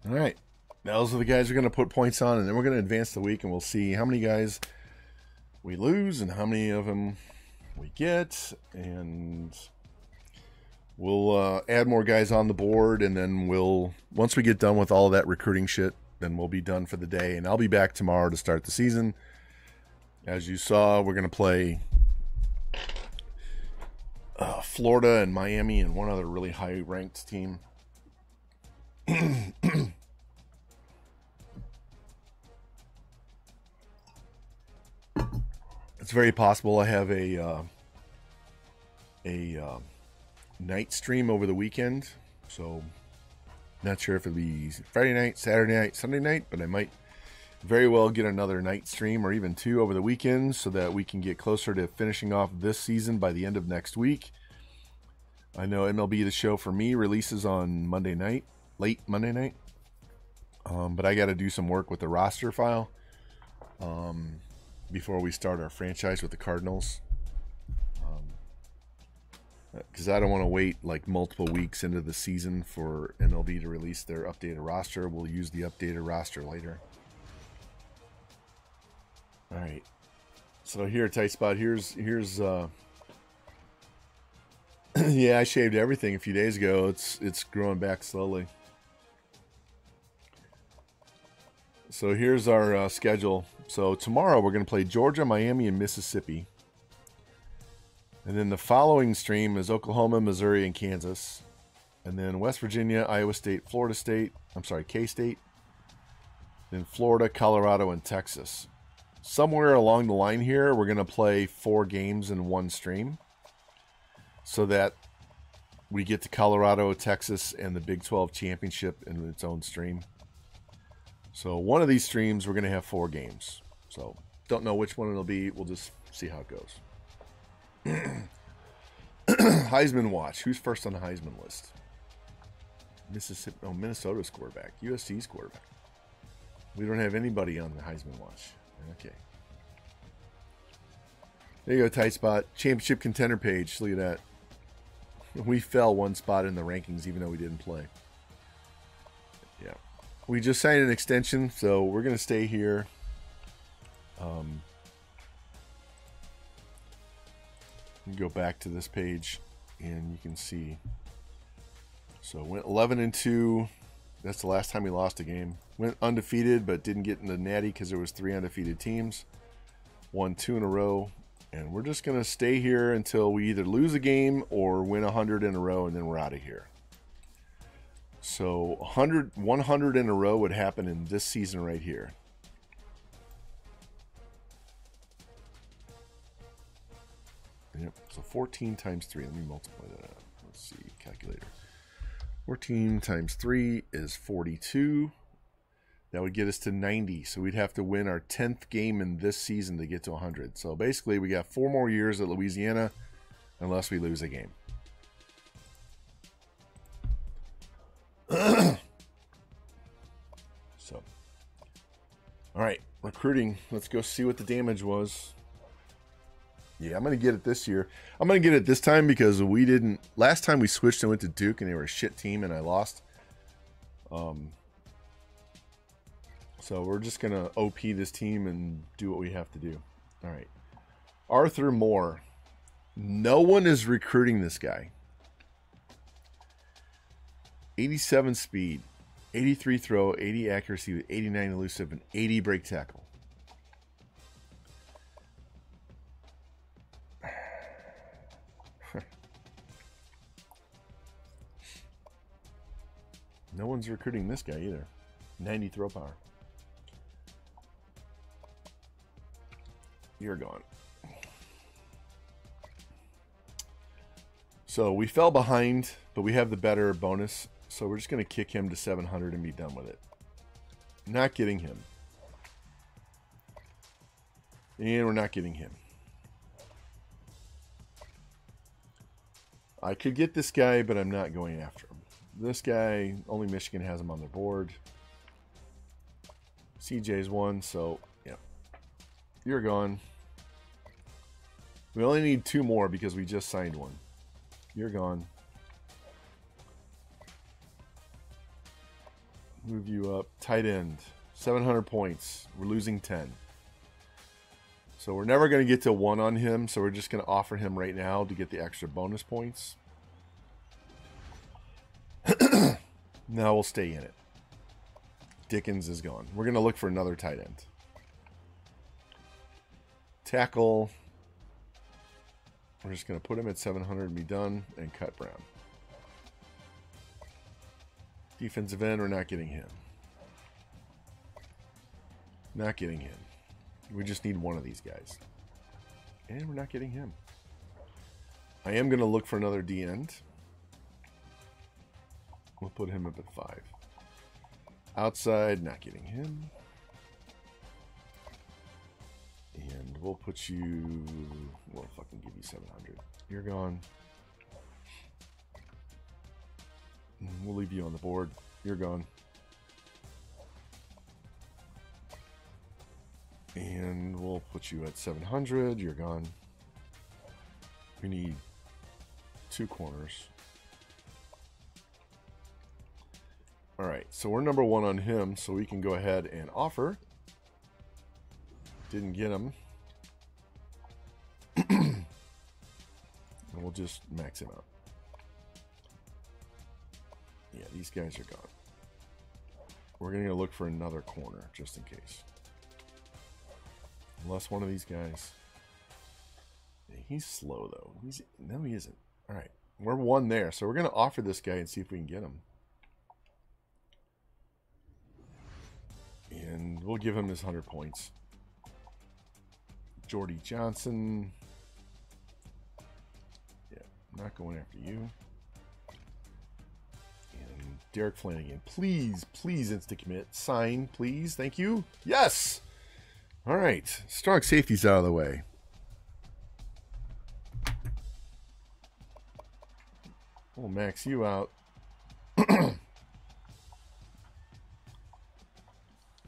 All right. Those are the guys we're going to put points on, and then we're going to advance the week, and we'll see how many guys we lose and how many of them we get, and we'll uh, add more guys on the board, and then we'll once we get done with all that recruiting shit, then we'll be done for the day, and I'll be back tomorrow to start the season. As you saw, we're going to play uh, Florida and Miami and one other really high ranked team. <clears throat> it's very possible I have a uh, a uh, night stream over the weekend, so not sure if it'll be Friday night, Saturday night, Sunday night, but I might very well get another night stream or even two over the weekend so that we can get closer to finishing off this season by the end of next week. I know MLB The Show for me releases on Monday night, late Monday night. Um, but I got to do some work with the roster file um, before we start our franchise with the Cardinals. Because I don't want to wait like multiple weeks into the season for MLB to release their updated roster. We'll use the updated roster later. All right. So here, tight spot. Here's here's. uh <clears throat> Yeah, I shaved everything a few days ago. It's it's growing back slowly. So here's our uh, schedule. So tomorrow we're going to play Georgia, Miami, and Mississippi. And then the following stream is Oklahoma, Missouri, and Kansas. And then West Virginia, Iowa State, Florida State. I'm sorry, K State. Then Florida, Colorado, and Texas. Somewhere along the line here, we're going to play four games in one stream so that we get to Colorado, Texas, and the Big 12 championship in its own stream. So one of these streams, we're going to have four games. So don't know which one it'll be. We'll just see how it goes. <clears throat> Heisman watch. Who's first on the Heisman list? Mississippi. Oh, Minnesota's quarterback. USC's quarterback. We don't have anybody on the Heisman watch. Okay. There you go, tight spot. Championship contender page. Look at that. We fell one spot in the rankings, even though we didn't play. Yeah. We just signed an extension, so we're going to stay here. Um, go back to this page and you can see. So went 11 and 2. That's the last time we lost a game. Went undefeated, but didn't get in the natty because there was three undefeated teams. Won two in a row, and we're just gonna stay here until we either lose a game or win 100 in a row, and then we're out of here. So 100, 100 in a row would happen in this season right here. Yep. So 14 times 3. Let me multiply that out. Let's see. Calculator. 14 times 3 is 42. That would get us to 90. So we'd have to win our 10th game in this season to get to 100. So basically, we got four more years at Louisiana unless we lose a game. <clears throat> so, all right, recruiting. Let's go see what the damage was. Yeah, I'm gonna get it this year. I'm gonna get it this time because we didn't. Last time we switched and went to Duke, and they were a shit team, and I lost. Um. So we're just gonna OP this team and do what we have to do. All right, Arthur Moore. No one is recruiting this guy. 87 speed, 83 throw, 80 accuracy with 89 elusive, and 80 break tackle. No one's recruiting this guy either. 90 throw power. You're gone. So we fell behind, but we have the better bonus. So we're just going to kick him to 700 and be done with it. Not getting him. And we're not getting him. I could get this guy, but I'm not going after. This guy, only Michigan has him on their board. CJ's one, so yeah. You're gone. We only need two more because we just signed one. You're gone. Move you up. Tight end. 700 points. We're losing 10. So we're never going to get to one on him, so we're just going to offer him right now to get the extra bonus points. <clears throat> now we'll stay in it. Dickens is gone. We're going to look for another tight end. Tackle. We're just going to put him at 700 and be done and cut Brown. Defensive end, we're not getting him. Not getting him. We just need one of these guys. And we're not getting him. I am going to look for another D end. We'll put him up at 5. Outside, not getting him. And we'll put you. We'll fucking give you 700. You're gone. We'll leave you on the board. You're gone. And we'll put you at 700. You're gone. We need two corners. All right, so we're number one on him, so we can go ahead and offer. Didn't get him. and we'll just max him out. Yeah, these guys are gone. We're going to look for another corner just in case. Unless one of these guys. He's slow though. He's no, he isn't. All right, we're one there, so we're going to offer this guy and see if we can get him. And we'll give him his 100 points. Jordy Johnson. Yeah, not going after you. And Derek Flanagan. Please, please insta commit. Sign, please. Thank you. Yes. All right. Strong safety's out of the way. We'll max you out. <clears throat>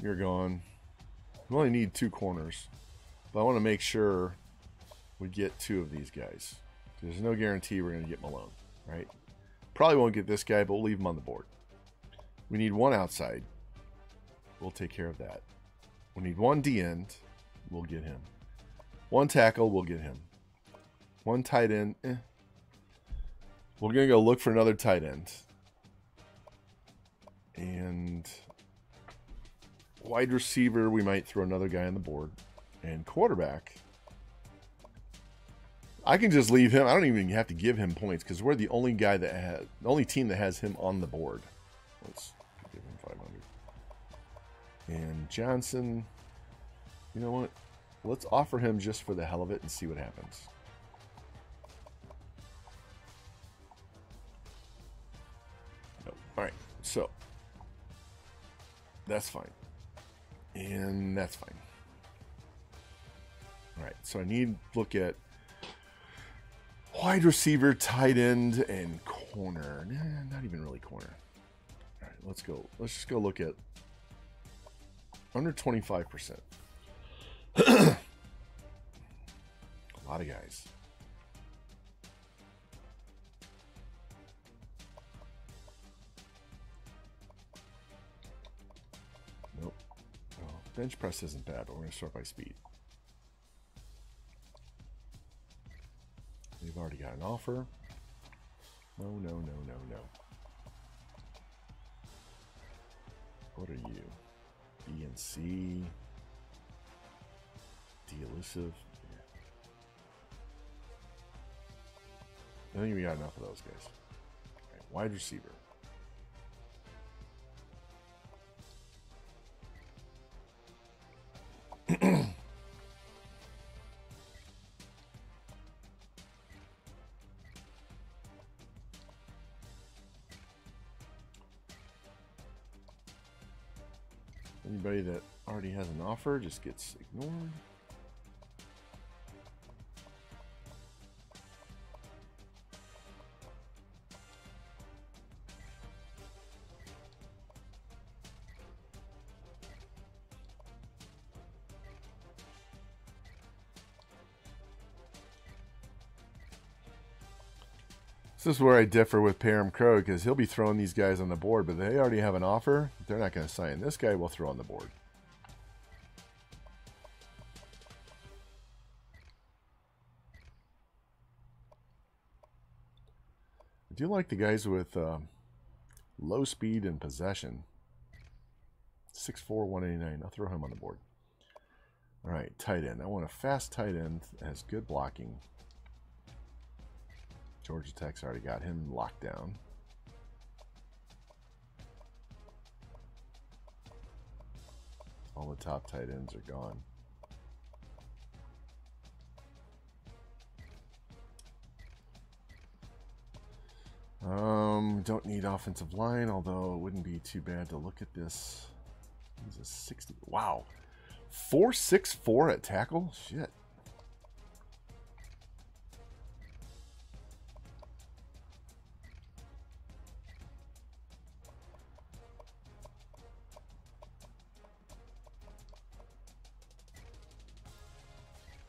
You're gone. We only need two corners. But I want to make sure we get two of these guys. There's no guarantee we're going to get Malone, right? Probably won't get this guy, but we'll leave him on the board. We need one outside. We'll take care of that. We need one D end. We'll get him. One tackle. We'll get him. One tight end. Eh. We're going to go look for another tight end. And wide receiver, we might throw another guy on the board. And quarterback, I can just leave him. I don't even have to give him points because we're the only guy that has the only team that has him on the board. Let's give him 500. And Johnson, you know what? Let's offer him just for the hell of it and see what happens. Nope. All right, so that's fine, and that's fine. All right, so I need to look at wide receiver, tight end, and corner. Nah, not even really corner. All right, let's go. Let's just go look at under 25%. <clears throat> A lot of guys. Bench press isn't bad, but we're going to start by speed. We've already got an offer. No, no, no, no, no. What are you? B and C. D elusive. Yeah. I think we got enough of those guys. Right, wide receiver. Offer just gets ignored. This is where I differ with Param Crow because he'll be throwing these guys on the board, but they already have an offer. They're not going to sign. This guy will throw on the board. Do like the guys with um, low speed and possession. 6'4", 189. I'll throw him on the board. All right, tight end. I want a fast tight end that has good blocking. Georgia Tech's already got him locked down. All the top tight ends are gone. Um, don't need offensive line, although it wouldn't be too bad to look at this. He's a 60. Wow. 464 at tackle? Shit.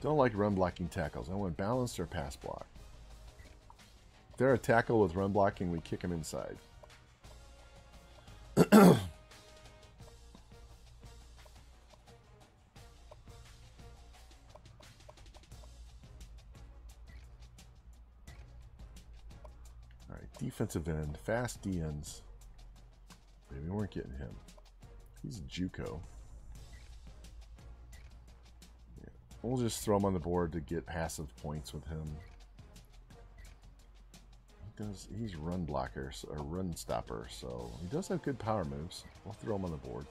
Don't like run blocking tackles. I want balanced or pass block. If they're a tackle with run blocking, we kick them inside. Defensive end, fast D ends. Maybe we weren't getting him. He's a JUCO. Yeah, we'll just throw him on the board to get passive points with him. He does. He's run blocker or run stopper, so he does have good power moves. We'll throw him on the board.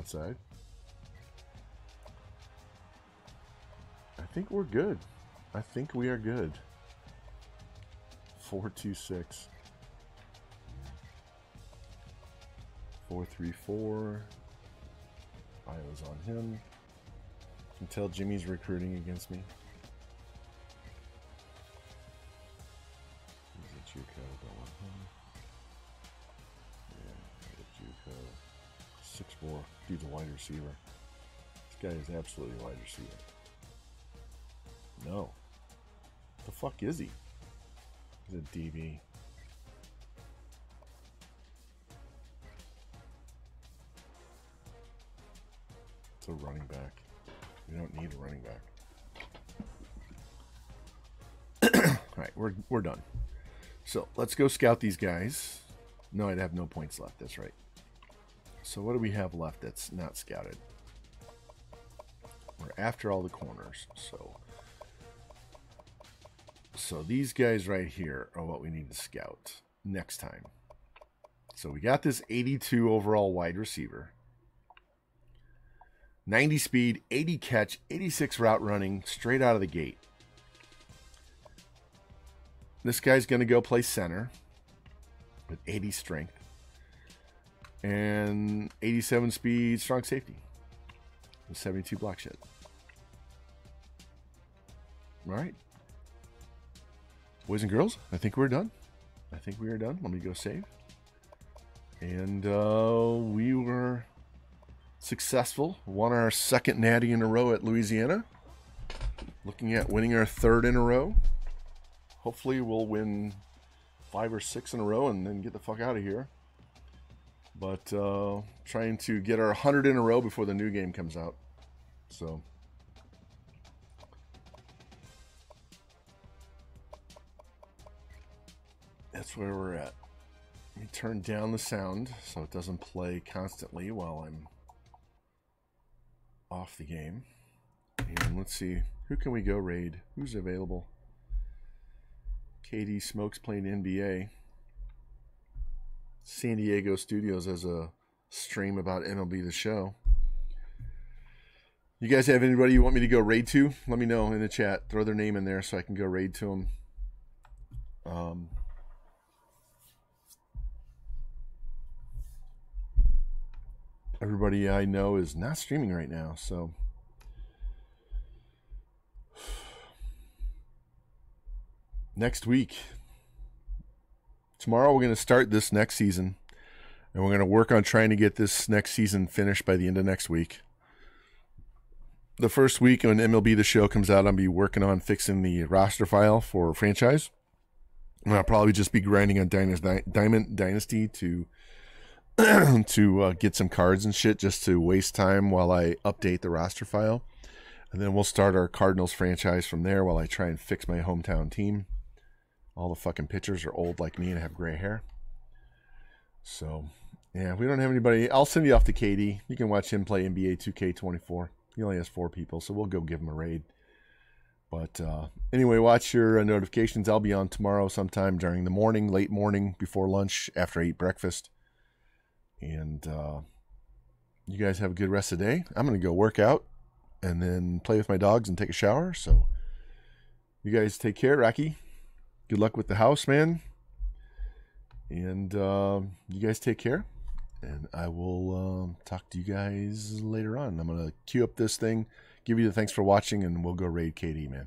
Outside. I think we're good. I think we are good. Four two six. Four three four. Io's on him. Can tell Jimmy's recruiting against me. Guy is absolutely a wide receiver. No. The fuck is he? He's a DB. It's a running back. We don't need a running back. <clears throat> All right, we're we're done. So let's go scout these guys. No, I'd have no points left. That's right. So what do we have left that's not scouted? After all the corners. So so these guys right here are what we need to scout next time. So we got this 82 overall wide receiver. 90 speed, 80 catch, 86 route running straight out of the gate. This guy's going to go play center with 80 strength and 87 speed, strong safety with 72 block shed. All right. Boys and girls, I think we're done. I think we are done. Let me go save. And uh, we were successful. Won our second natty in a row at Louisiana. Looking at winning our third in a row. Hopefully, we'll win five or six in a row and then get the fuck out of here. But uh, trying to get our 100 in a row before the new game comes out. So. That's where we're at. Let me turn down the sound so it doesn't play constantly while I'm off the game. And let's see, who can we go raid? Who's available? KD Smokes playing NBA. San Diego Studios has a stream about MLB The Show. You guys have anybody you want me to go raid to? Let me know in the chat. Throw their name in there so I can go raid to them. Um, everybody I know is not streaming right now, so. <sighs> Next week. Tomorrow we're going to start this next season and we're going to work on trying to get this next season finished by the end of next week. The first week when mlb the show comes out i'll be working on fixing the roster file for franchise. And i'll probably just be grinding on diamond dynasty to <clears throat> to uh, get some cards and shit just to waste time while i update the roster file and then we'll start our cardinals franchise from there while i try and fix my hometown team all the fucking pitchers are old like me and have gray hair. So, yeah, we don't have anybody. I'll send you off to KD. You can watch him play NBA 2K24. He only has four people, so we'll go give him a raid. But uh, anyway, watch your uh, notifications. I'll be on tomorrow sometime during the morning, late morning, before lunch, after I eat breakfast. And uh, you guys have a good rest of the day. I'm going to go work out and then play with my dogs and take a shower. So you guys take care, Rocky good luck with the house, man. And uh, you guys take care. And I will um, talk to you guys later on. I'm going to queue up this thing, give you the thanks for watching, and we'll go raid KD, man.